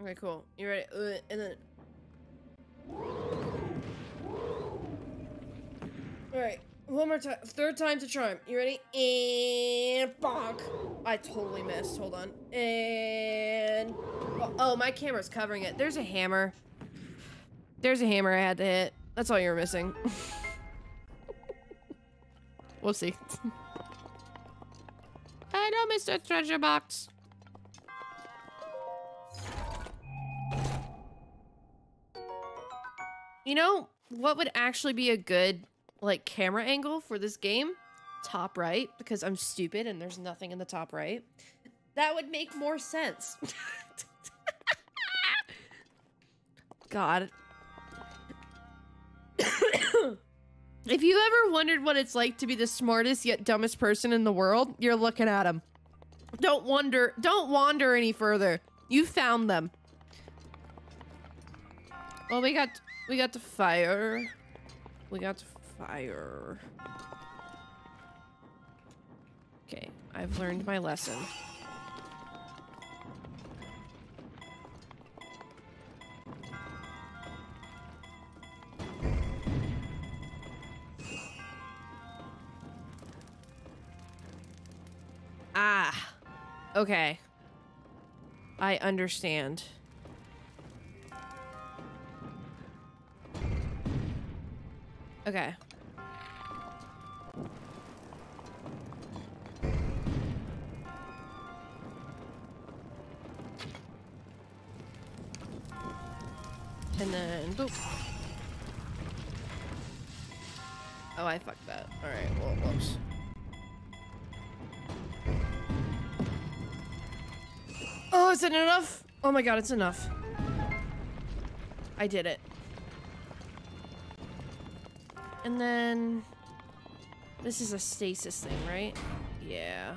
Okay, cool. You ready? Uh, and then. Alright, one more time. Third time to charm. You ready? And bonk. I totally missed. Hold on. And. Oh, oh, my camera's covering it. There's a hammer. There's a hammer I had to hit. That's all you were missing. *laughs* Whoopsie. *laughs* I know, Mr. Treasure Box. You know, what would actually be a good, like, camera angle for this game? Top right, because I'm stupid and there's nothing in the top right. That would make more sense. *laughs* God. *coughs* if you ever wondered what it's like to be the smartest yet dumbest person in the world, you're looking at him. Don't wonder, don't wander any further. You found them. Well, we got we got the fire. We got fire. Okay, I've learned my lesson. Ah. Okay. I understand. Okay. And then boop. Oh, I fucked that. Alright, well, whoops. Oh, is it enough? Oh my god, it's enough. I did it. And then... This is a stasis thing, right? Yeah.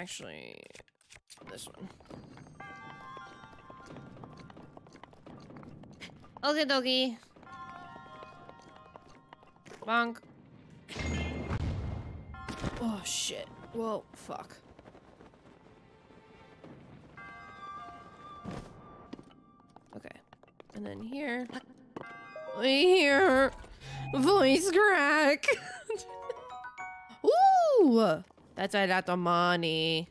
Actually, this one. Okay, doggy. Bonk. Oh, shit. Whoa, fuck. Okay. And then here. Here. Voice crack. *laughs* Ooh! That's a lot of money.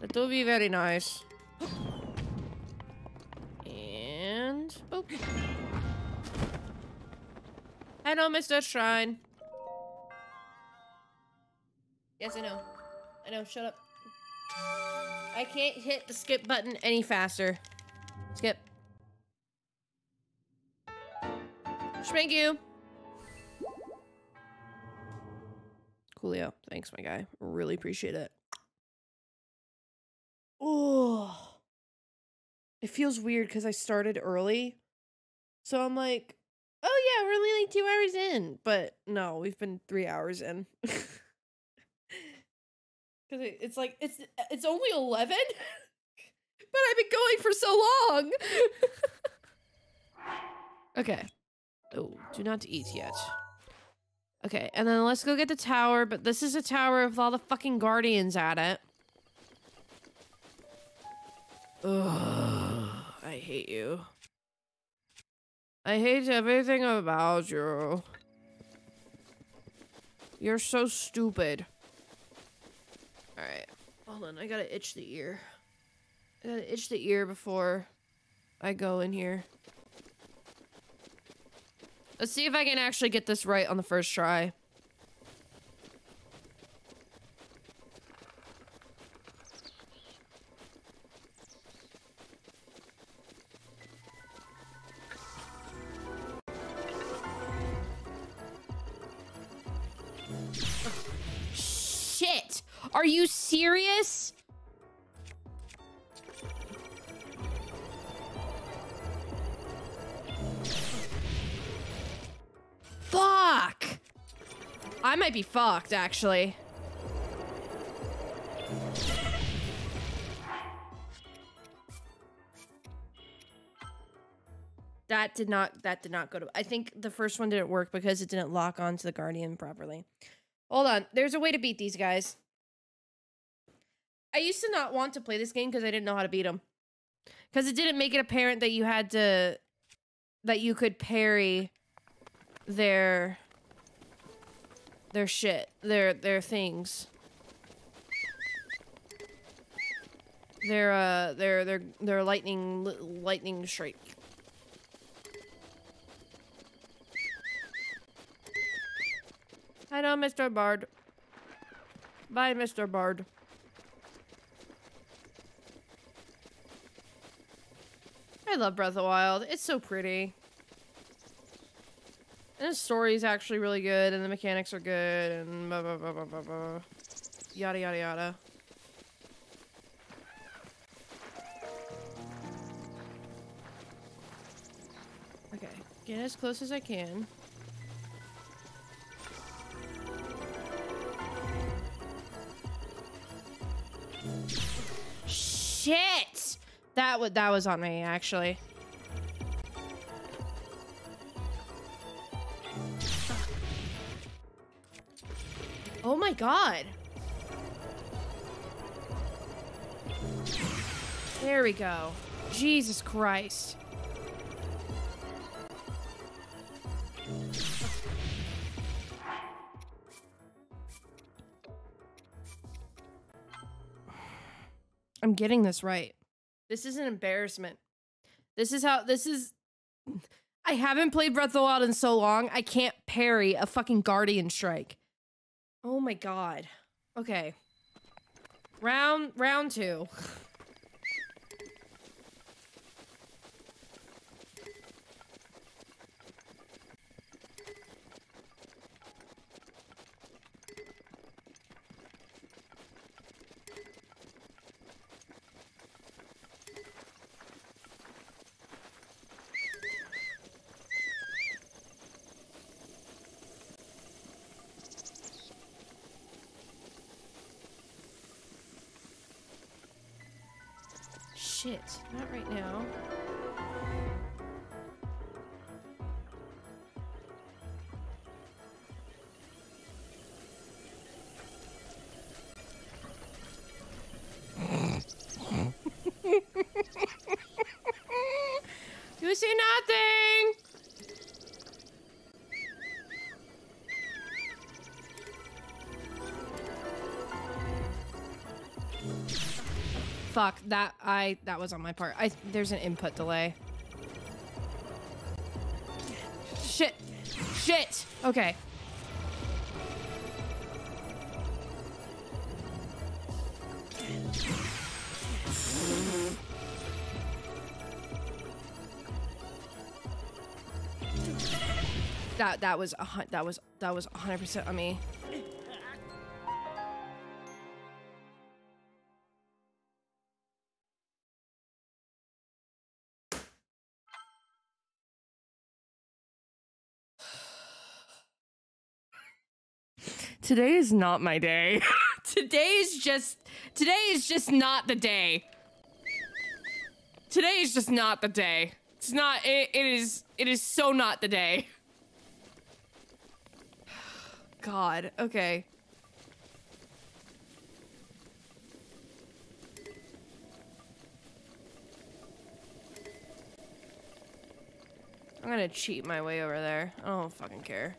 That will be very nice. And... Oh. Hello, Mr. Shrine. Yes, I know. I know, shut up. I can't hit the skip button any faster. Skip. Thank you. Coolio. Thanks, my guy. Really appreciate it. Oh. It feels weird because I started early. So I'm like, oh yeah, we're only like two hours in. But no, we've been three hours in. *laughs* Because it's like, it's it's only 11? *laughs* but I've been going for so long. *laughs* okay. Oh, do not eat yet. Okay, and then let's go get the tower, but this is a tower with all the fucking guardians at it. Ugh, I hate you. I hate everything about you. You're so stupid. Alright, hold on, I gotta itch the ear. I gotta itch the ear before I go in here. Let's see if I can actually get this right on the first try. Shit! Are you serious? Fuck! I might be fucked, actually. That did not that did not go to I think the first one didn't work because it didn't lock onto the guardian properly. Hold on. There's a way to beat these guys. I used to not want to play this game because I didn't know how to beat them. Because it didn't make it apparent that you had to that you could parry their their shit, their their things. Their uh their their their lightning lightning strike. Know, Mr. Bard. Bye, Mr. Bard. I love Breath of the Wild. It's so pretty. And the story's actually really good, and the mechanics are good, and blah, blah, blah, blah, blah, blah. Yada, yada, yada. Okay, get as close as I can. Shit! That that was on me actually. Oh my god. There we go. Jesus Christ. I'm getting this right. This is an embarrassment. This is how this is I haven't played Breath of the Wild in so long. I can't parry a fucking guardian strike. Oh my god. Okay. Round round 2. *laughs* that I that was on my part. I there's an input delay. Shit. Shit. Okay. That that was a that was that was 100% on me. Today is not my day. *laughs* today is just today is just not the day. Today is just not the day. It's not it, it is it is so not the day. *sighs* God, okay. I'm gonna cheat my way over there. I don't fucking care.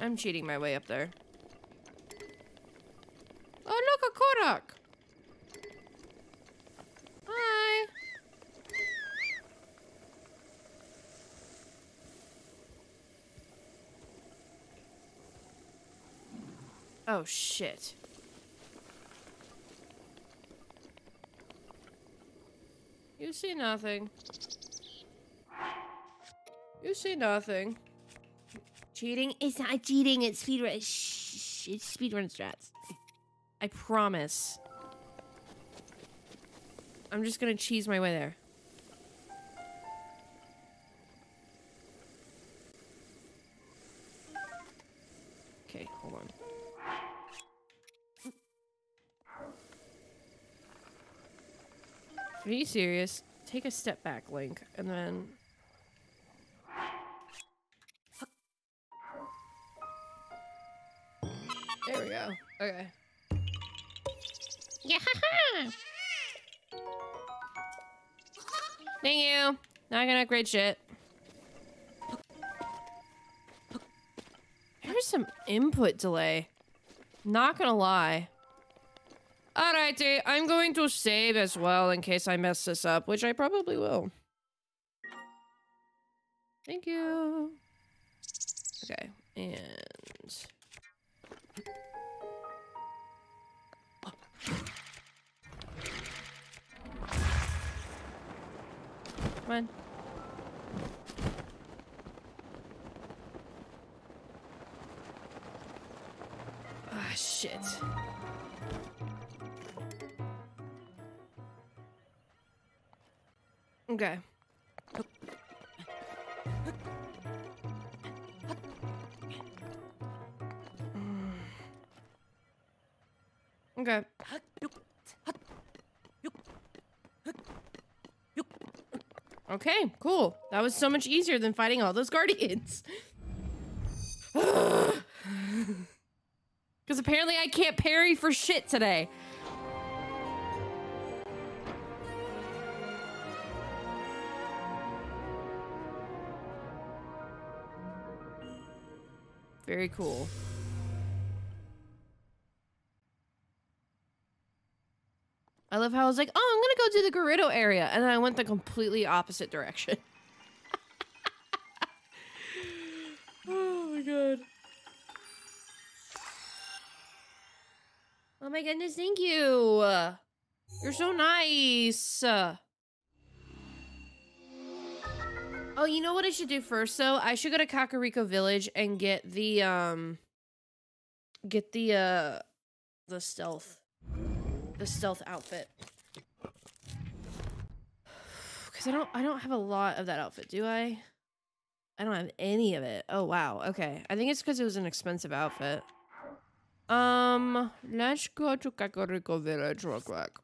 I'm cheating my way up there. Oh, look, a Kodak! Hi! Oh, shit. You see nothing. You see nothing. Cheating? It's not cheating. It's speedrun. Shh, it's speedrun strats. I promise. I'm just gonna cheese my way there. Okay, hold on. Are you serious? Take a step back, Link, and then... Okay. Yeah. Thank you. Not gonna upgrade shit. There's some input delay. Not gonna lie. Alrighty, I'm going to save as well in case I mess this up, which I probably will. Thank you. Okay, and... Come on. Ah, shit. Okay. Mm. Okay. Okay, cool. That was so much easier than fighting all those *laughs* guardians. *sighs* Because apparently I can't parry for shit today. Very cool. I love how I was like, oh, go to the Gerudo area, and then I went the completely opposite direction. *laughs* oh my god. Oh my goodness, thank you. You're so nice. Oh, you know what I should do first though? I should go to Kakariko Village and get the um get the uh the stealth the stealth outfit. Cuz I don't I don't have a lot of that outfit, do I? I don't have any of it. Oh wow. Okay. I think it's cuz it was an expensive outfit. Um, let's go to Kakariko Village real quick.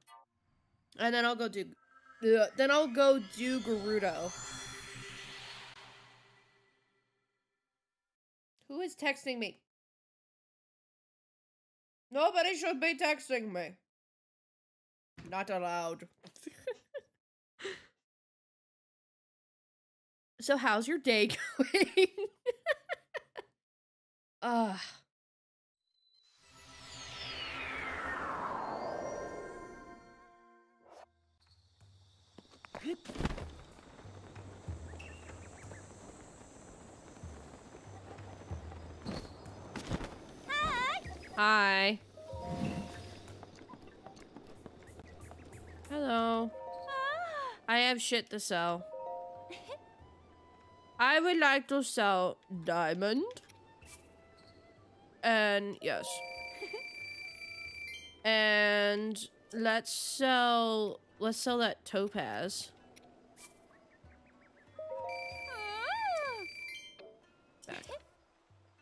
And then I'll go do Ugh, then I'll go do Gerudo. Who is texting me? Nobody should be texting me. Not allowed. *laughs* So, how's your day *laughs* going? Ugh. Hi. Hi. Hello. Ah. I have shit to sell. I would like to sell diamond. And yes. *laughs* and let's sell let's sell that topaz. Back.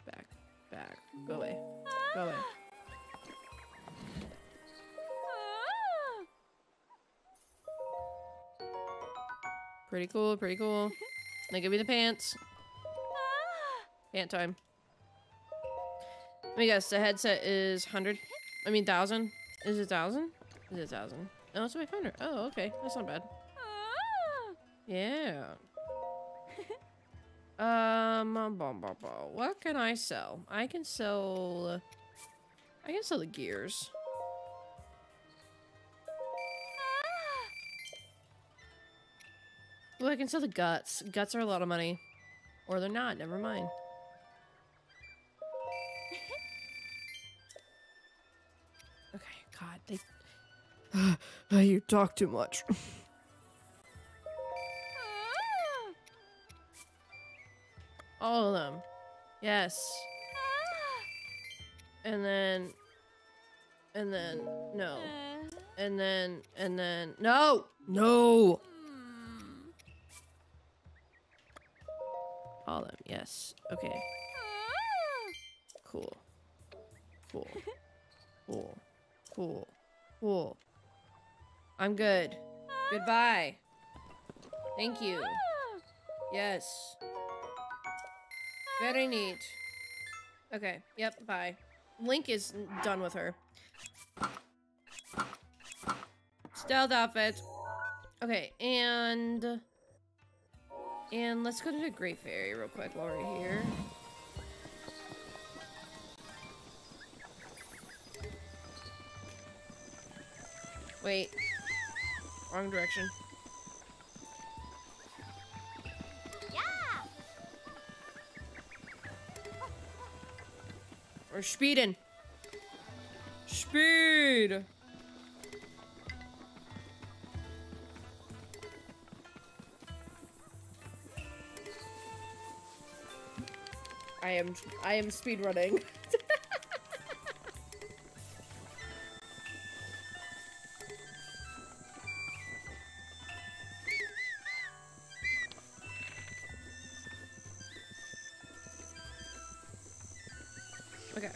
Back. Back. Go away. Go away. Pretty cool, pretty cool. Now give me the pants. Pant time. Let me guess, the headset is 100? I mean, 1,000? Is it 1,000? Is it 1,000? Oh, it's 500. Oh, okay. That's not bad. Yeah. *laughs* um, bum, bum, bum, bum. what can I sell? I can sell... I can sell the gears. Well, I can sell the guts. Guts are a lot of money. Or they're not, never mind. *laughs* Okay, God, they... *sighs* you talk too much. *laughs* All of them. Yes. And then... And then... No. *sighs* And then... And then... No! No! All of them, yes. Okay. Cool. Cool. Cool. Cool. Cool. I'm good. Goodbye. Thank you. Yes. Very neat. Okay. Yep. Bye. Link is done with her. Stealth outfit. Okay, and... And let's go to the Great Fairy real quick while we're here. Wait. Wrong direction. Yeah. We're speeding. Speed! I am I am speed running. *laughs* okay.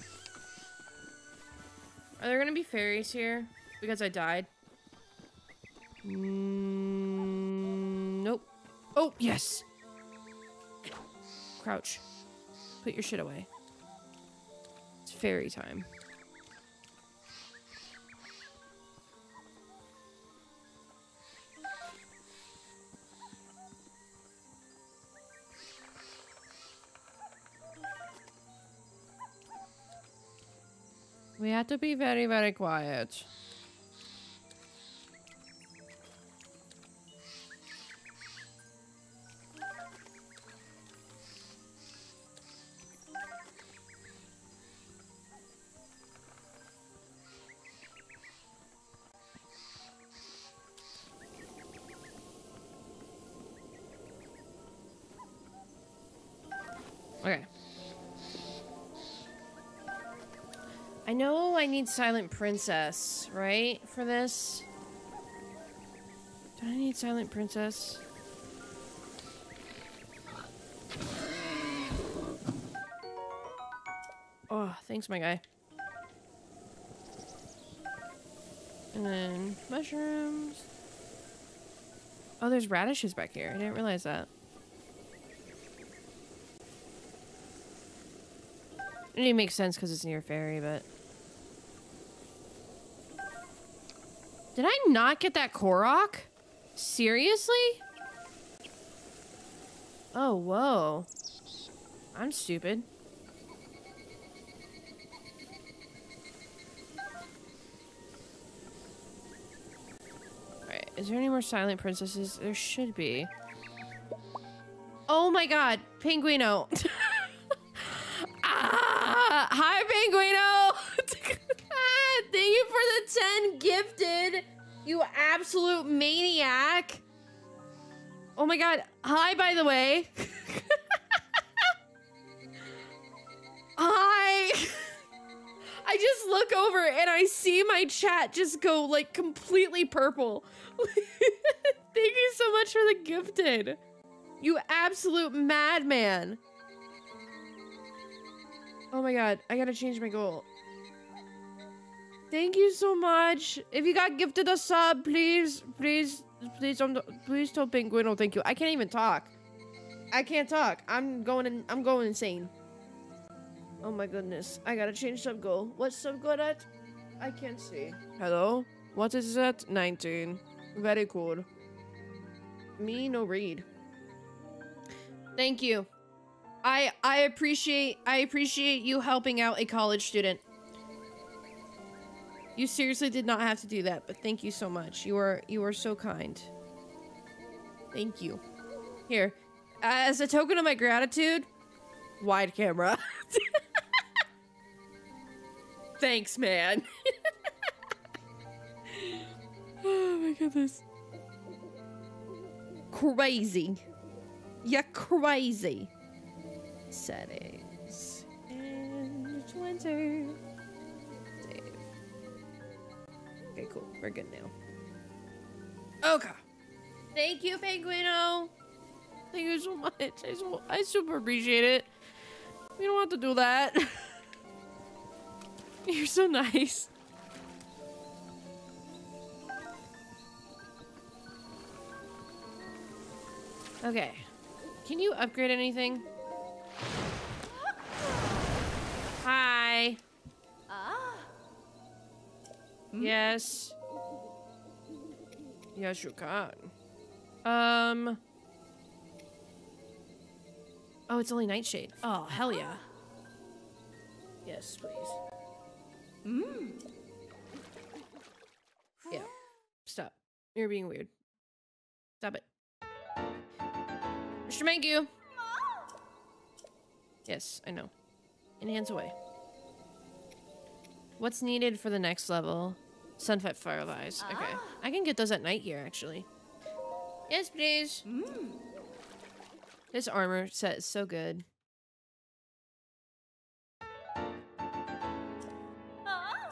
Are there gonna be fairies here? Because I died? Mm, nope. Oh, yes! Crouch. Put your shit away. It's fairy time. We have to be very, very quiet. I need Silent Princess, right? For this? Do I need Silent Princess? Oh, thanks, my guy. And then mushrooms. Oh, there's radishes back here. I didn't realize that. It didn't make sense because it's near fairy, but... Did I not get that Korok? Seriously? Oh, whoa. I'm stupid. Alright, is there any more silent princesses? There should be. Oh my god, Pinguino. *laughs* ah, hi, Pinguino! 10 gifted. You absolute maniac. Oh my god. Hi, by the way. *laughs* Hi. I just look over and I see my chat just go like completely purple. *laughs* Thank you so much for the gifted. You absolute madman. Oh my god, I gotta change my goal. Thank you so much. If you got gifted a sub, please, please, please don't, please tell Penguino thank you. I can't even talk. I can't talk. I'm going in, I'm going insane. Oh my goodness. I gotta change sub goal. What's sub good at? I can't see. Hello? What is that? 19. Very cool. Me no read. Thank you. I I appreciate I appreciate you helping out a college student. You seriously did not have to do that, but thank you so much. You are you are so kind. Thank you. Here, as a token of my gratitude, wide camera. *laughs* Thanks, man. *laughs* oh my goodness. Crazy. You're crazy. Settings and 20. Okay, cool. We're good now. Okay. Thank you, Penguino. Thank you so much. I, so, I super appreciate it. You don't have to do that. *laughs* You're so nice. Okay. Can you upgrade anything? Hi. Ah. Yes. Yes, you can. Um. Oh, it's only Nightshade. Oh, hell yeah. Yes, please. Mmm. Yeah. Stop. You're being weird. Stop it. Mr. Mangu. Yes, I know. Enhance away. What's needed for the next level? Sunset Fireflies. Okay. Ah. I can get those at night here, actually. Yes, please. Mmm. This armor set is so good. Ah.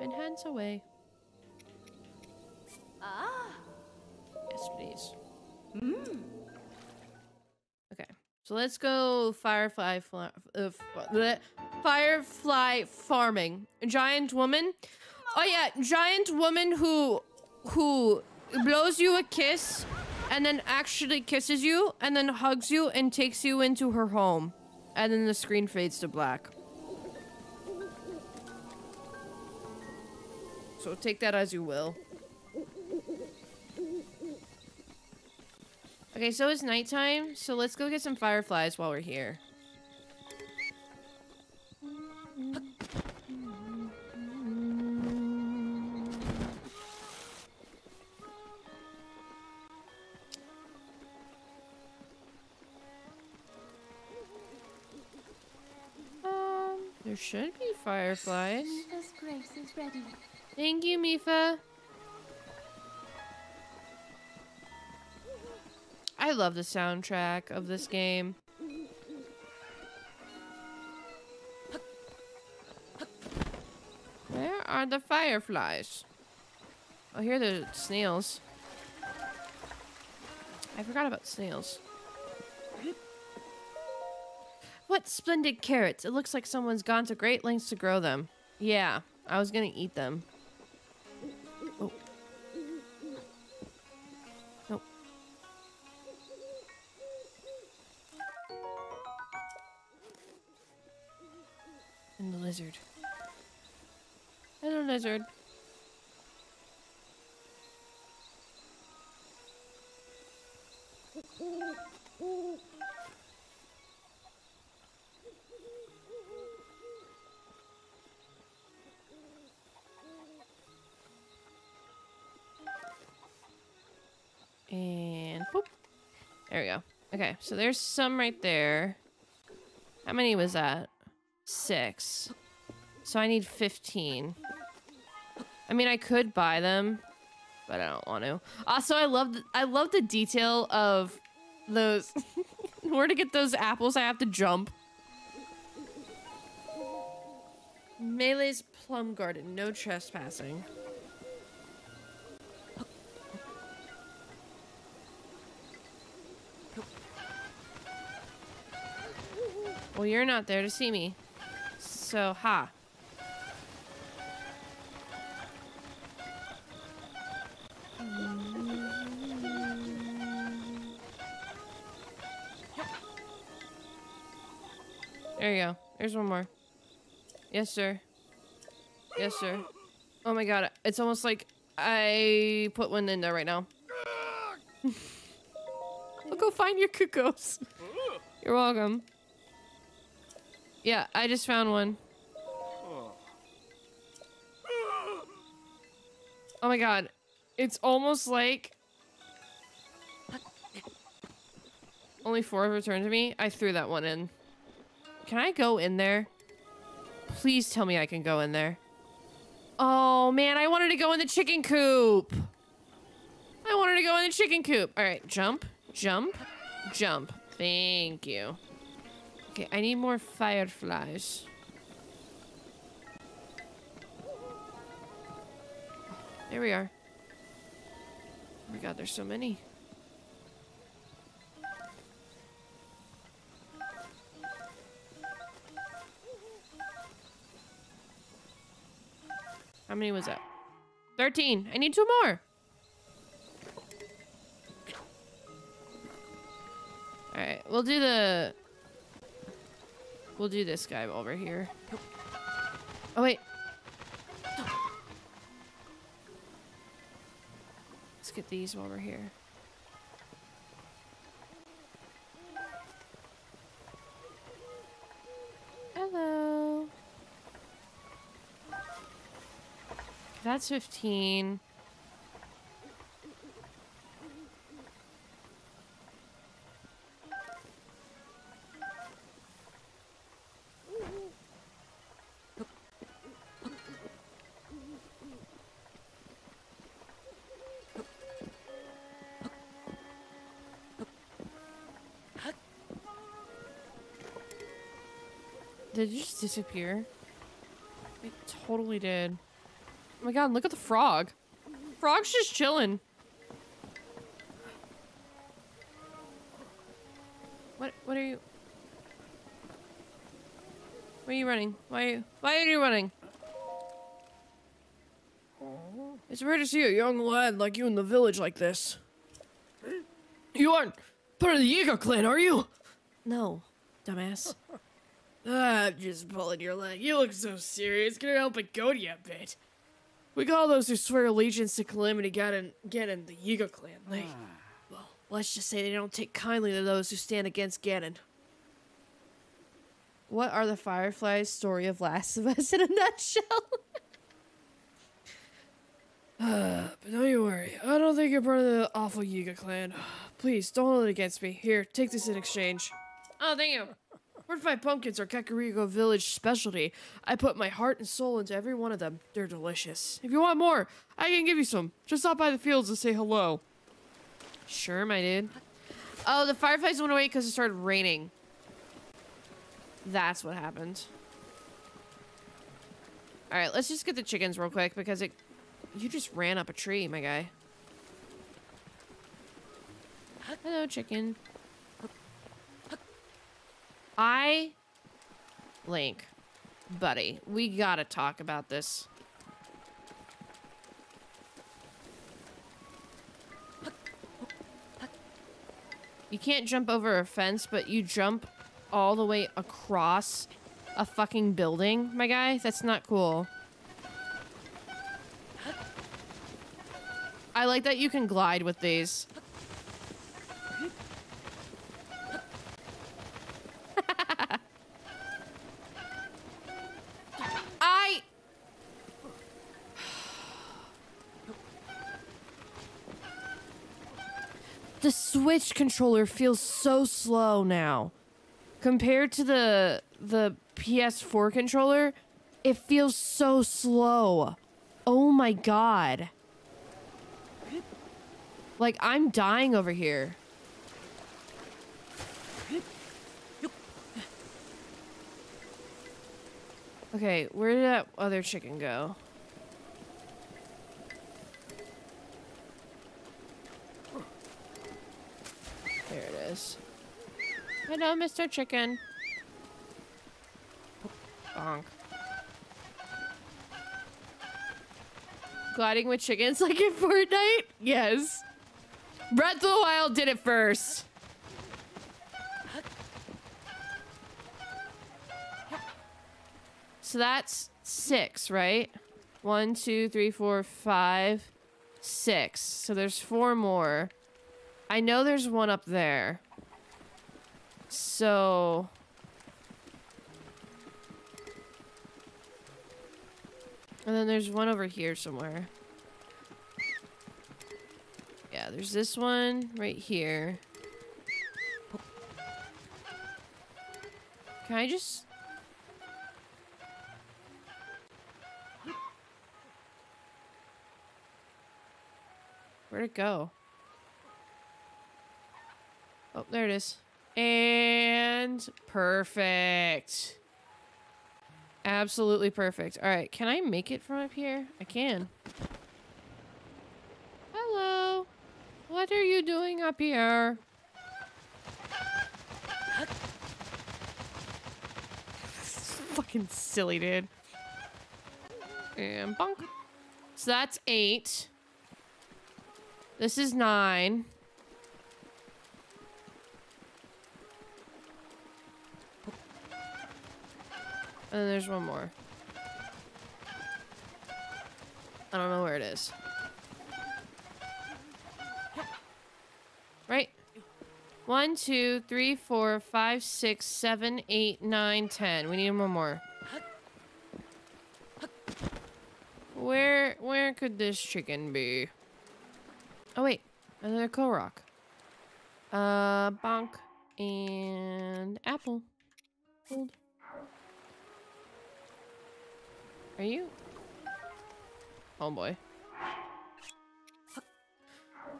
Enhance away. Ah. Yes, please. Mmm. Okay. So let's go firefly uh. Firefly farming. Giant woman. Oh yeah, giant woman who who blows you a kiss and then actually kisses you and then hugs you and takes you into her home. And then the screen fades to black. So take that as you will. Okay, so it's nighttime, so let's go get some fireflies while we're here. Should be fireflies. Mipha's grace is ready. Thank you, Mifa. I love the soundtrack of this game. Where are the fireflies? Oh, here are the snails. I forgot about snails. What splendid carrots. It looks like someone's gone to great lengths to grow them. Yeah, I was gonna eat them. Oh. Nope. And the lizard. Hello, lizard. And boop. There we go. Okay, so there's some right there. How many was that? Six. So I need 15. I mean, I could buy them, but I don't want to. Also, I love the, I love the detail of those. *laughs* Where to get those apples? I have to jump. Melee's plum garden, no trespassing. Well, you're not there to see me. So, ha. There you go. There's one more. Yes, sir. Yes, sir. Oh my god. It's almost like I put one in there right now. *laughs* I'll go find your Cuccos. *laughs* You're welcome. Yeah, I just found one. Oh my god. It's almost like only four have returned to me. I threw that one in. Can I go in there? Please tell me I can go in there. Oh man, I wanted to go in the chicken coop. I wanted to go in the chicken coop. All right, jump, jump, jump. Thank you. Okay, I need more fireflies. There we are. Oh my god, there's so many. How many was that? 13. I need two more. Alright, we'll do the... We'll do this guy over here. Oh, wait. Let's get these while we're here. Hello. That's 15. Disappear? It totally did. Oh my god, look at the frog. Frog's just chilling. What what are you Where are you running? Why are you why are you running? It's rare to see a young lad like you in the village like this. You aren't part of the Yiga clan, are you? No, dumbass. Ah, I'm just pulling your leg. You look so serious. Can I help but go to you a bit? We call those who swear allegiance to Calamity Ganon, Ganon the Yiga clan. They, well, let's just say they don't take kindly to those who stand against Ganon. What are the Fireflies' story of Last of Us in a *laughs* nutshell? Uh, *sighs* but don't you worry. I don't think you're part of the awful Yiga clan. Please, don't hold it against me. Here, take this in exchange. oh, thank you. Fortified pumpkins are Kakariko Village specialty. I put my heart and soul into every one of them. They're delicious. If you want more, I can give you some. Just stop by the fields and say hello. Sure, my dude. Oh, the fireflies went away because it started raining. That's what happened. All right, let's just get the chickens real quick because it. You just ran up a tree, my guy. Hello, chicken. I. Link. Buddy, we gotta talk about this. You can't jump over a fence, but you jump all the way across a fucking building, my guy. That's not cool. I like that you can glide with these. I The Switch controller feels so slow now. Compared to the the PS4 controller, it feels so slow. Oh my god. Like, I'm dying over here. Okay, where did that other chicken go? Is. Hello, Mr. Chicken. Bonk. Gliding with chickens *laughs* like in Fortnite? Yes. Breath of the Wild did it first. So that's six, right? One, two, three, four, five, six. So there's four more. I know there's one up there. So. And then there's one over here somewhere. Yeah, there's this one right here. Can I just... Where'd it go? Oh, there it is. And perfect. Absolutely perfect. All right, can I make it from up here? I can. Hello. What are you doing up here? *laughs* Fucking silly, dude. And bonk. So that's eight. This is nine. And there's one more. I don't know where it is. Right? One, two, three, four, five, six, seven, eight, nine, ten. We need one more. Where where could this chicken be? Oh wait, another Korok. Uh bonk and apple. Hold. Are you? Oh boy.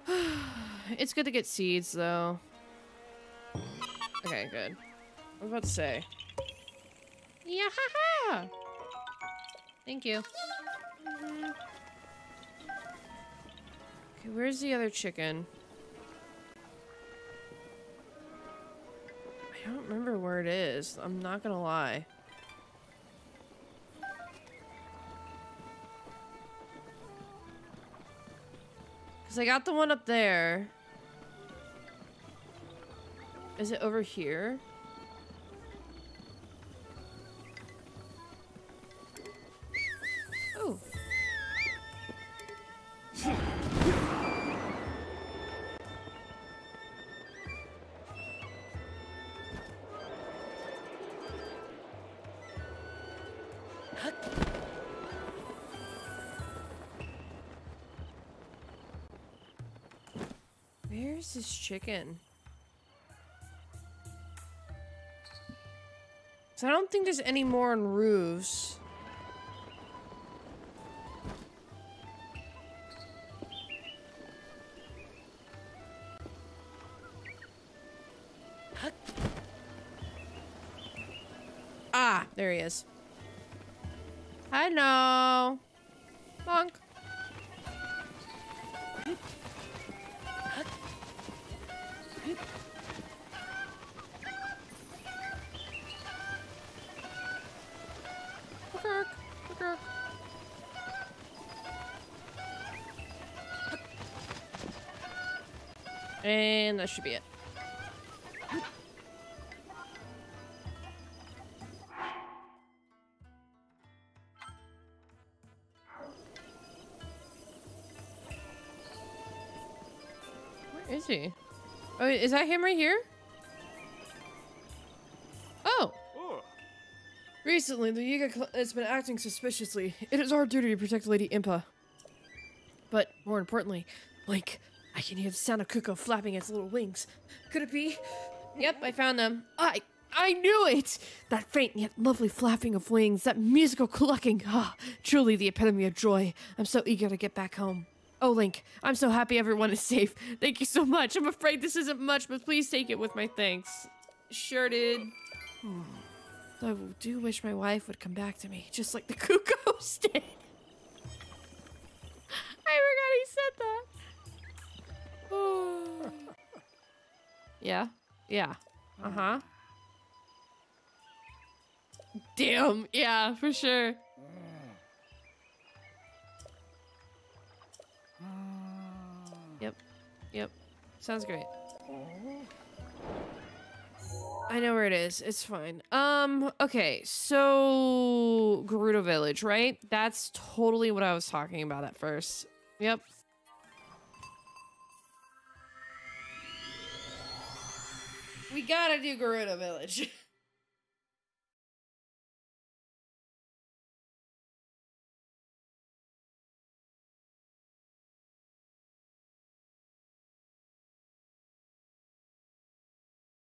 *sighs* it's good to get seeds though. Okay, good. I was about to say. Yeah, ha, ha. Thank you. Okay, where's the other chicken? I don't remember where it is. I'm not gonna lie. Because I got the one up there. Is it over here? Where's this chicken? 'Cause I don't think there's any more on roofs. Ah, there he is. Hello. That should be it. Where is he? Oh, is that him right here? Oh. Recently, the Yiga has been acting suspiciously. It is our duty to protect Lady Impa. But more importantly, Link, I can hear the sound of Cucco flapping its little wings. Could it be? Yep, I found them. I I knew it! That faint yet lovely flapping of wings, that musical clucking. Ah, truly the epitome of joy. I'm so eager to get back home. Oh, Link, I'm so happy everyone is safe. Thank you so much. I'm afraid this isn't much, but please take it with my thanks. Sure did. I do wish my wife would come back to me, just like the *laughs* Cuccos did. I forgot he said that. *sighs* yeah. Yeah. Uh huh. Damn. Yeah, for sure. Yep. Yep. Sounds great. I know where it is. It's fine. Um, okay, so Gerudo Village, right? That's totally what I was talking about at first. Yep. Gotta do Gerudo Village. *laughs*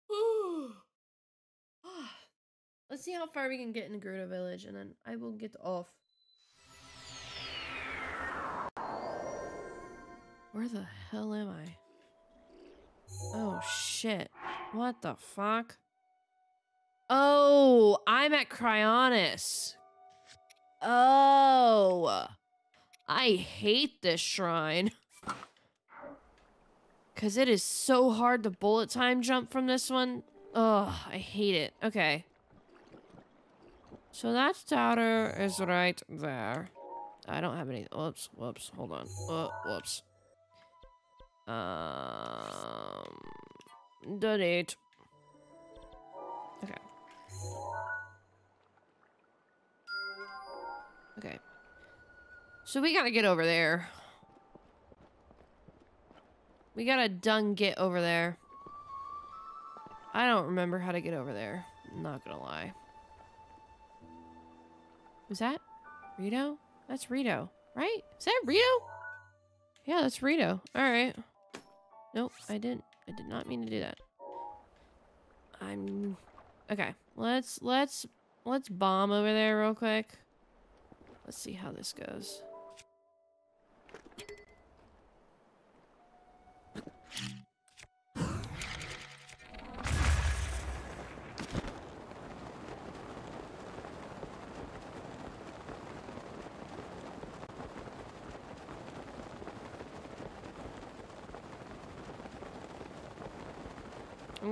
*sighs* Let's see how far we can get in Gerudo Village, and then I will get off. Where the hell am I? Oh shit. What the fuck? Oh, I'm at Cryonis. Oh. I hate this shrine. *laughs* Cause it is so hard to bullet time jump from this one. Ugh, I hate it. Okay. So that tower is right there. I don't have any. Whoops, whoops. Hold on. Uh, whoops. Um, delete. Okay. Okay. So we gotta get over there. We gotta dung get over there. I don't remember how to get over there. I'm not gonna lie. Was that Rito? That's Rito, right? Is that Rito? Yeah, that's Rito. All right. Nope, I didn't. I did not mean to do that. I'm okay. Let's let's let's bomb over there real quick. Let's see how this goes.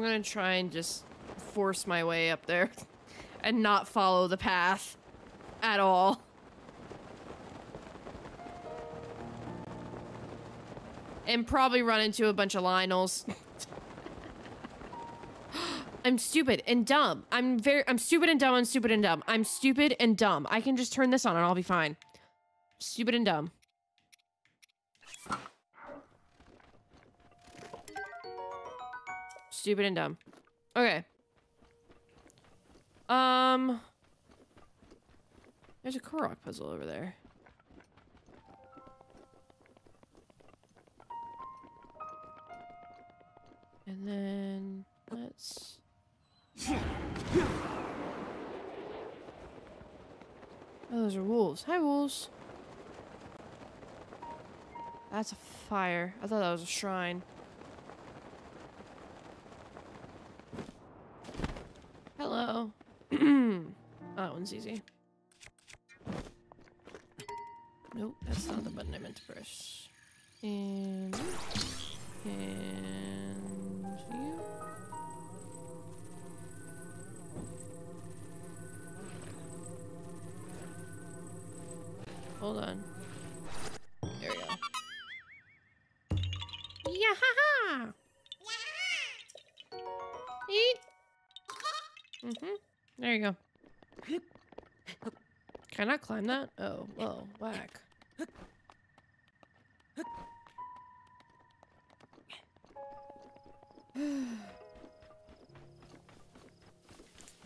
Gonna try and just force my way up there *laughs* and not follow the path at all. And probably run into a bunch of Lynels. *laughs* I'm stupid and dumb. I'm very I'm stupid and dumb. I'm stupid and dumb. I'm stupid and dumb. I can just turn this on and I'll be fine. Stupid and dumb. Stupid and dumb. Okay. Um. There's a Korok puzzle over there. And then let's. Oh, those are wolves. Hi, wolves. That's a fire. I thought that was a shrine. Hello. oh, that one's easy. Nope, that's not the button I meant to press. And and you. Hold on. Can I climb that? Oh, whoa, whack. *sighs*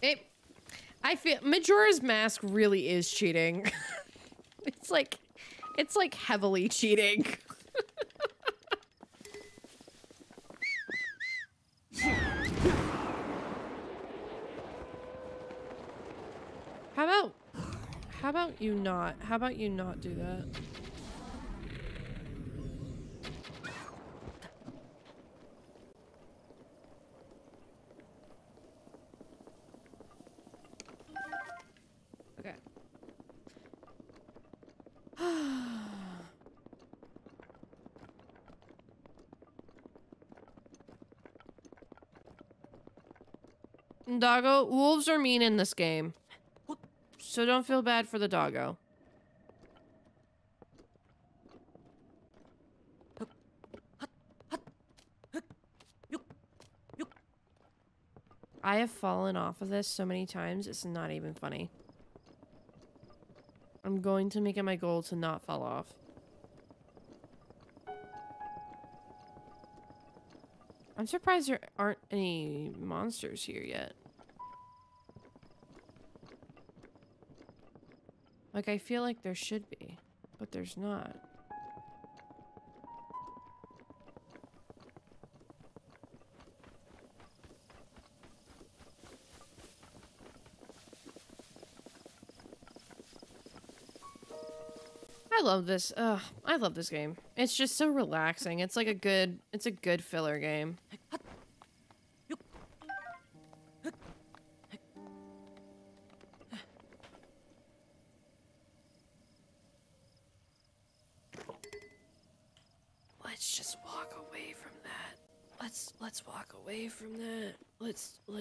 it, I feel Majora's Mask really is cheating. *laughs* it's like, it's like heavily cheating. *laughs* How about how you not? How about you not do that? Okay. *sighs* Doggo, wolves are mean in this game. So don't feel bad for the doggo. I have fallen off of this so many times, it's not even funny. I'm going to make it my goal to not fall off. I'm surprised there aren't any monsters here yet. Like, I feel like there should be, but there's not. I love this. Ugh, I love this game. It's just so relaxing. It's like a good, it's a good filler game.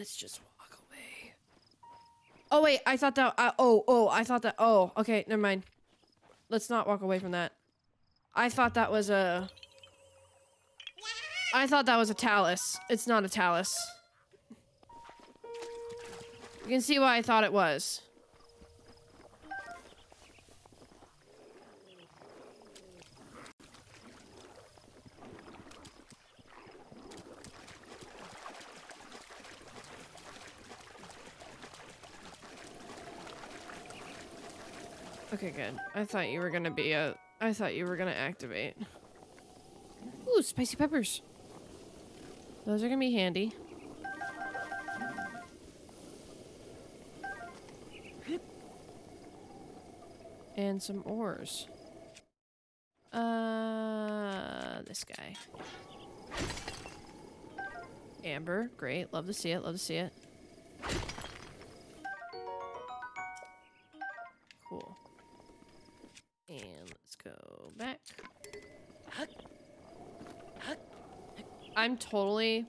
Let's just walk away. Oh wait, I thought that. Uh, oh oh, I thought that. Oh okay, never mind. Let's not walk away from that. I thought that was a. I thought that was a talus. It's not a talus. You can see why I thought it was. Okay, good. I thought you were gonna be a. I thought you were gonna activate. Ooh, spicy peppers. Those are gonna be handy. And some ores. Uh, this guy. Amber, great. Love to see it. Love to see it. I'm totally...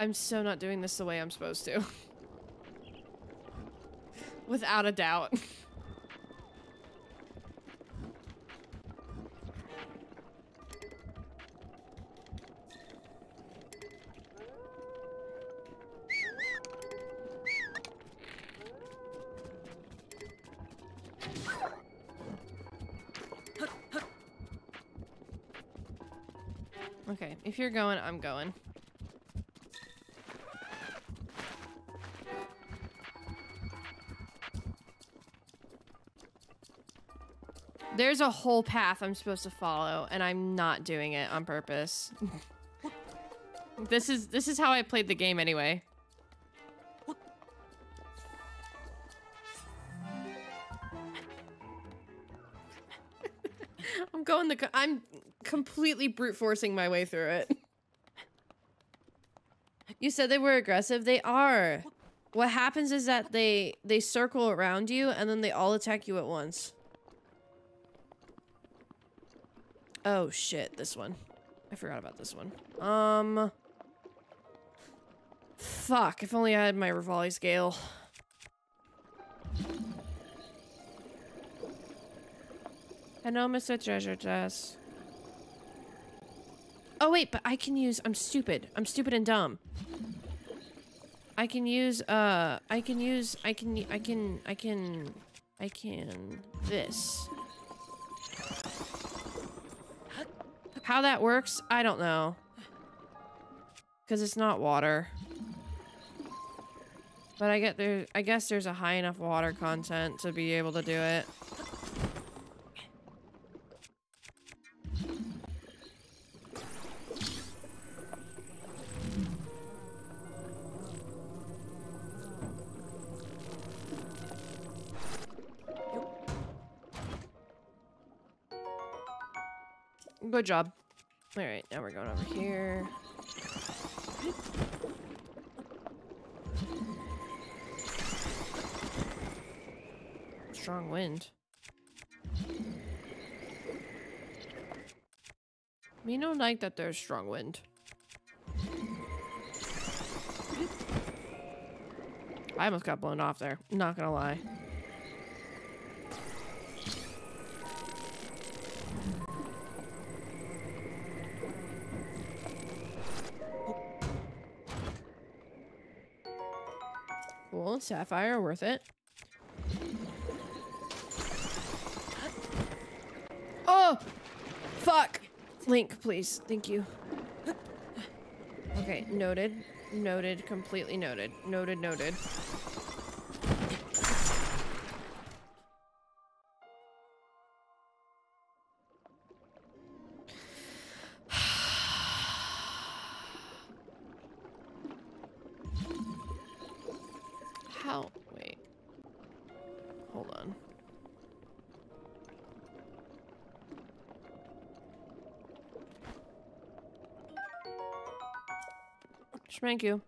I'm so not doing this the way I'm supposed to. *laughs* Without a doubt. *laughs* you're going, I'm going. There's a whole path I'm supposed to follow, and I'm not doing it on purpose. *laughs* this is this is how I played the game anyway. *laughs* I'm going the. I'm completely brute forcing my way through it. You said they were aggressive. They are. What happens is that they they circle around you and then they all attack you at once. Oh shit, this one. I forgot about this one. Um Fuck, if only I had my Revali scale. I know, Mr. Treasure Chest. Oh wait, but I can use I'm stupid. I'm stupid and dumb. I can use uh I can use I can I can I can I can this. How that works, I don't know. Cuz it's not water. But I get there I guess there's a high enough water content to be able to do it. Good job. All right, now we're going over here. Strong wind. Me no like that there's strong wind. I almost got blown off there. Not gonna lie. Cool, sapphire, worth it. Oh! Fuck! Link, please. Thank you. Okay, noted. Noted. Completely noted. Noted, noted. Thank you.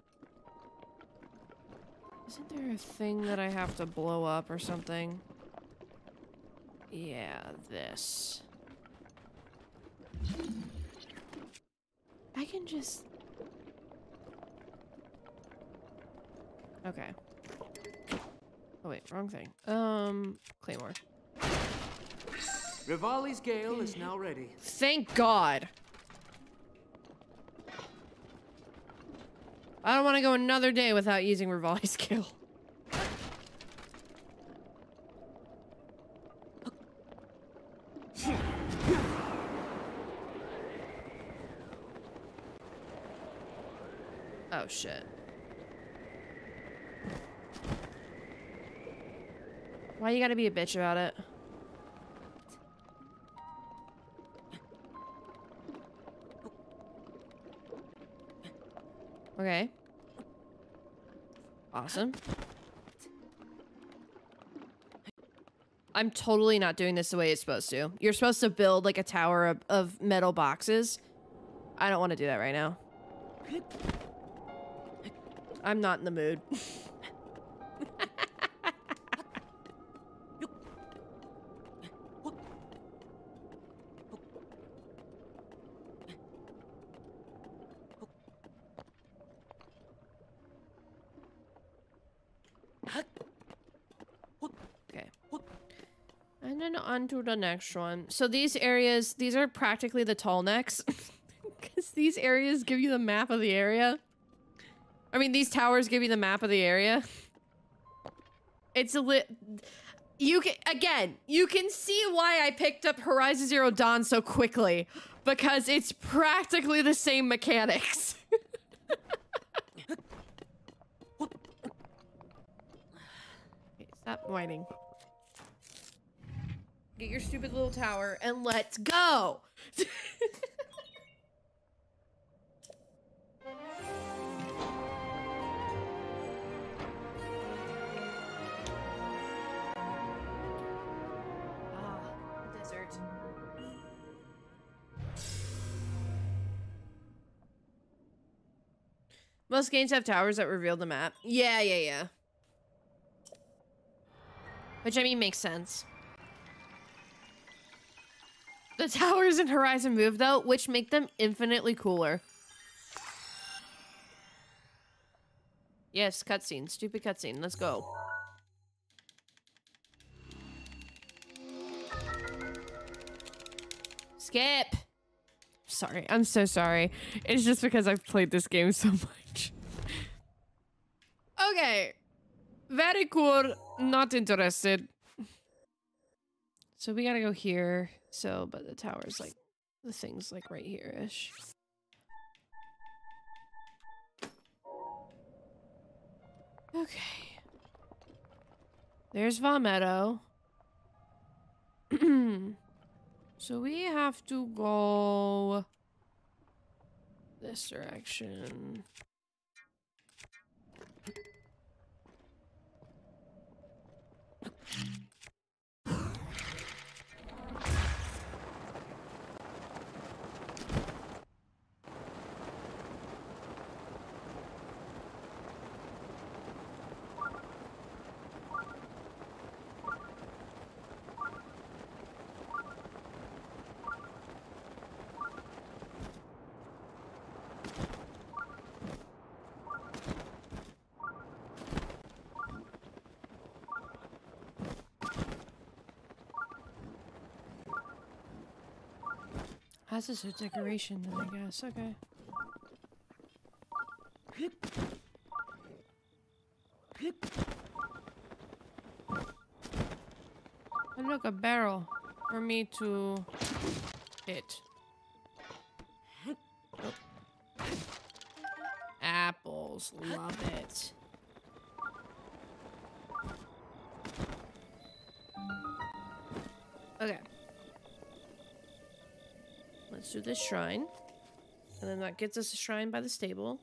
Isn't there a thing that I have to blow up or something? Yeah, this. I can just... Okay. Oh wait, wrong thing. Um, Claymore. Revali's gale is now ready. Thank God. I don't want to go another day without using Revali's *laughs* skill. *laughs* Oh shit. Why you gotta be a bitch about it? Okay. Awesome. I'm totally not doing this the way it's supposed to. You're supposed to build like a tower of, of metal boxes. I don't want to do that right now. I'm not in the mood. *laughs* Okay. And then on to the next one. So these areas, these are practically the tall necks. *laughs* Because these areas give you the map of the area. I mean, these towers give you the map of the area. It's a lit. You can, again, you can see why I picked up Horizon Zero Dawn so quickly. Because it's practically the same mechanics. *laughs* Stop whining. Get your stupid little tower and let's go. *laughs* ah. Most games have towers that reveal the map. Yeah, yeah, yeah. Which I mean makes sense. The towers in Horizon move though, which make them infinitely cooler. Yes, cutscene. Stupid cutscene. Let's go. Skip. Sorry. I'm so sorry. It's just because I've played this game so *laughs* much. okay. Very cool. Not interested. So we gotta go here. So, but the tower's like, the thing's like right here-ish. Okay. There's Vah Medoh. *clears throat* so we have to go this direction. This is a decoration then, I guess. Okay. And look, a barrel for me to hit. Apples, love it. Let's this shrine. And then that gets us a shrine by the stable.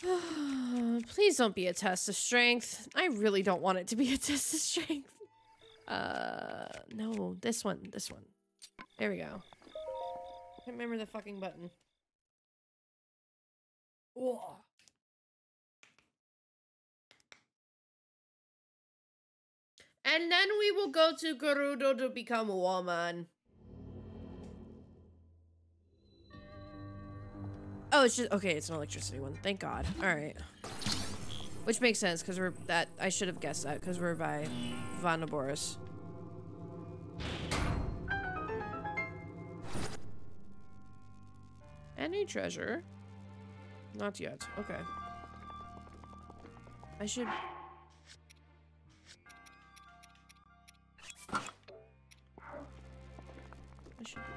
*sighs* Please don't be a test of strength. I really don't want it to be a *laughs* test of strength. Uh, no, this one, this one. There we go. Can't remember the fucking button. Whoa. And then we will go to Gerudo to become a woman. Oh, it's just okay. It's an electricity one. Thank God. All right. Which makes sense because we're that. I should have guessed that because we're by Vah Naboris. Any treasure? Not yet. Okay. I should. I should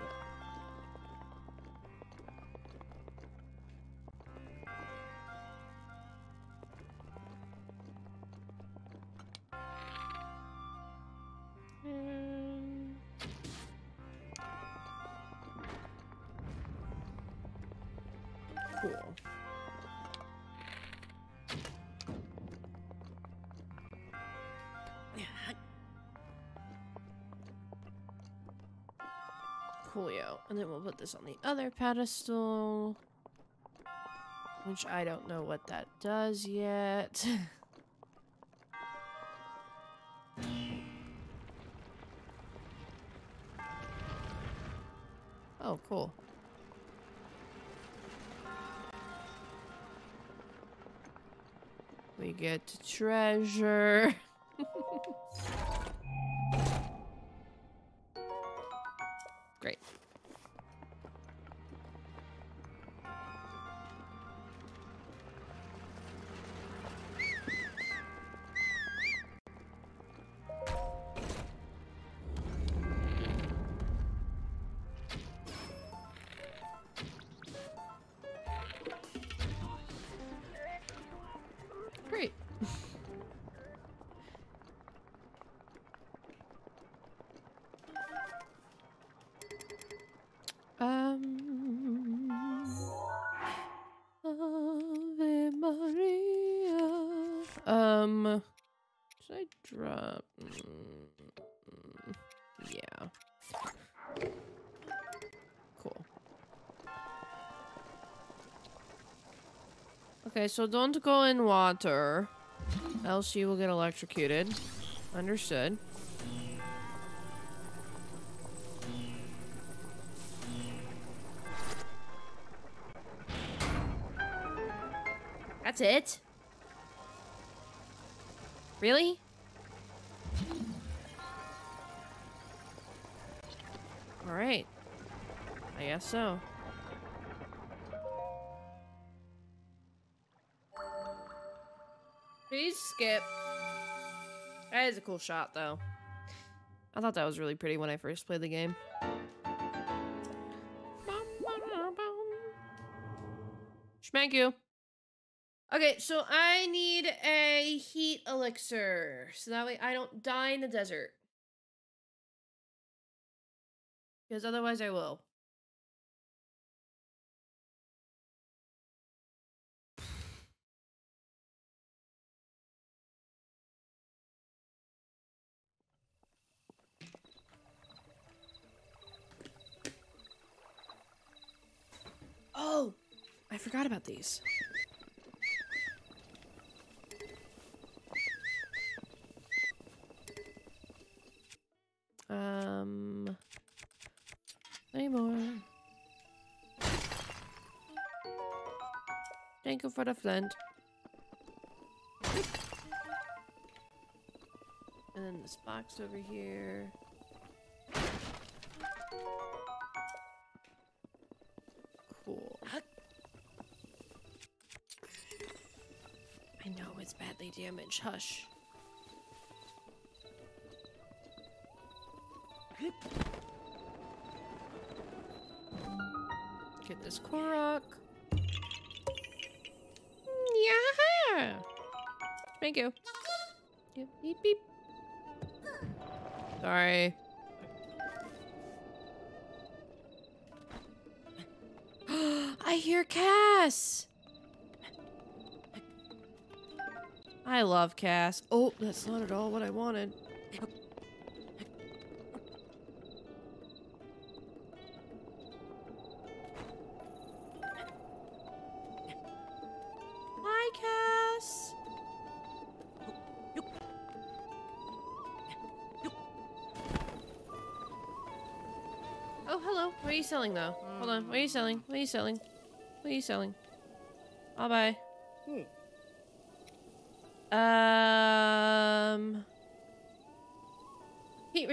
then we'll put this on the other pedestal. Which I don't know what that does yet. *laughs* oh, cool. We get treasure. *laughs* so don't go in water, else you will get electrocuted. Understood. That's it? Really? Alright. I guess so. Skip. That is a cool shot, though. I thought that was really pretty when I first played the game. Thank you. Okay, so I need a heat elixir. So that way I don't die in the desert. Because otherwise I will. Forgot about these. Um, any more? Thank you for the flint. And then this box over here. It's. Hush. Get this Korok. Yeah. Thank you. Yep, beep beep. Sorry. *gasps* I hear Kass. I love Kass. Oh, that's not at all what I wanted. Hi, Kass. Oh, hello. What are you selling, though? Hold on. What are you selling? What are you selling? What are you selling? I'll buy.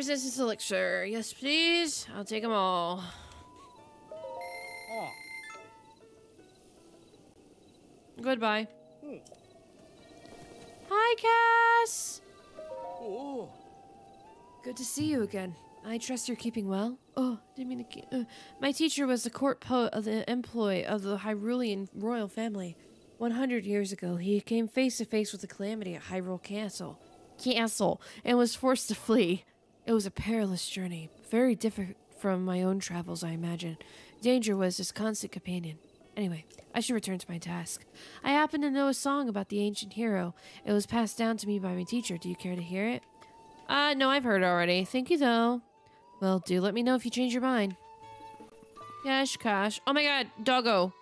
Resistance elixir. Yes, please. I'll take them all. Goodbye. Hi, Kass. Oh. Good to see you again. I trust you're keeping well. Oh, didn't mean to. Uh, my teacher was the court poet of the employ of the Hyrulean royal family. One hundred years ago, he came face to face with a calamity at Hyrule Castle, castle, and was forced to flee. It was a perilous journey, very different from my own travels, I imagine. Danger was his constant companion. Anyway, I should return to my task. I happen to know a song about the ancient hero. It was passed down to me by my teacher. Do you care to hear it? Uh, no, I've heard already. Thank you, though. Well, do let me know if you change your mind. Yes, Kass. Oh my god, doggo.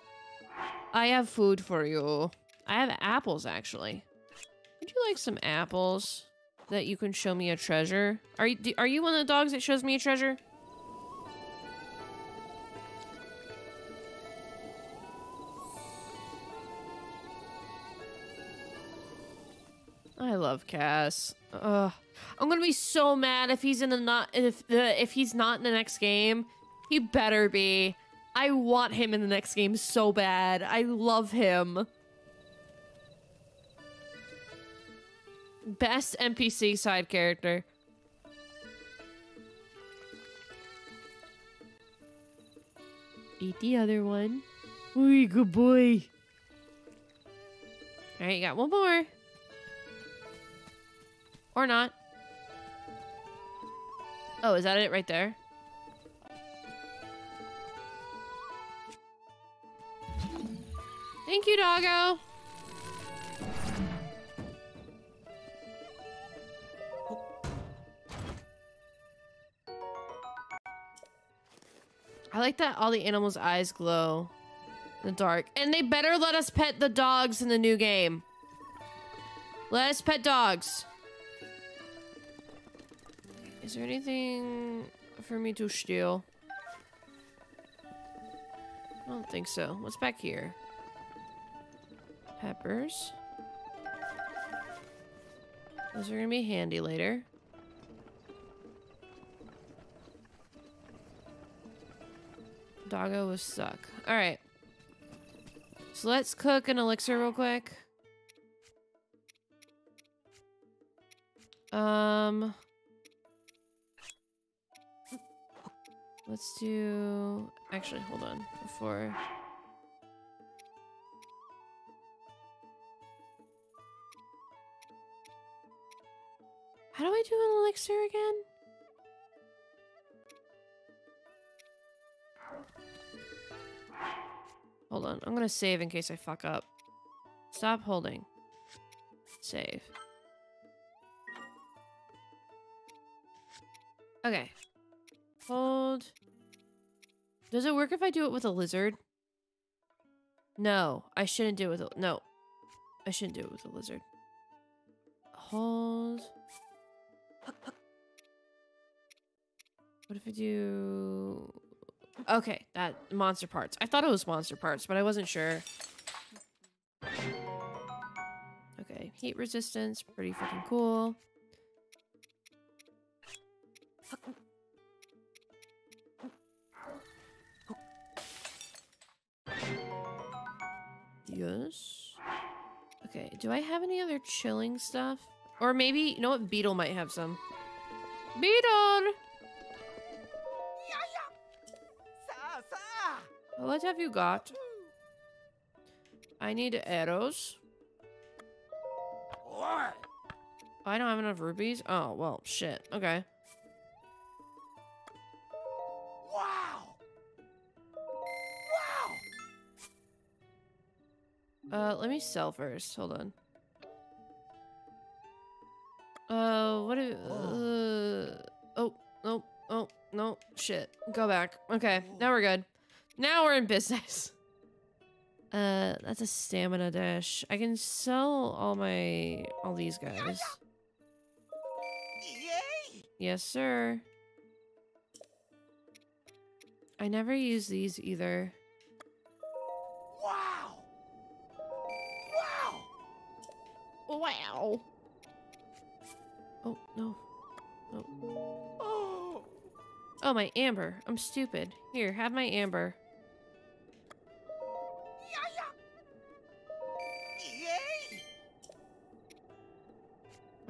I have food for you. I have apples, actually. Would you like some apples that you can show me a treasure? Are you, are you one of the dogs that shows me a treasure? I love Kass. Ugh. I'm gonna be so mad if he's in the not if the if he's not in the next game. He better be. I want him in the next game so bad. I love him. Best NPC side character. Eat the other one. Ooh, good boy. All right, you got one more. Or not. Oh, is that it right there? Thank you, doggo. I like that all the animals' eyes glow in the dark. And they better let us pet the dogs in the new game. Let us pet dogs. Is there anything for me to steal? I don't think so. What's back here? Peppers. Those are gonna be handy later. Doggo was suck. Alright. So let's cook an elixir real quick. Um... Let's do... Actually, hold on. Before... How do I do an elixir again? Hold on. I'm gonna save in case I fuck up. Stop holding. Save. Okay. Hold. Does it work if I do it with a lizard? No, I shouldn't do it with a... No. I shouldn't do it with a lizard. Hold. What if I do... Okay, that monster parts. I thought it was monster parts, but I wasn't sure. Okay, heat resistance, pretty fucking cool. Yes. Okay, do I have any other chilling stuff? Or maybe, you know what, Beedle might have some. Beedle! What have you got? I need arrows. I don't have enough rupees. Oh, well, shit. Okay. Wow! Wow! Uh, let me sell first. Hold on. Uh, what uh, oh, no, oh, no, shit. Go back. Okay, now we're good. Now we're in business. *laughs* Uh, that's a stamina dash. I can sell all my, all these guys. Yay! Yes, sir. I never use these either. Wow! Wow! Wow. Oh, no. No. Oh! Oh, my amber. I'm stupid. Here, have my amber.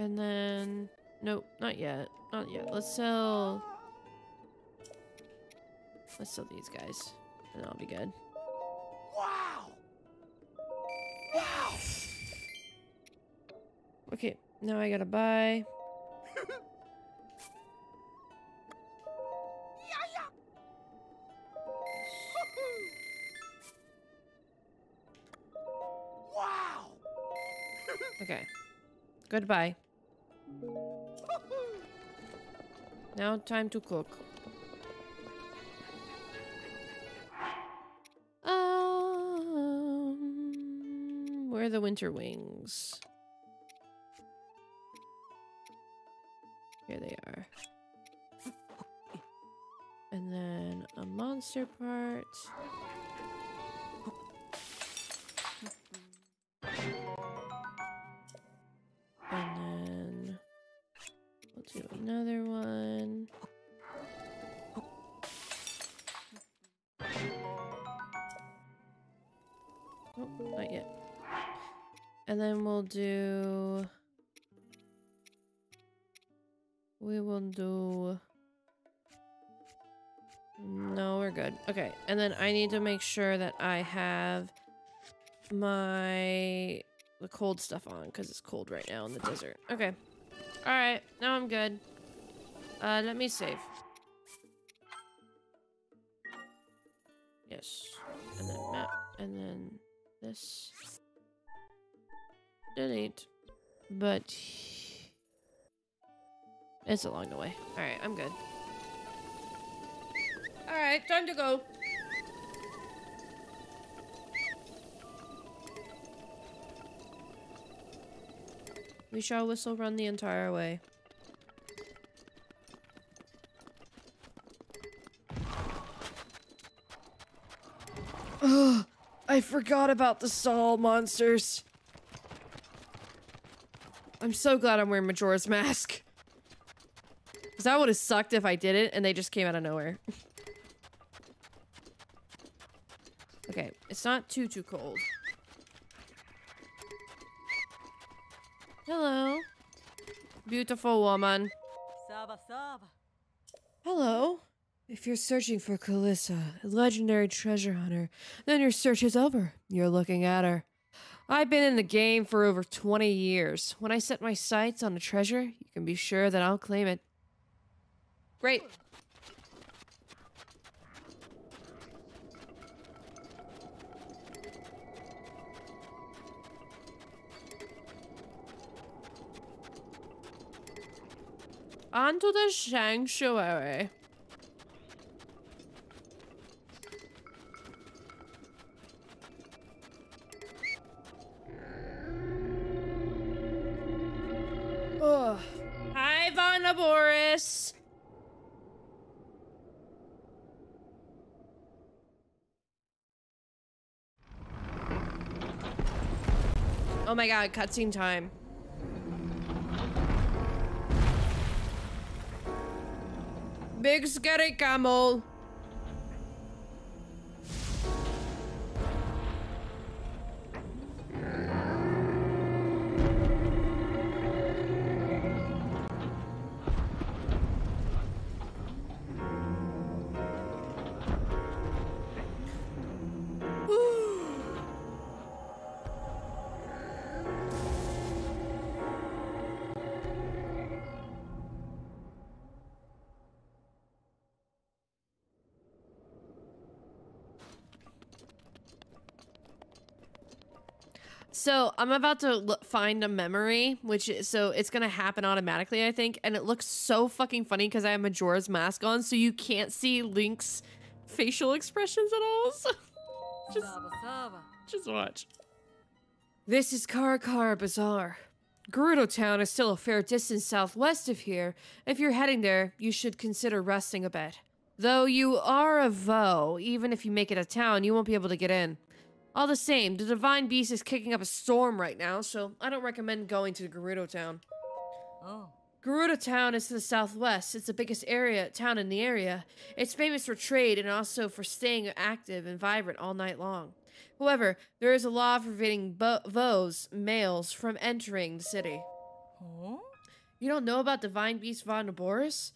And then... Nope, not yet. Not yet. Let's sell... Let's sell these guys. And I'll be good. Wow! Wow! Okay, now I gotta buy... *laughs* *laughs* Wow! *laughs* Okay. Goodbye. Now time to cook. Um, where are the winter wings? Here they are. And then a monster part. And then we'll do. We will do. No, we're good. Okay, and then I need to make sure that I have my the cold stuff on because it's cold right now in the desert. Okay. All right, now I'm good. Uh, let me save. Yes, and then map, and then this. Delete. But it's along the way. All right, I'm good. All right, time to go. We shall whistle run the entire way. Ugh, I forgot about the Saul monsters. I'm so glad I'm wearing Majora's mask. *laughs* Because that would have sucked if I didn't and they just came out of nowhere. *laughs* okay, it's not too, too cold. Hello. Beautiful woman. Hello. If you're searching for Kalissa, a legendary treasure hunter, then your search is over. You're looking at her. I've been in the game for over 20 years. When I set my sights on a treasure, you can be sure that I'll claim it. Great. On to the sanctuary. My god, cutscene time. Big scary camel. So I'm about to l- find a memory, which is, so it's gonna happen automatically, I think, and it looks so fucking funny because I have Majora's mask on, so you can't see Link's facial expressions at all. *laughs* So just, just watch. This is Kara Kara Bazaar. Gerudo Town is still a fair distance southwest of here. If you're heading there, you should consider resting a bit. Though you are a Voe, even if you make it a town, you won't be able to get in. All the same, the Divine Beast is kicking up a storm right now, so I don't recommend going to Gerudo Town. Oh. Gerudo Town is to the southwest. It's the biggest area town in the area. It's famous for trade and also for staying active and vibrant all night long. However, there is a law forbidding Voes, males, from entering the city. Huh? You don't know about Divine Beast Vah Naboris?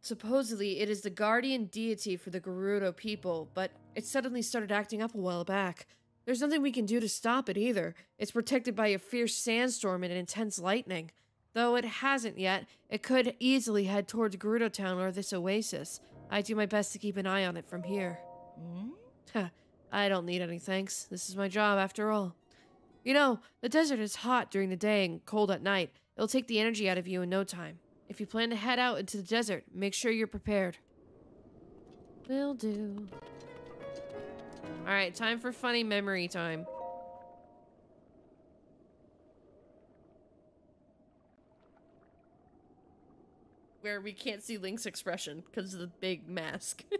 Supposedly, it is the guardian deity for the Gerudo people, but it suddenly started acting up a while back. There's nothing we can do to stop it either. It's protected by a fierce sandstorm and intense lightning. Though it hasn't yet, it could easily head towards Gerudo Town or this oasis. I do my best to keep an eye on it from here. Hmm? Huh, I don't need any thanks. This is my job after all. You know, the desert is hot during the day and cold at night. It'll take the energy out of you in no time. If you plan to head out into the desert, make sure you're prepared. Will do. Alright, time for funny memory time. Where we can't see Link's expression because of the big mask. *laughs*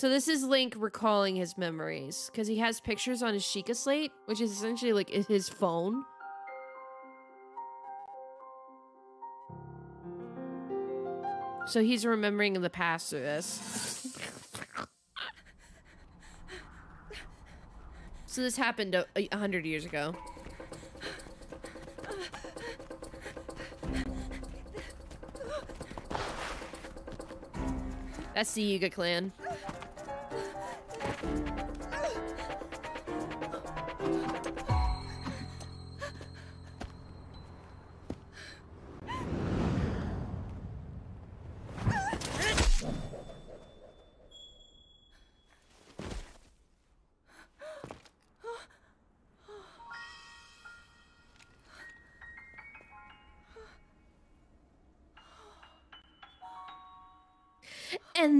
So this is Link recalling his memories because he has pictures on his Sheikah slate, which is essentially like his phone. So he's remembering the past through this. so this happened a, a hundred years ago. That's the Yiga clan.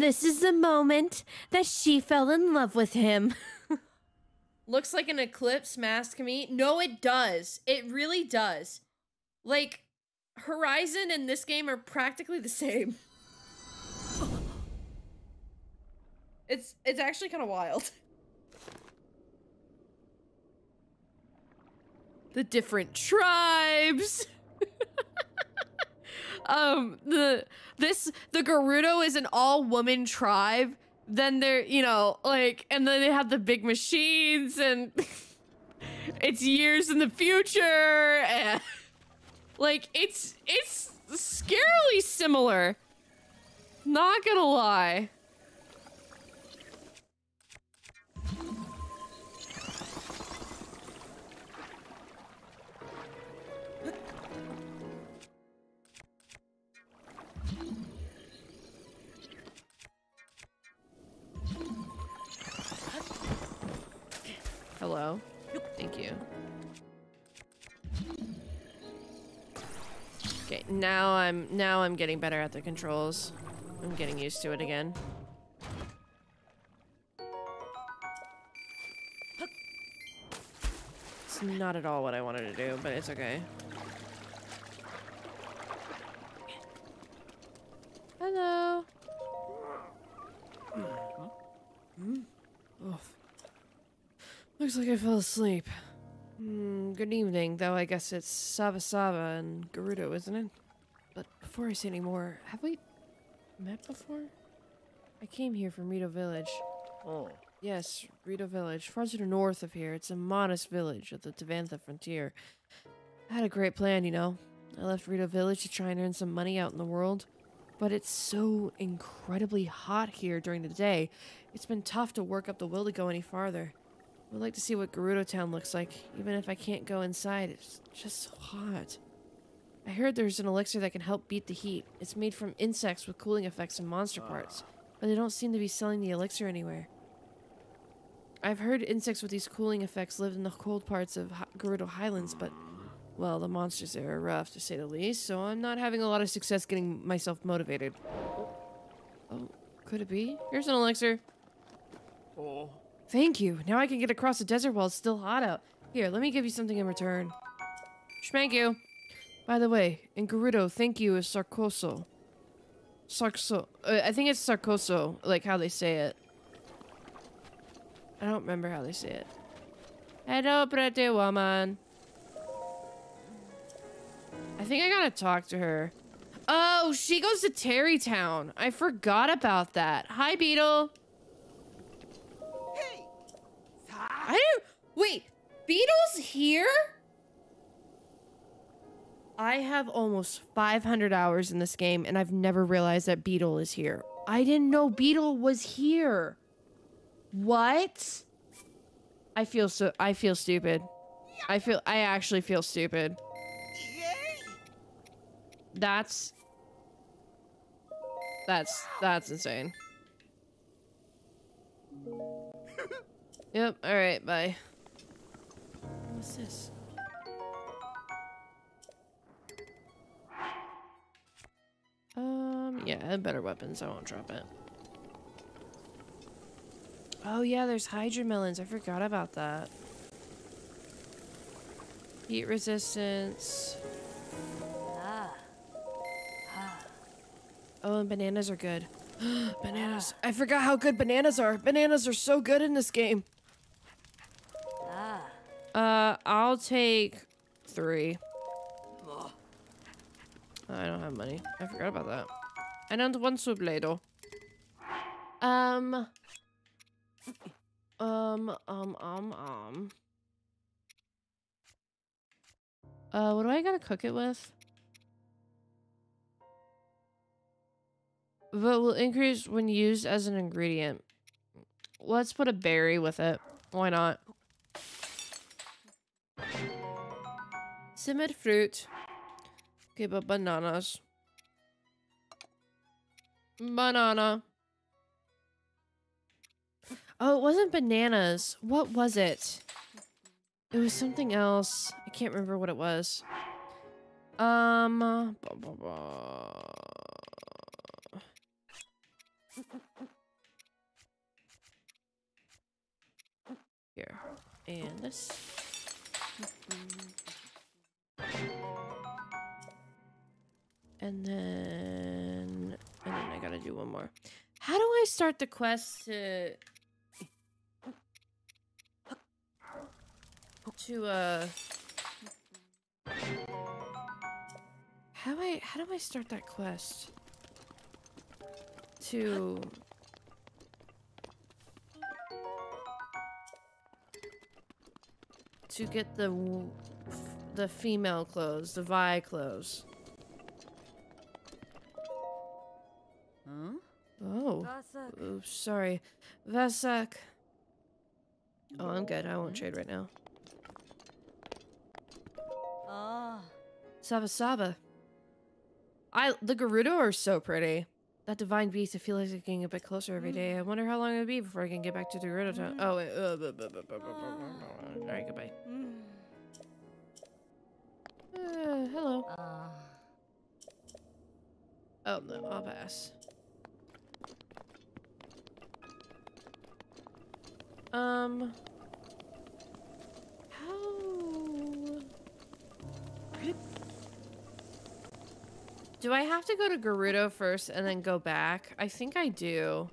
This is the moment that she fell in love with him. *laughs* Looks like an eclipse mask to me. No, it does. It really does. Like, Horizon and this game are practically the same. *laughs* It's it's actually kind of wild. *laughs* The different tribes. Um the this the Gerudo is an all woman tribe. Then they're you know like and then they have the big machines and *laughs* it's years in the future and *laughs* like it's it's scarily similar. Not gonna lie. Hello. Thank you. Okay, now I'm now I'm getting better at the controls. I'm getting used to it again. It's not at all what I wanted to do, but it's okay. Hello. Oh. Looks like I fell asleep. Hmm, good evening, though I guess it's Saba Saba and Gerudo, isn't it? But before I say any more, have we met before? I came here from Rito Village. Oh. Yes, Rito Village, far to the north of here. It's a modest village at the Tabantha frontier. I had a great plan, you know. I left Rito Village to try and earn some money out in the world. But it's so incredibly hot here during the day. It's been tough to work up the will to go any farther. I would like to see what Gerudo Town looks like, even if I can't go inside. It's just so hot. I heard there's an elixir that can help beat the heat. It's made from insects with cooling effects and monster parts, ah. but they don't seem to be selling the elixir anywhere. I've heard insects with these cooling effects live in the cold parts of Hi- Gerudo Highlands, but hmm. well, the monsters there are rough to say the least. So I'm not having a lot of success getting myself motivated. Oh, could it be? Here's an elixir. Oh. Thank you. Now I can get across the desert while it's still hot out. Here, let me give you something in return. Thank you. By the way, in Gerudo, thank you is Sarkoso. Sarkso. Uh, I think it's Sarkoso, like how they say it. I don't remember how they say it. Hello, pretty woman. I think I gotta talk to her. Oh, she goes to Tarrey Town. I forgot about that. Hi, Beedle. I don't. Wait, Beedle's here? I have almost 500 hours in this game, and I've never realized that Beedle is here. I didn't know Beedle was here. What? I feel so. I feel stupid. I feel. I actually feel stupid. That's. That's that's insane. Yep. All right. Bye. What's this? Um. Yeah. Better weapons. I won't drop it. Oh yeah. There's hydromelons. I forgot about that. Heat resistance. Ah. Oh, and bananas are good. *gasps* bananas. I forgot how good bananas are. Bananas are so good in this game. Uh, I'll take three. I don't have money. I forgot about that. I don't want subledo. Um. Um, um, um, um. Uh, what do I gotta cook it with? But will increase when used as an ingredient. Let's put a berry with it. Why not? Simmered fruit. Okay, but bananas. Banana. Oh, it wasn't bananas. What was it? It was something else. I can't remember what it was. Um. blah, blah, blah. Here. And this. And then. And then I gotta do one more. How do I start the quest to. To, uh. How do I how do I start that quest? To to get the the female clothes, the Vai clothes. Huh? Oh, Vasak. oops, sorry, Vasak. Oh, I'm good. I won't trade right now. Ah. Saba Saba. I the Gerudo are so pretty. That divine beast, I feel like it's getting a bit closer every day. I wonder how long it'll be before I can get back to the Gerudo town. Oh wait. Uh, All right, goodbye. Uh, hello. Ah. Oh no, I'll pass. Um. How? Do I have to go to Gerudo first and then go back? I think I do.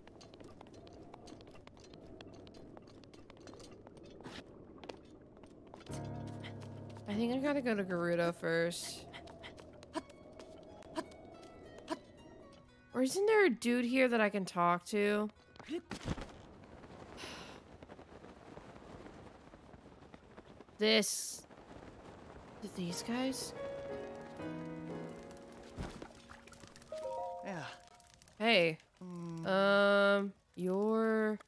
Think I gotta go to Gerudo first. Or isn't there a dude here that I can talk to? This. These guys? Yeah. Hey. Mm, Um, you're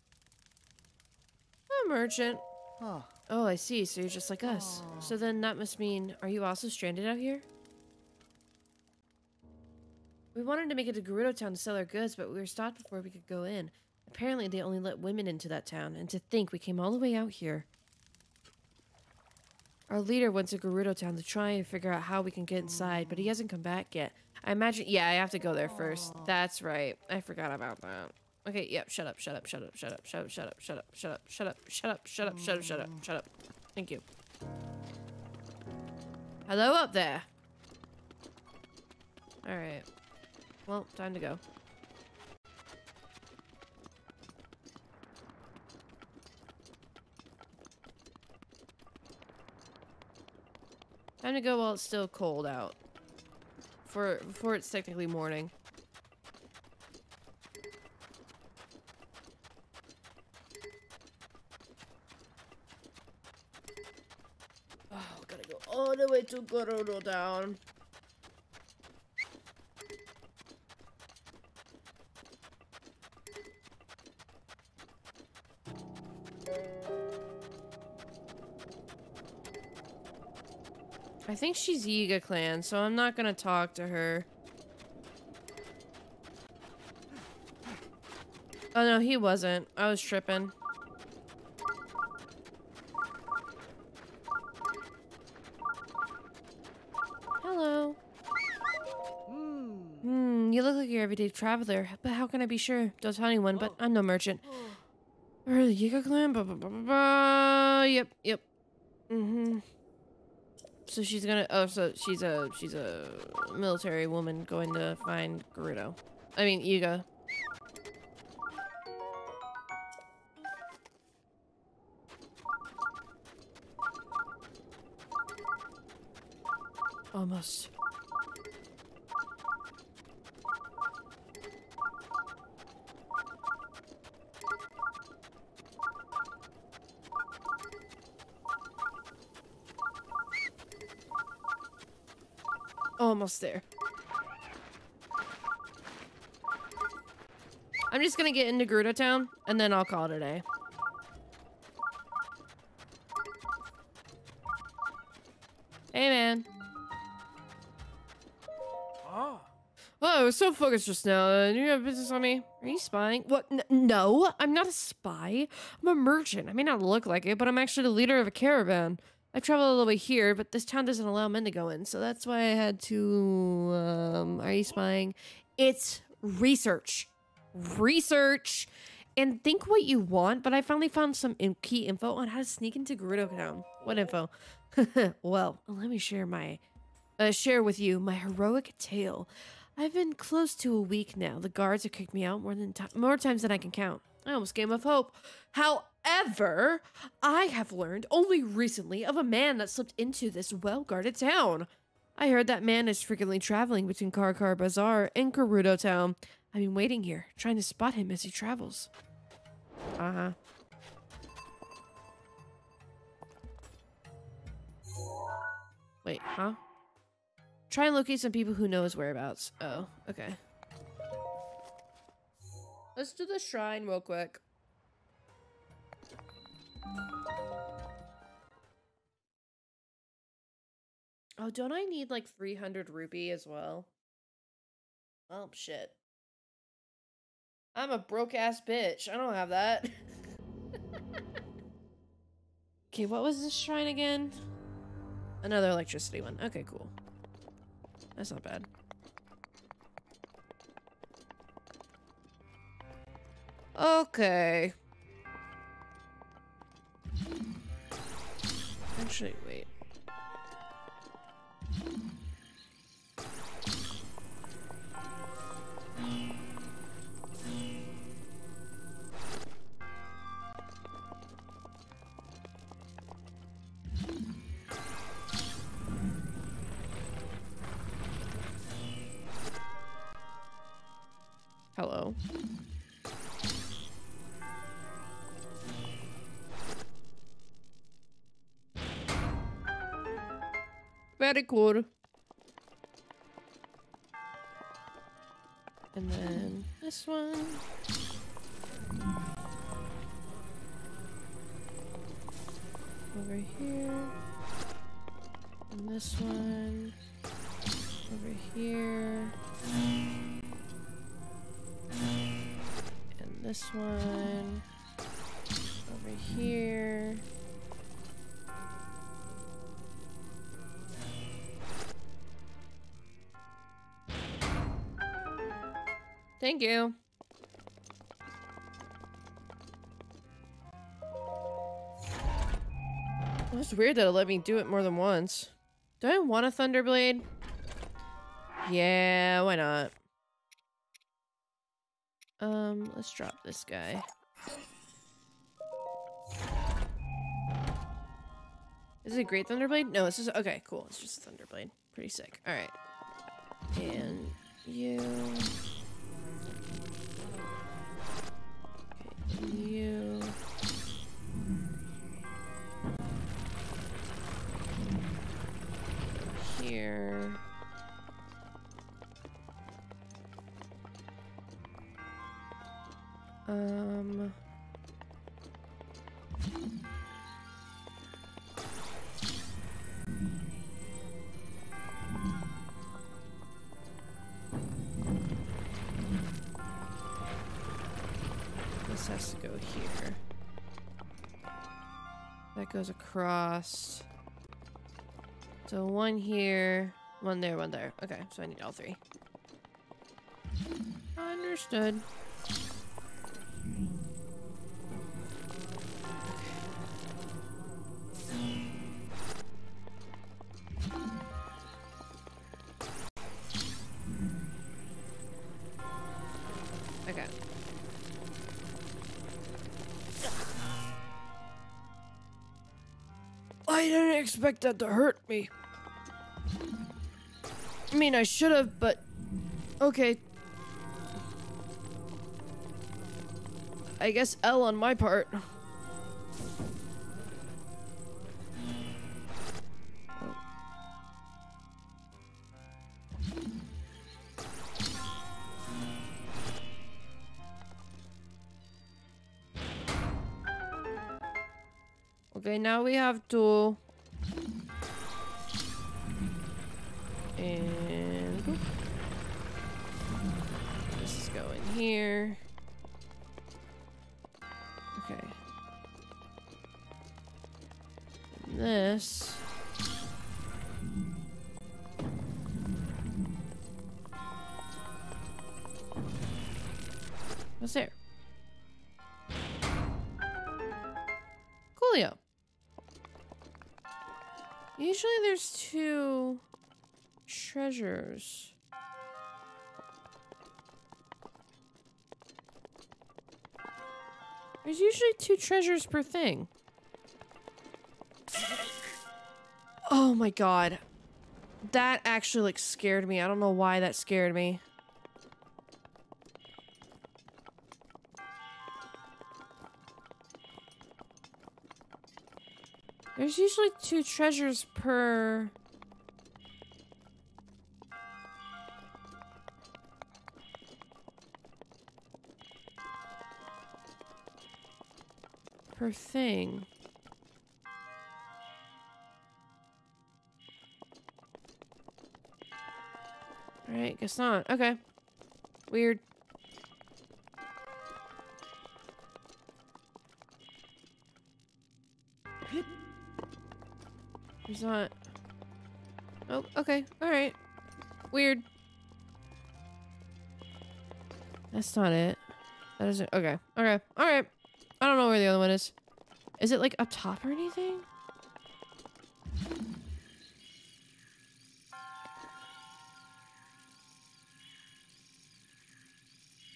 a merchant. huh. Oh, I see. So you're just like us. So then that must mean, are you also stranded out here? We wanted to make it to Gerudo Town to sell our goods, but we were stopped before we could go in. Apparently, they only let women into that town, and to think we came all the way out here. Our leader went to Gerudo Town to try and figure out how we can get inside, but he hasn't come back yet. I imagine, yeah, I have to go there first. That's right. I forgot about that. Okay, yep, shut up, shut up, shut up, shut up, shut up, shut up, shut up, shut up, shut up, shut up, shut up, shut up, shut up, shut up. Thank you. Hello up there. Alright. Well, time to go. Time to go while it's still cold out. For before it's technically morning. Oh, gotta go all way to Gerudo Town. I think she's Yiga clan, so I'm not gonna talk to her. Oh no, he wasn't. I was tripping. You look like your everyday traveler, but how can I be sure? Don't tell anyone, but I'm no merchant. *gasps* Or the Yiga clan? Yep, yep. Mm-hmm. So she's gonna. Oh, so she's a she's a military woman going to find Gerudo. I mean, Yiga. Almost. Almost there. I'm just gonna get into Gerudo Town, and then I'll call it a day. Hey, man. Ah. Oh, I was so focused just now. Uh, do you have business on me? Are you spying? What? N- no, I'm not a spy. I'm a merchant. I may not look like it, but I'm actually the leader of a caravan. I traveled all the way here, but this town doesn't allow men to go in, so that's why I had to. Um, are you spying? It's research. Research. And think what you want, but I finally found some in- key info on how to sneak into Gerudo Town. What info? *laughs* well, let me share my uh, share with you my heroic tale. I've been close to a week now. The guards have kicked me out more than more times than I can count. I almost gave up hope. However, I have learned only recently of a man that slipped into this well-guarded town. I heard that man is frequently traveling between Kara Kara Bazaar and Gerudo Town. I've been waiting here, trying to spot him as he travels. Uh-huh. Wait, huh? Try and locate some people who know his whereabouts. Oh, okay. Let's do the shrine real quick. Oh, don't I need like 300 rupee as well? Oh, shit. I'm a broke ass bitch. I don't have that. *laughs* okay, what was this shrine again? Another electricity one. Okay, cool. That's not bad. Okay. Actually, wait. Very cool. And then this one. Over here. And this one. Over here. And this one over here. Thank you. That's weird that it let me do it more than once. Do I want a Thunderblade? Yeah, why not? Um, let's drop this guy. Is it a Great Thunderblade? No, it's just okay. Cool. It's just a Thunderblade. Pretty sick. All right. And you. You. Here. Um. Across. So one here, one there, one there. Okay, so I need all three. Understood. Expect that to hurt me. I mean, I should have, but okay. I guess L on my part. Okay, now we have to. And this is going here. Okay. And this. What's there? Coolio. Usually there's two treasures. There's usually two treasures per thing. Oh my god. That actually like scared me. I don't know why that scared me. There's usually two treasures per... Per thing. Alright, guess not. Okay. Weird. There's not. Oh, okay. Alright. Weird. That's not it. That isn't. Okay. Okay. Alright. I don't know where the other one is. Is it like up top or anything?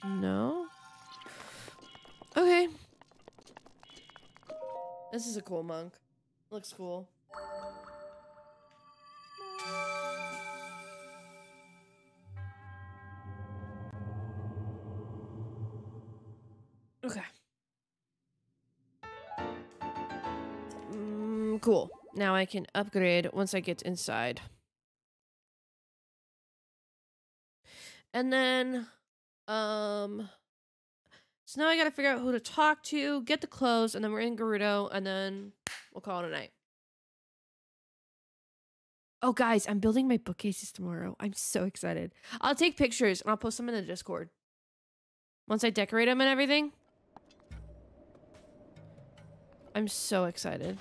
No? Okay. This is a cool monk. Looks cool. Now I can upgrade once I get inside. And then, um, so now I gotta figure out who to talk to, get the clothes, and then we're in Gerudo, and then we'll call it a night. Oh, guys, I'm building my bookcases tomorrow. I'm so excited. I'll take pictures and I'll post them in the Discord. Once I decorate them and everything, I'm so excited.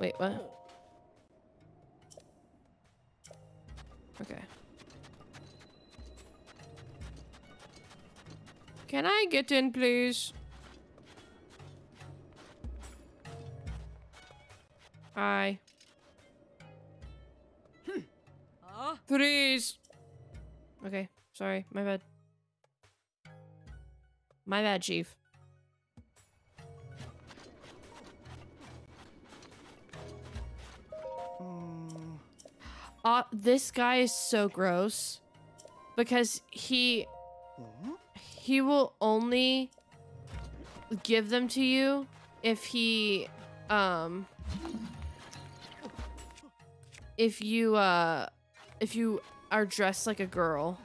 Wait, what? Okay. Can I get in, please? Hi. Please. Okay, sorry, my bad. My bad, Chief. Uh, this guy is so gross because he he will only give them to you if he um if you uh if you are dressed like a girl.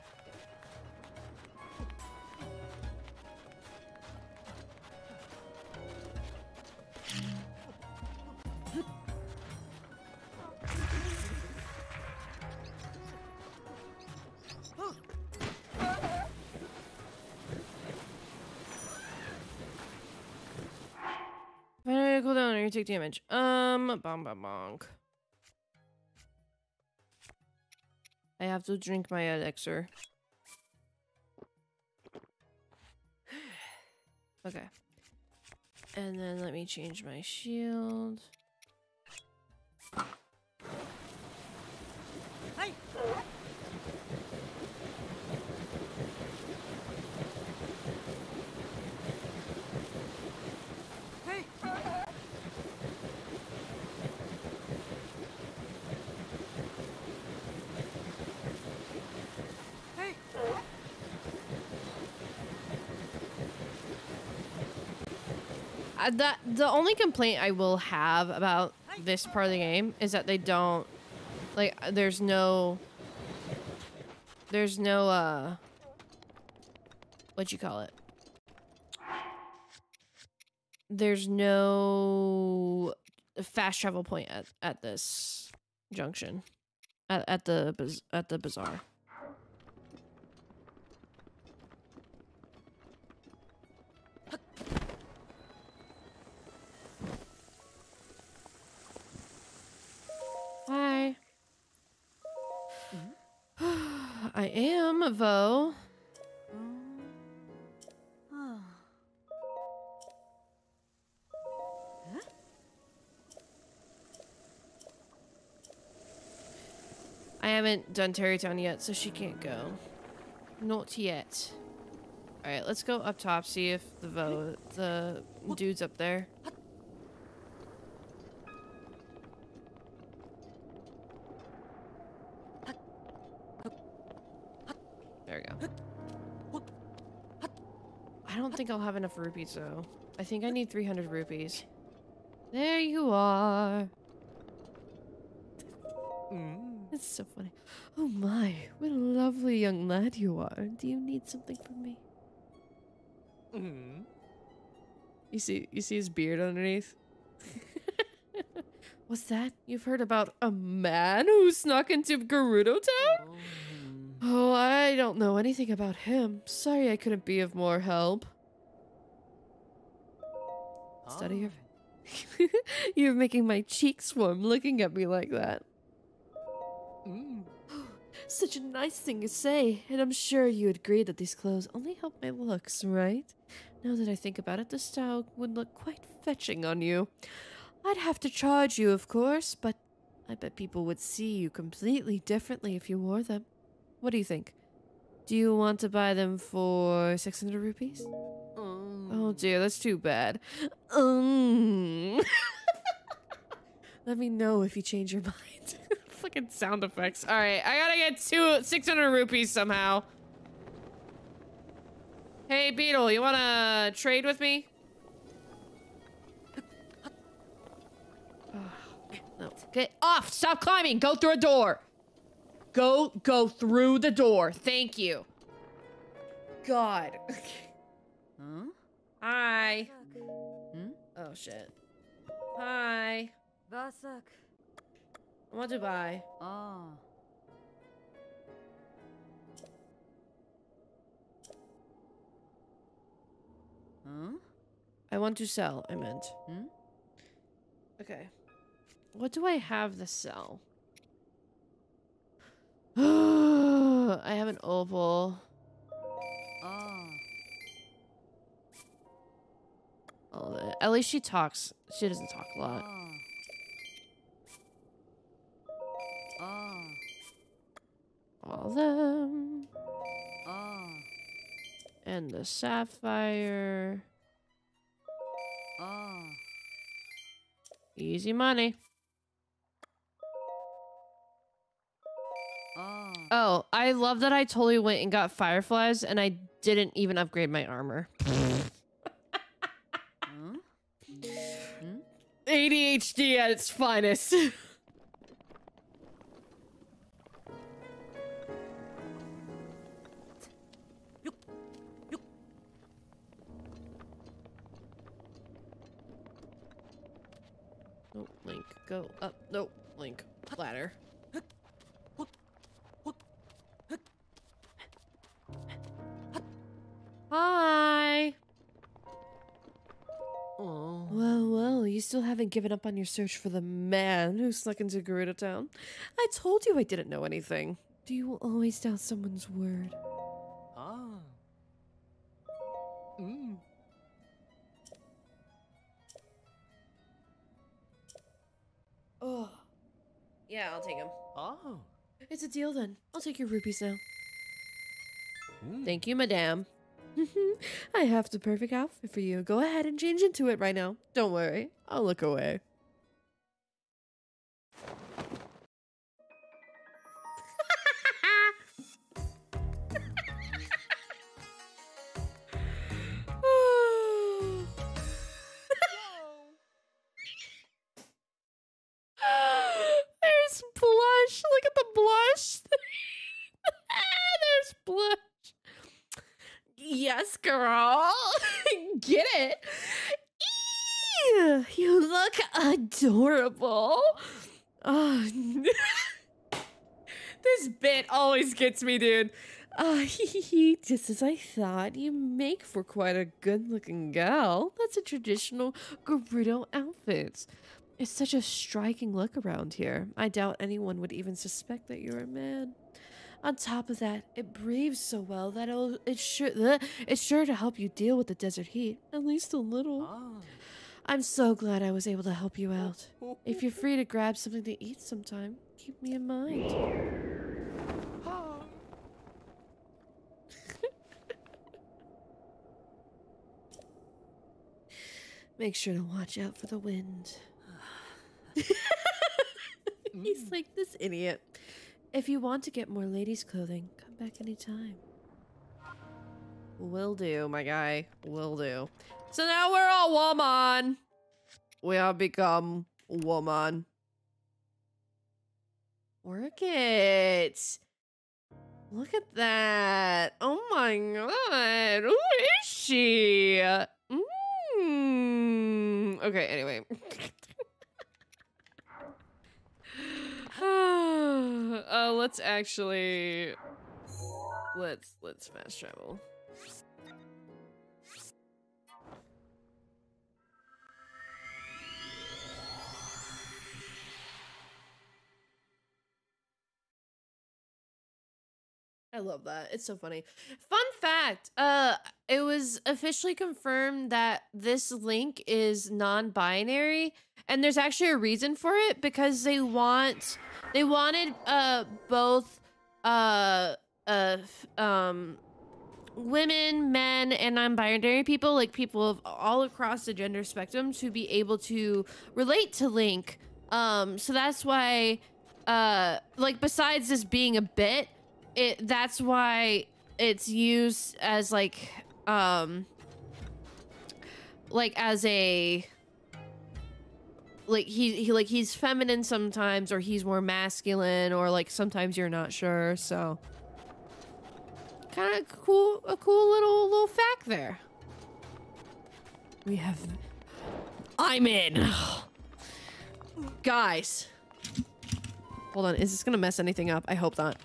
Take damage. Um, bong bong bonk. I have to drink my elixir. *sighs* Okay. And then let me change my shield. Uh, that the only complaint I will have about this part of the game is that they don't like uh, there's no there's no uh what you call it? There's no fast travel point at, at this junction at, at the at the bazaar am Voe. I haven't done Tarrey Town yet, so she can't go. Not yet. Alright, let's go up top, see if the Voe the dude's up. There we go. I don't think I'll have enough rupees though. I think I need 300 rupees. There you are. Mm. It's so funny. Oh my, what a lovely young lad you are. Do you need something from me? Mm. You see you see his beard underneath? *laughs* What's that? You've heard about a man who snuck into Gerudo Town? Oh, mm. oh, I don't know anything about him. Sorry I couldn't be of more help. Study your oh. *laughs* You're making my cheeks warm looking at me like that. Mm. *gasps* Such a nice thing to say, and I'm sure you agree that these clothes only help my looks, right? Now that I think about it, the style would look quite fetching on you. I'd have to charge you, of course, but I bet people would see you completely differently if you wore them. What do you think? Do you want to buy them for 600 rupees? Oh dear, that's too bad. Um. *laughs* Let me know if you change your mind. *laughs* Fucking sound effects. All right, I gotta get two 600 rupees somehow. Hey, Beedle, you wanna trade with me? *sighs* no. Get off! Stop climbing! Go through a door! Go, go through the door. Thank you. God. *laughs* Hi. Hmm? Oh, shit. Hi. Vasak. I want to buy. Ah. Huh? I want to sell, I meant. Hmm? Okay. What do I have to sell? *gasps* I have an opal. Ah. At least she talks. She doesn't talk a lot. Ah. All them. Ah. And the sapphire. Ah. Easy money. Ah. Oh, I love that I totally went and got fireflies and I didn't even upgrade my armor. *laughs* ADHD at its finest. *laughs* Link, go up. Nope, Link, ladder. Hi. Well, you still haven't given up on your search for the man who snuck into Gerudo Town. I told you I didn't know anything. Do you always doubt someone's word? Ah. Mm. Oh. Yeah, I'll take him. Oh. It's a deal then. I'll take your rupees now. Mm. Thank you, madame. Mm-hmm. I have the perfect outfit for you. Go ahead and change into it right now. Don't worry. I'll look away. Adorable. Oh, *laughs* this bit always gets me, dude. *laughs* Uh, just as I thought, you make for quite a good-looking gal. That's a traditional Gerudo outfit. It's such a striking look around here. I doubt anyone would even suspect that you're a man. On top of that, it breathes so well that it'll, it's sure it's sure to help you deal with the desert heat, at least a little. Ah. I'm so glad I was able to help you out. If you're free to grab something to eat sometime, keep me in mind. *laughs* Make sure to watch out for the wind. *laughs* He's *laughs* like this idiot. If you want to get more ladies' clothing, come back anytime. Will do, my guy. Will do. So now we're all woman. We have become woman. Work it. Look at that. Oh my god. Who is she? Mm. Okay, anyway. *sighs* uh, let's actually let's let's fast travel. I love that. It's so funny. Fun fact, uh it was officially confirmed that this link is non-binary and there's actually a reason for it because they want they wanted uh both uh uh um women, men, and non-binary people, like people of all across the gender spectrum to be able to relate to Link. Um so that's why uh like besides this being a bit it that's why it's used as like um like as a like he, he like he's feminine sometimes or he's more masculine or like sometimes you're not sure so. Kind of cool a cool little little fact there. We have i'm in. *sighs* Guys. Hold on is this gonna mess anything up? I hope not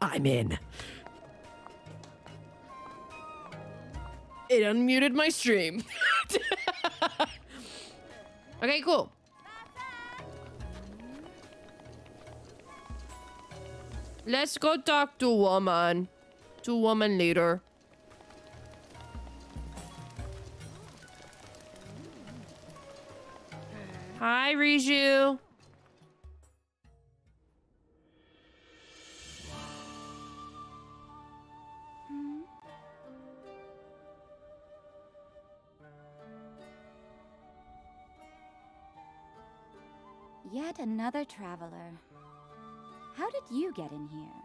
I'm in. it unmuted my stream. *laughs* okay, cool. Let's go talk to woman. To woman leader. Hi, Riju. Yet another traveler. How did you get in here?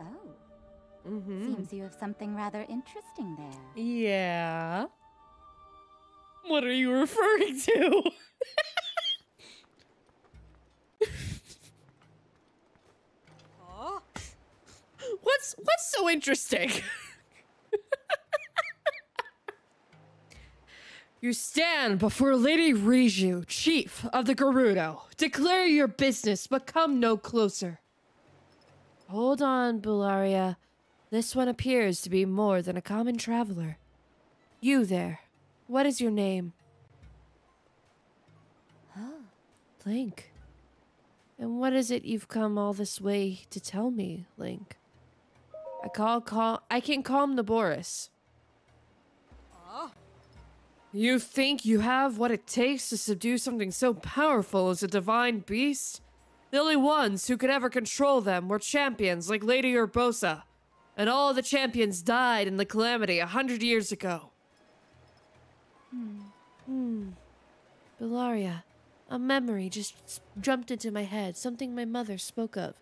Oh, Mm-hmm. seems you have something rather interesting there. Yeah. What are you referring to? *laughs* what's what's so interesting? *laughs* you stand before Lady Riju, chief of the Gerudo. Declare your business, but come no closer. Hold on, Buliara. This one appears to be more than a common traveler. You there. What is your name? Oh, Link. And what is it you've come all this way to tell me, Link? I call call I can calm Naboris. Ah. You think you have what it takes to subdue something so powerful as a divine beast? The only ones who could ever control them were champions like Lady Urbosa. And all the champions died in the calamity a hundred years ago. Hmm. Buliara, a memory just jumped into my head. Something my mother spoke of.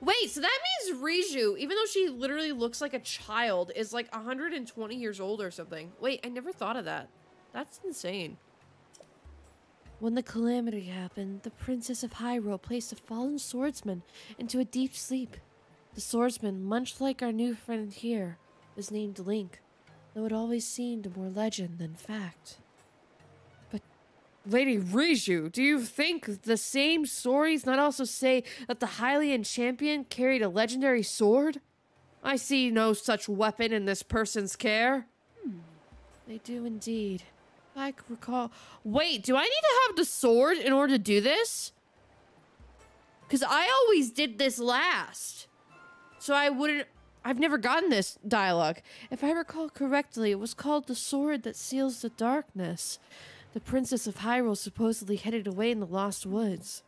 Wait, so that means Riju, even though she literally looks like a child, is like 120 years old or something. Wait, I never thought of that. That's insane. When the calamity happened, the Princess of Hyrule placed a fallen swordsman into a deep sleep. The swordsman, much like our new friend here, was named Link, though it always seemed more legend than fact. But Lady Riju, do you think the same stories not also say that the Hylian champion carried a legendary sword? I see no such weapon in this person's care. Hmm. They do indeed. I recall. Wait, do I need to have the sword in order to do this? Because I always did this last. So I wouldn't. I've never gotten this dialogue. If I recall correctly, it was called the Sword That Seals the Darkness. The Princess of Hyrule supposedly headed away in the Lost Woods.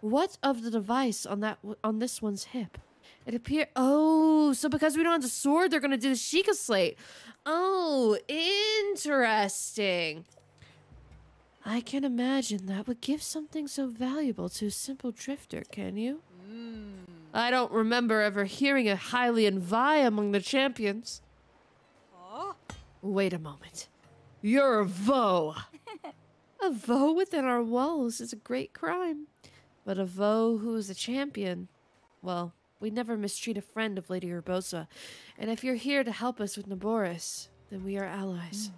What of the device on that on this one's hip? It appear. Oh, so because we don't have the sword, they're gonna do the Sheikah Slate. Oh, interesting. I can imagine that would give something so valuable to a simple drifter. Can you? Hmm. I don't remember ever hearing a Hylian Vai among the champions. Wait a moment. You're a Voe. *laughs* a Voe within our walls is a great crime. But a Voe who is a champion, well, we never mistreat a friend of Lady Urbosa. And if you're here to help us with Naboris, then we are allies. Mm.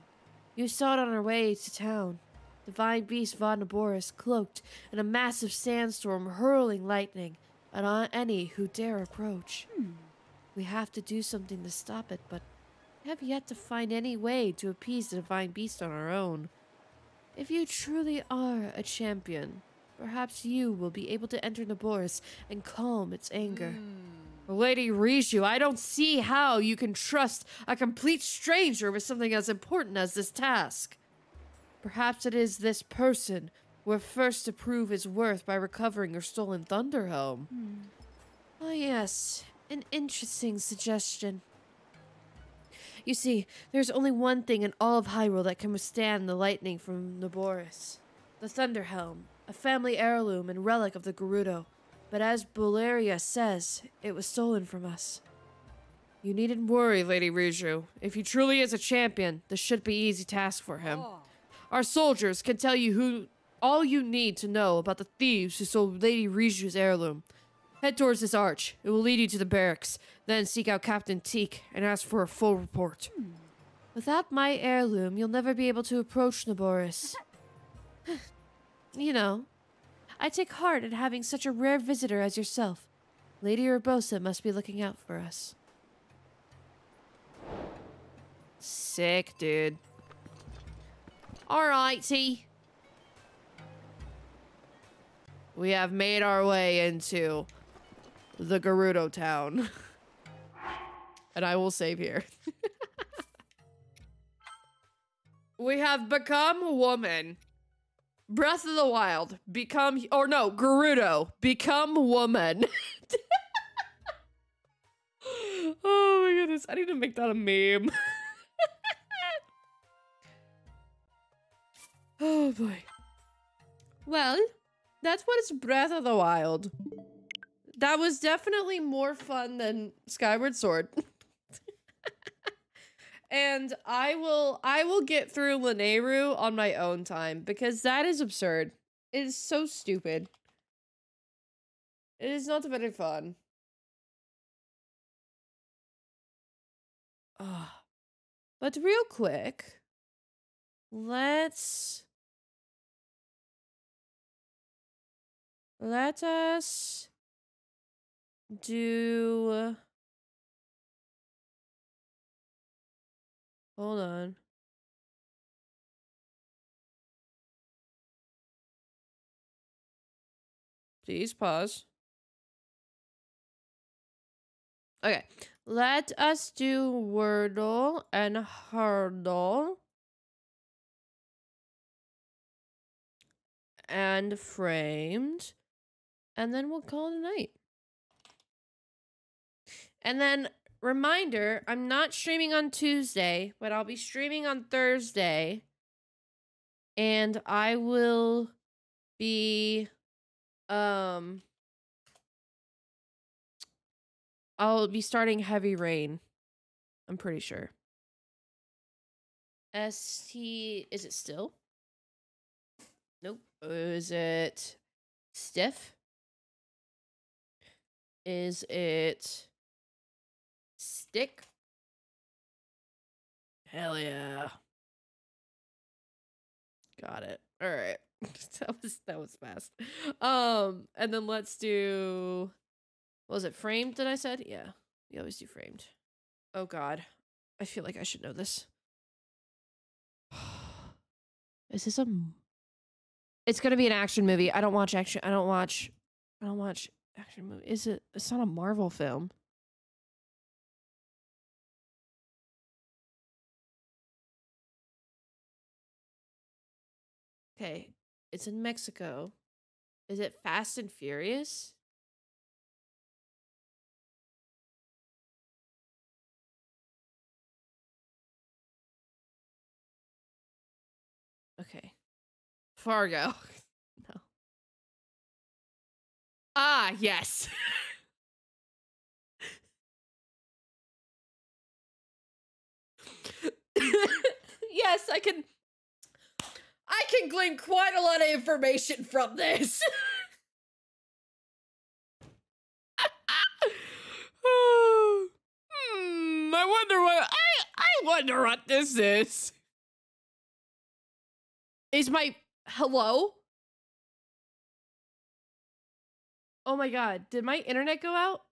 You saw it on our way to town. The Divine beast Vah Naboris cloaked in a massive sandstorm hurling lightning at any who dare approach. Hmm. We have to do something to stop it, but have yet to find any way to appease the divine beast on our own. If you truly are a champion, perhaps you will be able to enter Naboris and calm its anger. Hmm. Lady Riju, I don't see how you can trust a complete stranger with something as important as this task. Perhaps it is this person we're first to prove his worth by recovering your stolen thunder Thunderhelm. Oh, hmm. ah, yes, an interesting suggestion. You see, there's only one thing in all of Hyrule that can withstand the lightning from Naboris the Thunderhelm, a family heirloom and relic of the Gerudo. But as Buliara says, it was stolen from us. You needn't worry, Lady Riju. If he truly is a champion, this should be easy task for him. Our soldiers can tell you who all you need to know about the thieves who stole Lady Riju's heirloom. Head towards this arch. It will lead you to the barracks. Then seek out Captain Teake and ask for a full report. Hmm. Without my heirloom, you'll never be able to approach Naboris. *laughs* you know, I take heart in having such a rare visitor as yourself. Lady Urbosa must be looking out for us. Sick, dude. Alrighty. We have made our way into the Gerudo town. *laughs* and I will save here. *laughs* we have become a woman. Breath of the Wild, become, or no, Gerudo, become woman. *laughs* oh my goodness, I need to make that a meme. *laughs* oh boy. Well, that's what it's Breath of the Wild. That was definitely more fun than Skyward Sword. *laughs* and I will I will get through Lanayru on my own time because that is absurd. It is so stupid. It is not very fun. Ah. But real quick, let's let us do Hold on. Please pause. Okay. Let us do Wordle and Heardle. And framed. And then we'll call it a night. And then reminder, I'm not streaming on Tuesday, but I'll be streaming on Thursday. And I will be um I'll be starting Heavy Rain. I'm pretty sure. ST is it still? Nope. Is it stiff? Is it stick? Hell yeah. Got it. All right. *laughs* that was that was fast. Um and then let's do was it framed that I said? Yeah. We always do framed. Oh god. I feel like I should know this. *sighs* Is this a It's going to be an action movie. I don't watch action. I don't watch I don't watch action movie. Is it it's not a Marvel film. Okay. It's in Mexico. Is it Fast and Furious? Okay. Fargo. *laughs* no. Ah, yes. *laughs* yes, I can I can glean quite a lot of information from this. *laughs* hmm, I wonder what I I wonder what this is. Is my hello? Oh my god, did my internet go out?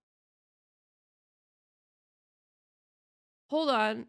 Hold on.